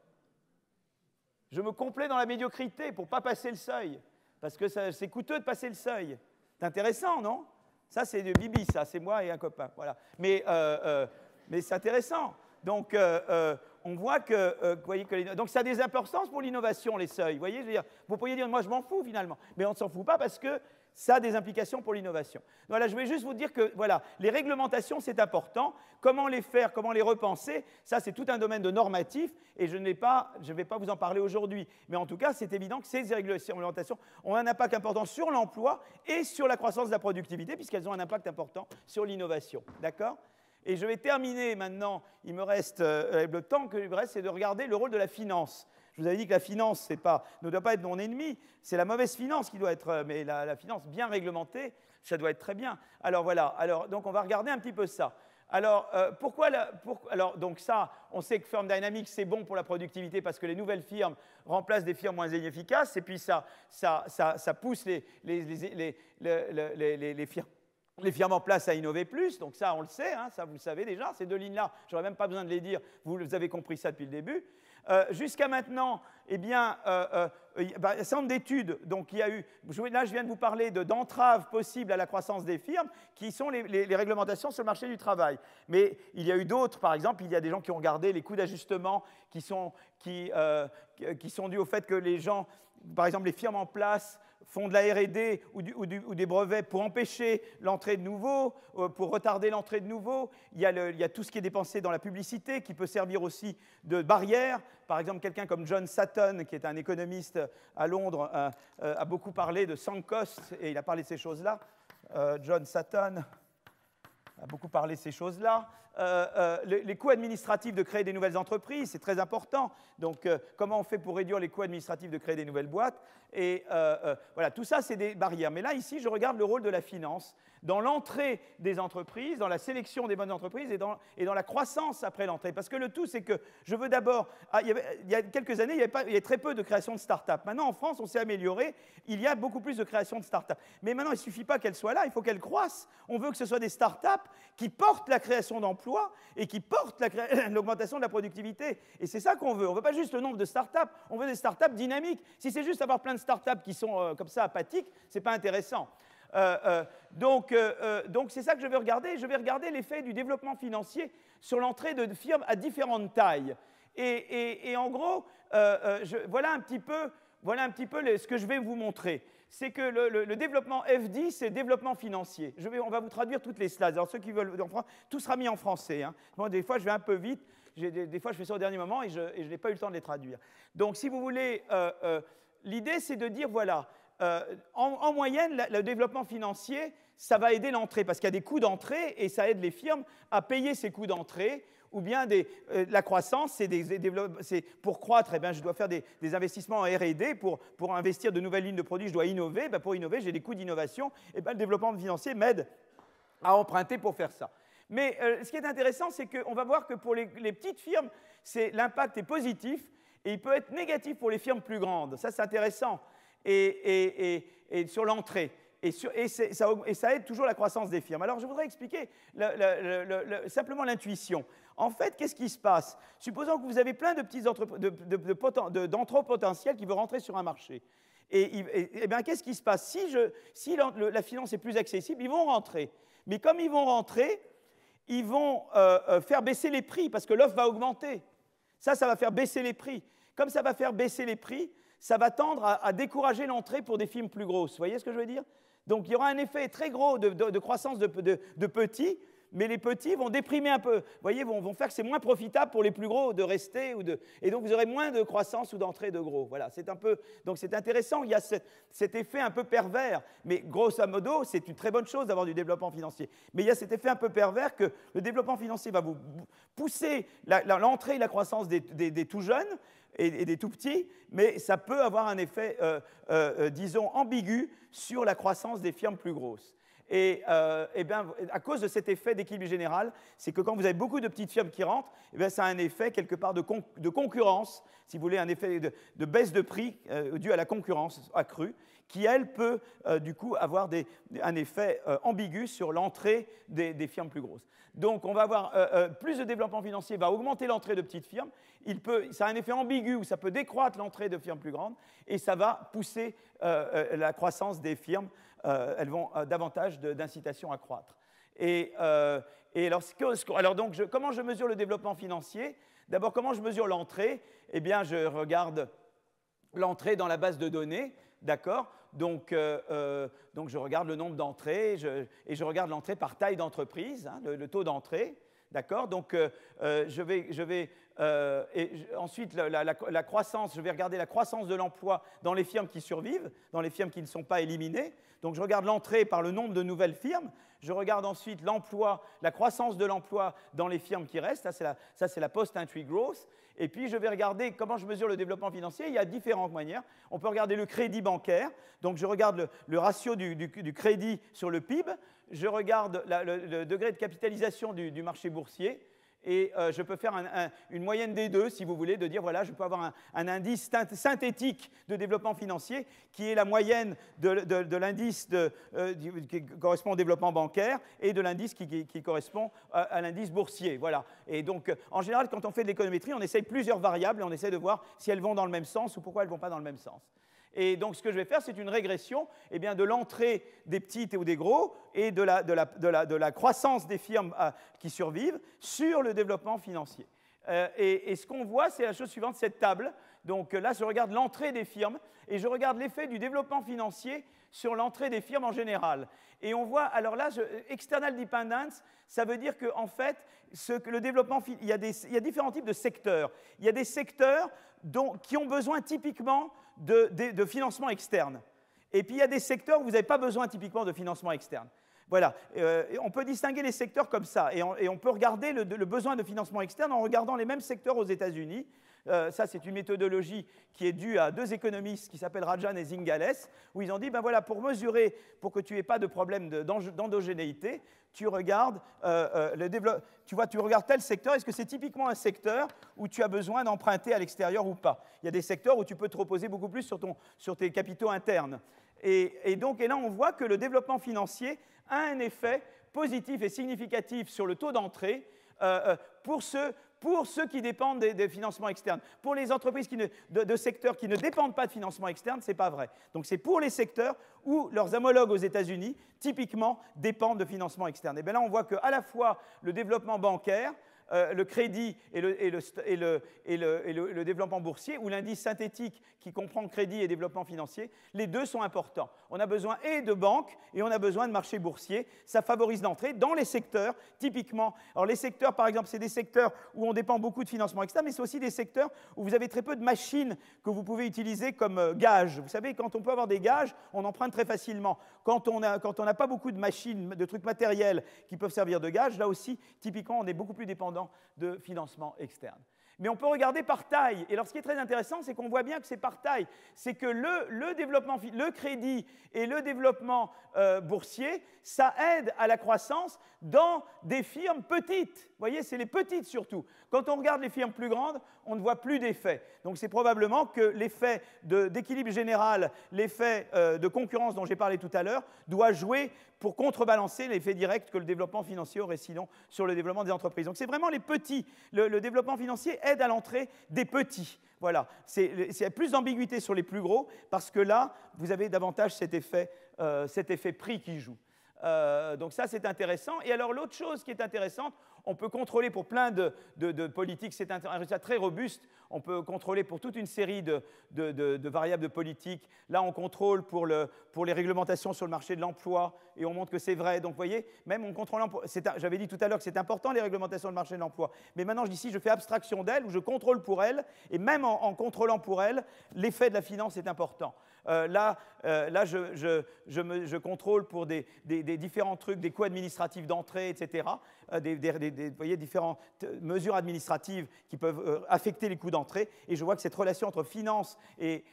Je me complais dans la médiocrité pour pas passer le seuil, parce que c'est coûteux de passer le seuil. C'est intéressant, non? Ça, c'est de Bibi, ça, c'est moi et un copain. Voilà. Mais, euh, euh, mais c'est intéressant. Donc, euh, on voit que, voyez que donc ça a des importances pour l'innovation, les seuils. Voyez, je veux dire, vous pourriez dire, moi, je m'en fous finalement, mais on ne s'en fout pas parce que ça a des implications pour l'innovation. Voilà, je vais juste vous dire que voilà, les réglementations, c'est important. Comment les faire, comment les repenser, ça c'est tout un domaine de normatif et je ne vais pas vous en parler aujourd'hui. Mais en tout cas, c'est évident que ces réglementations ont un impact important sur l'emploi et sur la croissance de la productivité puisqu'elles ont un impact important sur l'innovation. D'accord? Et je vais terminer maintenant, il me reste, euh, le temps que me reste, c'est de regarder le rôle de la finance. Je vous avais dit que la finance ne doit pas être mon ennemi, c'est la mauvaise finance qui doit être, euh, mais la, finance bien réglementée, ça doit être très bien. Alors voilà, alors, donc on va regarder un petit peu ça. Alors, euh, pourquoi alors, donc ça, on sait que Firm Dynamics, c'est bon pour la productivité parce que les nouvelles firmes remplacent des firmes moins efficaces, et puis ça, ça, ça, pousse les, les, les, les, firmes les firmes en place à innover plus, donc ça on le sait, hein, ça vous le savez déjà, ces deux lignes-là, je n'aurais même pas besoin de les dire, vous avez compris ça depuis le début. Euh, jusqu'à maintenant, eh bien, euh, euh, bah, un certain d'études. Donc, il y a eu, là, je viens de vous parler d'entraves possibles à la croissance des firmes, qui sont les, réglementations sur le marché du travail. Mais il y a eu d'autres, par exemple, il y a des gens qui ont regardé les coûts d'ajustement qui sont, qui, qui sont dus au fait que les gens, par exemple, les firmes en place font de la RD ou, des brevets pour empêcher l'entrée de nouveaux, euh, pour retarder l'entrée de nouveaux. Il y, a tout ce qui est dépensé dans la publicité qui peut servir aussi de barrière. Par exemple, quelqu'un comme John Sutton, qui est un économiste à Londres, euh, euh, a beaucoup parlé de sunk cost et il a parlé de ces choses-là. John Sutton a beaucoup parlé de ces choses-là. Euh, euh, les, coûts administratifs de créer des nouvelles entreprises, c'est très important. Donc, euh, comment on fait pour réduire les coûts administratifs de créer des nouvelles boîtes Et voilà, tout ça, c'est des barrières. Mais là, ici, je regarde le rôle de la finance dans l'entrée des entreprises, dans la sélection des bonnes entreprises et dans, la croissance après l'entrée. Parce que le tout, c'est que je veux d'abord. Ah, il, y a quelques années, il y, avait il y avait très peu de création de start-up. Maintenant, en France, on s'est amélioré. Il y a beaucoup plus de création de start-up. Mais maintenant, il ne suffit pas qu'elles soient là, il faut qu'elles croissent. On veut que ce soit des start-up qui portent la création d'emplois et qui portent l'augmentation de la productivité. Et c'est ça qu'on veut. On ne veut pas juste le nombre de start-up, on veut des start-up dynamiques. Si c'est juste avoir plein de start-up qui sont euh, comme ça apathiques, ce n'est pas intéressant. Euh, euh, donc, donc c'est ça que je vais regarder. Je vais regarder l'effet du développement financier sur l'entrée de firmes à différentes tailles. Et, en gros, voilà un petit peu, voilà un petit peu ce que je vais vous montrer c'est que le, développement FD, c'est développement financier. On va vous traduire toutes les slides. Alors ceux qui veulent, tout sera mis en français. Hein. des fois, je vais un peu vite. Des, fois, je fais ça au dernier moment et je, n'ai pas eu le temps de les traduire. Donc, si vous voulez, euh, euh, l'idée, c'est de dire, voilà, euh, en, moyenne, le développement financier, ça va aider l'entrée parce qu'il y a des coûts d'entrée et ça aide les firmes à payer ces coûts d'entrée ou bien euh, la croissance, c'est pour croître, eh bien, je dois faire des, investissements en R&D, pour, investir de nouvelles lignes de produits, je dois innover, ben, pour innover, j'ai des coûts d'innovation, et ben, le développement financier m'aide à emprunter pour faire ça. Mais euh, ce qui est intéressant, c'est qu'on va voir que pour les, petites firmes, l'impact est positif, et il peut être négatif pour les firmes plus grandes. Ça, c'est intéressant. Et sur l'entrée et, ça, aide toujours la croissance des firmes. Alors je voudrais expliquer simplement l'intuition. En fait, qu'est-ce qui se passe? Supposons que vous avez plein de petits potentiels qui veulent rentrer sur un marché. Et, bien, qu'est-ce qui se passe? Si, la finance est plus accessible, ils vont rentrer. Mais comme ils vont rentrer, ils vont euh, euh, faire baisser les prix parce que l'offre va augmenter. Ça, ça va faire baisser les prix. Comme ça va faire baisser les prix, ça va tendre à, décourager l'entrée pour des films plus grosses. Vous voyez ce que je veux dire? Donc il y aura un effet très gros de, croissance de petits mais les petits vont déprimer un peu. Vous voyez, vont, vont faire que c'est moins profitable pour les plus gros de rester. Ou de, et donc, vous aurez moins de croissance ou d'entrée de gros. Voilà, c'est un peu. Donc, c'est intéressant. Il y a cet effet un peu pervers. Mais grosso modo, c'est une très bonne chose d'avoir du développement financier. Mais il y a cet effet un peu pervers que le développement financier va vous pousser l'entrée et la croissance des, tout jeunes et, des tout petits, mais ça peut avoir un effet, euh, euh, euh, disons, ambigu sur la croissance des firmes plus grosses. Et, euh, eh bien, à cause de cet effet d'équilibre général, c'est que quand vous avez beaucoup de petites firmes qui rentrent, eh ça a un effet quelque part de, concurrence, si vous voulez, un effet de, baisse de prix euh, dû à la concurrence accrue, qui, elle, peut euh, du coup avoir un effet ambigu sur l'entrée des, firmes plus grosses. Donc, on va avoir plus de développement financier, va augmenter l'entrée de petites firmes. Il peut, ça a un effet ambigu où ça peut décroître l'entrée de firmes plus grandes et ça va pousser la croissance des firmes euh, elles vont euh, davantage d'incitation à croître. Et, euh, alors, donc, comment je mesure le développement financier? D'abord, comment je mesure l'entrée? Eh bien, je regarde l'entrée dans la base de données, d'accord? Donc, donc, je regarde le nombre d'entrées et je regarde l'entrée par taille d'entreprise, hein, le, taux d'entrée, d'accord Donc, je vais, je vais et ensuite, la, la, croissance, je vais regarder la croissance de l'emploi dans les firmes qui survivent, dans les firmes qui ne sont pas éliminées. Donc je regarde l'entrée par le nombre de nouvelles firmes. Je regarde ensuite l'emploi, la croissance de l'emploi dans les firmes qui restent. Ça, c'est la, post-entry growth. Et puis, je vais regarder comment je mesure le développement financier. Il y a différentes manières. On peut regarder le crédit bancaire. Donc, je regarde le, ratio du, crédit sur le PIB. Je regarde le, degré de capitalisation du marché boursier et euh, je peux faire une moyenne des deux, si vous voulez, de dire, voilà, je peux avoir un, indice synthétique de développement financier qui est la moyenne de, l'indice euh, qui correspond au développement bancaire et de l'indice qui, correspond à, l'indice boursier. Voilà. Et donc, en général, quand on fait de l'économétrie, on essaye plusieurs variables et on essaie de voir si elles vont dans le même sens ou pourquoi elles ne vont pas dans le même sens. Et donc, ce que je vais faire, c'est une régression eh bien, de l'entrée des petites ou des gros et de la, de la, de la, croissance des firmes euh, qui survivent sur le développement financier. Euh, et, ce qu'on voit, c'est la chose suivante, cette table. Donc là, je regarde l'entrée des firmes et je regarde l'effet du développement financier sur l'entrée des firmes en général. Et on voit, alors là, external dependence, ça veut dire qu'en en fait, le développement, il y, a des, il y, a différents types de secteurs. Il y a des secteurs dont, qui ont besoin typiquement de, financement externe. Et puis il y a des secteurs où vous n'avez pas besoin typiquement de financement externe. Voilà, euh, on peut distinguer les secteurs comme ça, et on, peut regarder le, besoin de financement externe en regardant les mêmes secteurs aux États-Unis. Euh, ça, c'est une méthodologie qui est due à deux économistes qui s'appellent Rajan et Zingales, où ils ont dit, ben voilà, pour mesurer, pour que tu n'aies pas de problème d'endogénéité, tu regardes euh, le développement tu vois, tu regardes tel secteur, est-ce que c'est typiquement un secteur où tu as besoin d'emprunter à l'extérieur ou pas? Il y a des secteurs où tu peux te reposer beaucoup plus sur, ton, sur tes capitaux internes. Et, donc, là, on voit que le développement financier a un effet positif et significatif sur le taux d'entrée euh, euh, pour ceux pour ceux qui dépendent des, financements externes. Pour les entreprises de, secteurs qui ne dépendent pas de financement externe, ce n'est pas vrai. Donc c'est pour les secteurs où leurs homologues aux États-Unis, typiquement, dépendent de financement externe. Et bien là, on voit qu'à la fois le développement bancaire, euh, le crédit et le, développement boursier, ou l'indice synthétique qui comprend crédit et développement financier, les deux sont importants. On a besoin et de banques et on a besoin de marchés boursiers. Ça favorise l'entrée dans les secteurs, typiquement. Alors les secteurs, par exemple, c'est des secteurs où on dépend beaucoup de financement externe, mais c'est aussi des secteurs où vous avez très peu de machines que vous pouvez utiliser comme euh, gages. Vous savez, quand on peut avoir des gages, on emprunte très facilement. Quand on n'a pas beaucoup de machines, de trucs matériels qui peuvent servir de gages, là aussi, typiquement, on est beaucoup plus dépendant de financement externe. Mais on peut regarder par taille. Et alors, ce qui est très intéressant, c'est qu'on voit bien que c'est par taille. C'est que le, développement, le crédit et le développement euh, boursier, ça aide à la croissance dans des firmes petites. Vous voyez, c'est les petites surtout. Quand on regarde les firmes plus grandes, on ne voit plus d'effet. Donc, c'est probablement que l'effet d'équilibre général, l'effet euh, de concurrence dont j'ai parlé tout à l'heure, doit jouer pour contrebalancer l'effet direct que le développement financier aurait sinon sur le développement des entreprises. Donc c'est vraiment les petits. Le, développement financier aide à l'entrée des petits. Voilà, c'est plus d'ambiguïté sur les plus gros parce que là, vous avez davantage cet effet, euh, cet effet prix qui joue. Donc ça, c'est intéressant. Et alors l'autre chose qui est intéressante, on peut contrôler pour plein de, politiques, c'est un, résultat très robuste, on peut contrôler pour toute une série de, variables de politique. Là, on contrôle pour, les réglementations sur le marché de l'emploi, et on montre que c'est vrai. Donc, vous voyez, même on contrôle J'avais dit tout à l'heure que c'est important, les réglementations sur le marché de l'emploi. Mais maintenant, je dis ici, je fais abstraction d'elles, ou je contrôle pour elles, et même en, contrôlant pour elles, l'effet de la finance est important. Euh, là, euh, là je, contrôle pour des, différents trucs, des coûts administratifs d'entrée, etc. Euh, des, voyez, différentes mesures administratives qui peuvent affecter les coûts d'entrée. Et je vois que cette relation entre finance et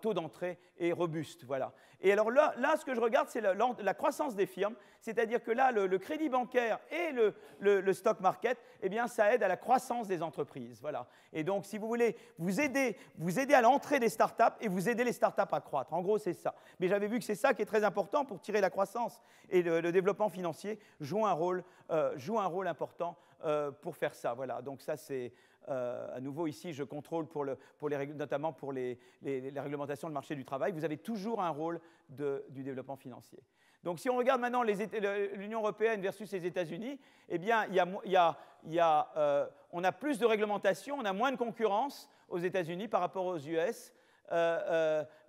taux d'entrée est robuste. Voilà. Et alors là, là ce que je regarde, c'est la, croissance des firmes, c'est-à-dire que là, le, crédit bancaire et le, stock market, eh bien, ça aide à la croissance des entreprises. Voilà. Et donc, si vous voulez, vous aidez, vous aidez à l'entrée des startups et vous aidez les startups à croître. En gros, c'est ça. Mais j'avais vu que c'est ça qui est très important pour tirer la croissance. Et le, développement financier joue un rôle, euh, joue un rôle important euh, pour faire ça. Voilà. Donc ça, c'est euh, à nouveau, ici, je contrôle pour le, pour les, notamment pour les, réglementations du marché du travail. Vous avez toujours un rôle de, du développement financier. Donc, si on regarde maintenant l'Union européenne versus les États-Unis, eh bien, y a, y a, y a, euh, on a plus de réglementation, on a moins de concurrence aux États-Unis par rapport aux US.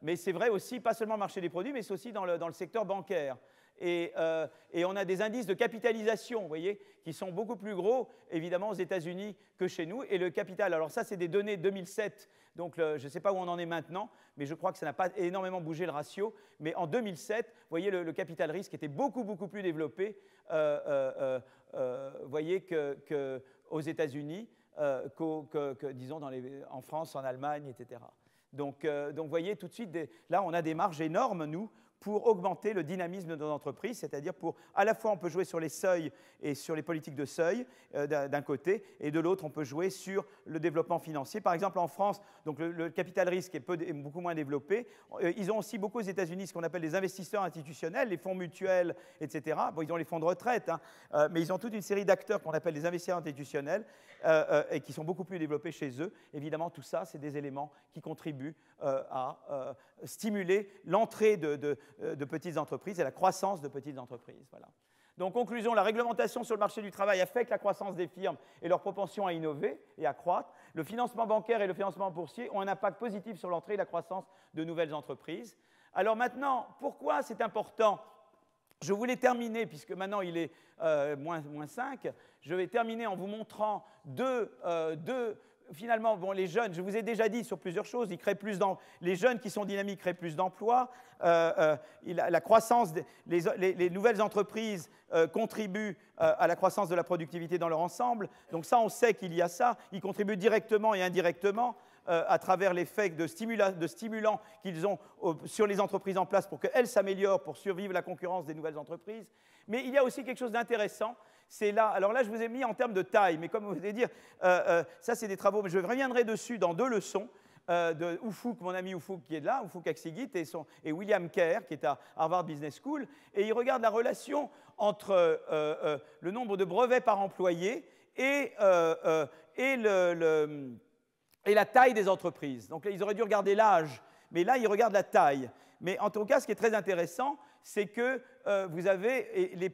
Mais c'est vrai aussi, pas seulement le marché des produits, mais c'est aussi dans le secteur bancaire. Euh, et, on a des indices de capitalisation, vous voyez, qui sont beaucoup plus gros, évidemment, aux États-Unis que chez nous. Et le capital, alors ça, c'est des données 2007, donc je ne sais pas où on en est maintenant, mais je crois que ça n'a pas énormément bougé le ratio. Mais en 2007, vous voyez, le, capital risque était beaucoup, beaucoup plus développé, euh, euh, vous voyez, qu'aux États-Unis, que, disons, en France, en Allemagne, etc. Donc, vous voyez, tout de suite, là, on a des marges énormes, nous, pour augmenter le dynamisme de nos entreprises, c'est-à-dire pour, à la fois, on peut jouer sur les seuils et sur les politiques de seuil euh, d'un côté, et de l'autre, on peut jouer sur le développement financier. Par exemple, en France, donc le, capital risque est, beaucoup moins développé. Euh, ils ont aussi beaucoup aux États-Unis ce qu'on appelle les investisseurs institutionnels, les fonds mutuels, etc. Bon, ils ont les fonds de retraite, hein, euh, mais ils ont toute une série d'acteurs qu'on appelle les investisseurs institutionnels et qui sont beaucoup plus développés chez eux. Évidemment, tout ça, c'est des éléments qui contribuent à stimuler l'entrée de, petites entreprises et la croissance de petites entreprises. Voilà. Donc, conclusion, la réglementation sur le marché du travail affecte la croissance des firmes et leur propension à innover et à croître. Le financement bancaire et le financement boursier ont un impact positif sur l'entrée et la croissance de nouvelles entreprises. Alors maintenant, pourquoi c'est important? Je voulais terminer, puisque maintenant il est euh, moins, 5, je vais terminer en vous montrant deux, euh, deux finalement, bon, les jeunes, je vous ai déjà dit sur plusieurs choses, ils créent plus les jeunes qui sont dynamiques créent plus d'emplois, euh, euh, la croissance, les, nouvelles entreprises euh, contribuent à la croissance de la productivité dans leur ensemble. Donc ça, on sait qu'il y a ça. Ils contribuent directement et indirectement à travers l'effet de, de stimulants qu'ils ont sur les entreprises en place pour qu'elles s'améliorent, pour survivre la concurrence des nouvelles entreprises. Mais il y a aussi quelque chose d'intéressant, c'est là. Alors là, je vous ai mis en termes de taille, mais comme vous allez dire, euh, euh, ça, c'est des travaux, mais je reviendrai dessus dans deux leçons. Euh, de Ufuk, mon ami Ufuk qui est là, Ufuk Aksigit, et, William Kerr, qui est à Harvard Business School, et il regarde la relation entre le nombre de brevets par employé et, et, la taille des entreprises. Donc ils auraient dû regarder l'âge, mais là, ils regardent la taille. Mais en tout cas, ce qui est très intéressant, c'est que vous avez les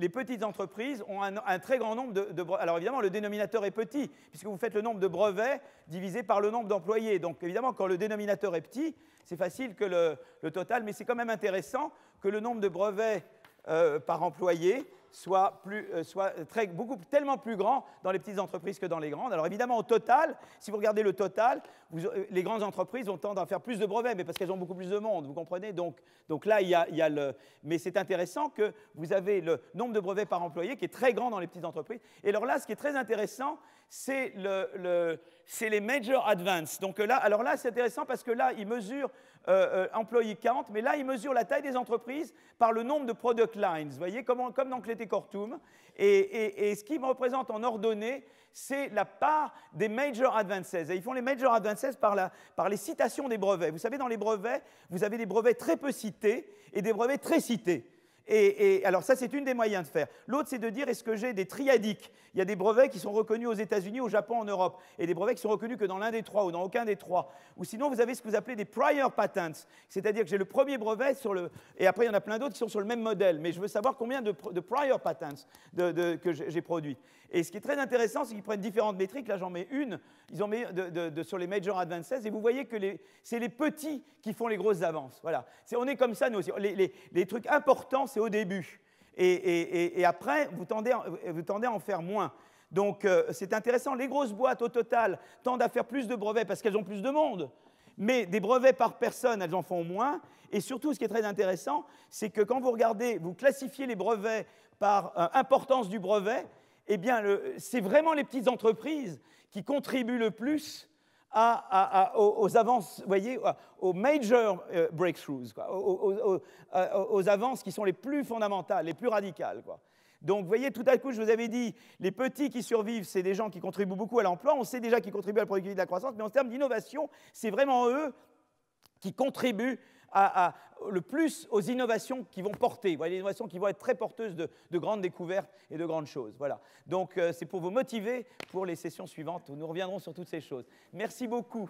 les petites entreprises ont un, très grand nombre de, brevets. Alors évidemment, le dénominateur est petit, puisque vous faites le nombre de brevets divisé par le nombre d'employés. Donc évidemment, quand le dénominateur est petit, c'est facile que le, total, mais c'est quand même intéressant que le nombre de brevets euh, par employé soit, euh, beaucoup, tellement plus grand dans les petites entreprises que dans les grandes. Alors évidemment, au total, si vous regardez le total, euh, les grandes entreprises ont tendance à faire plus de brevets, mais parce qu'elles ont beaucoup plus de monde, vous comprenez? Donc, là, il y, a, le... Mais c'est intéressant que vous avez le nombre de brevets par employé qui est très grand dans les petites entreprises. Et alors là, ce qui est très intéressant, c'est le, les major advance. Donc là, alors là, c'est intéressant parce que là, ils mesurent euh, euh, employee count, mais là, il mesure la taille des entreprises par le nombre de product lines, voyez, comme, comme dans Clété Cortum. Et, ce qui me représente en ordonnée, c'est la part des major advances. Et ils font les major advances par, la, par les citations des brevets. Vous savez, dans les brevets, vous avez des brevets très peu cités et des brevets très cités. Et, alors ça, c'est une des moyens de faire. L'autre, c'est de dire, est-ce que j'ai des triadiques? Il y a des brevets qui sont reconnus aux États-Unis, au Japon, en Europe, et des brevets qui sont reconnus que dans l'un des trois ou dans aucun des trois. Ou sinon, vous avez ce que vous appelez des prior patents, c'est-à-dire que j'ai le premier brevet sur le... Et après, il y en a plein d'autres qui sont sur le même modèle, mais je veux savoir combien de, prior patents que j'ai produits. Et ce qui est très intéressant, c'est qu'ils prennent différentes métriques. Là, j'en mets une. Ils en mettent sur les Major Advances. Et vous voyez que c'est les petits qui font les grosses avances. Voilà. on est comme ça, nous aussi. Les, trucs importants, c'est au début. Et, après, vous tendez, vous tendez, à en faire moins. Donc, euh, c'est intéressant. Les grosses boîtes, au total, tendent à faire plus de brevets parce qu'elles ont plus de monde. Mais des brevets par personne, elles en font moins. Et surtout, ce qui est très intéressant, c'est que quand vous regardez, vous classifiez les brevets par euh, importance du brevet, eh bien, c'est vraiment les petites entreprises qui contribuent le plus aux, avances, voyez, aux major euh, breakthroughs, aux, avances qui sont les plus fondamentales, les plus radicales. Donc, vous voyez, tout à coup, je vous avais dit, les petits qui survivent, c'est des gens qui contribuent beaucoup à l'emploi. On sait déjà qu'ils contribuent à la productivité de la croissance, mais en termes d'innovation, c'est vraiment eux qui contribuent le plus aux innovations qui vont porter, voilà, les innovations qui vont être très porteuses de, grandes découvertes et de grandes choses. Voilà. Donc euh, c'est pour vous motiver pour les sessions suivantes où nous reviendrons sur toutes ces choses. Merci beaucoup.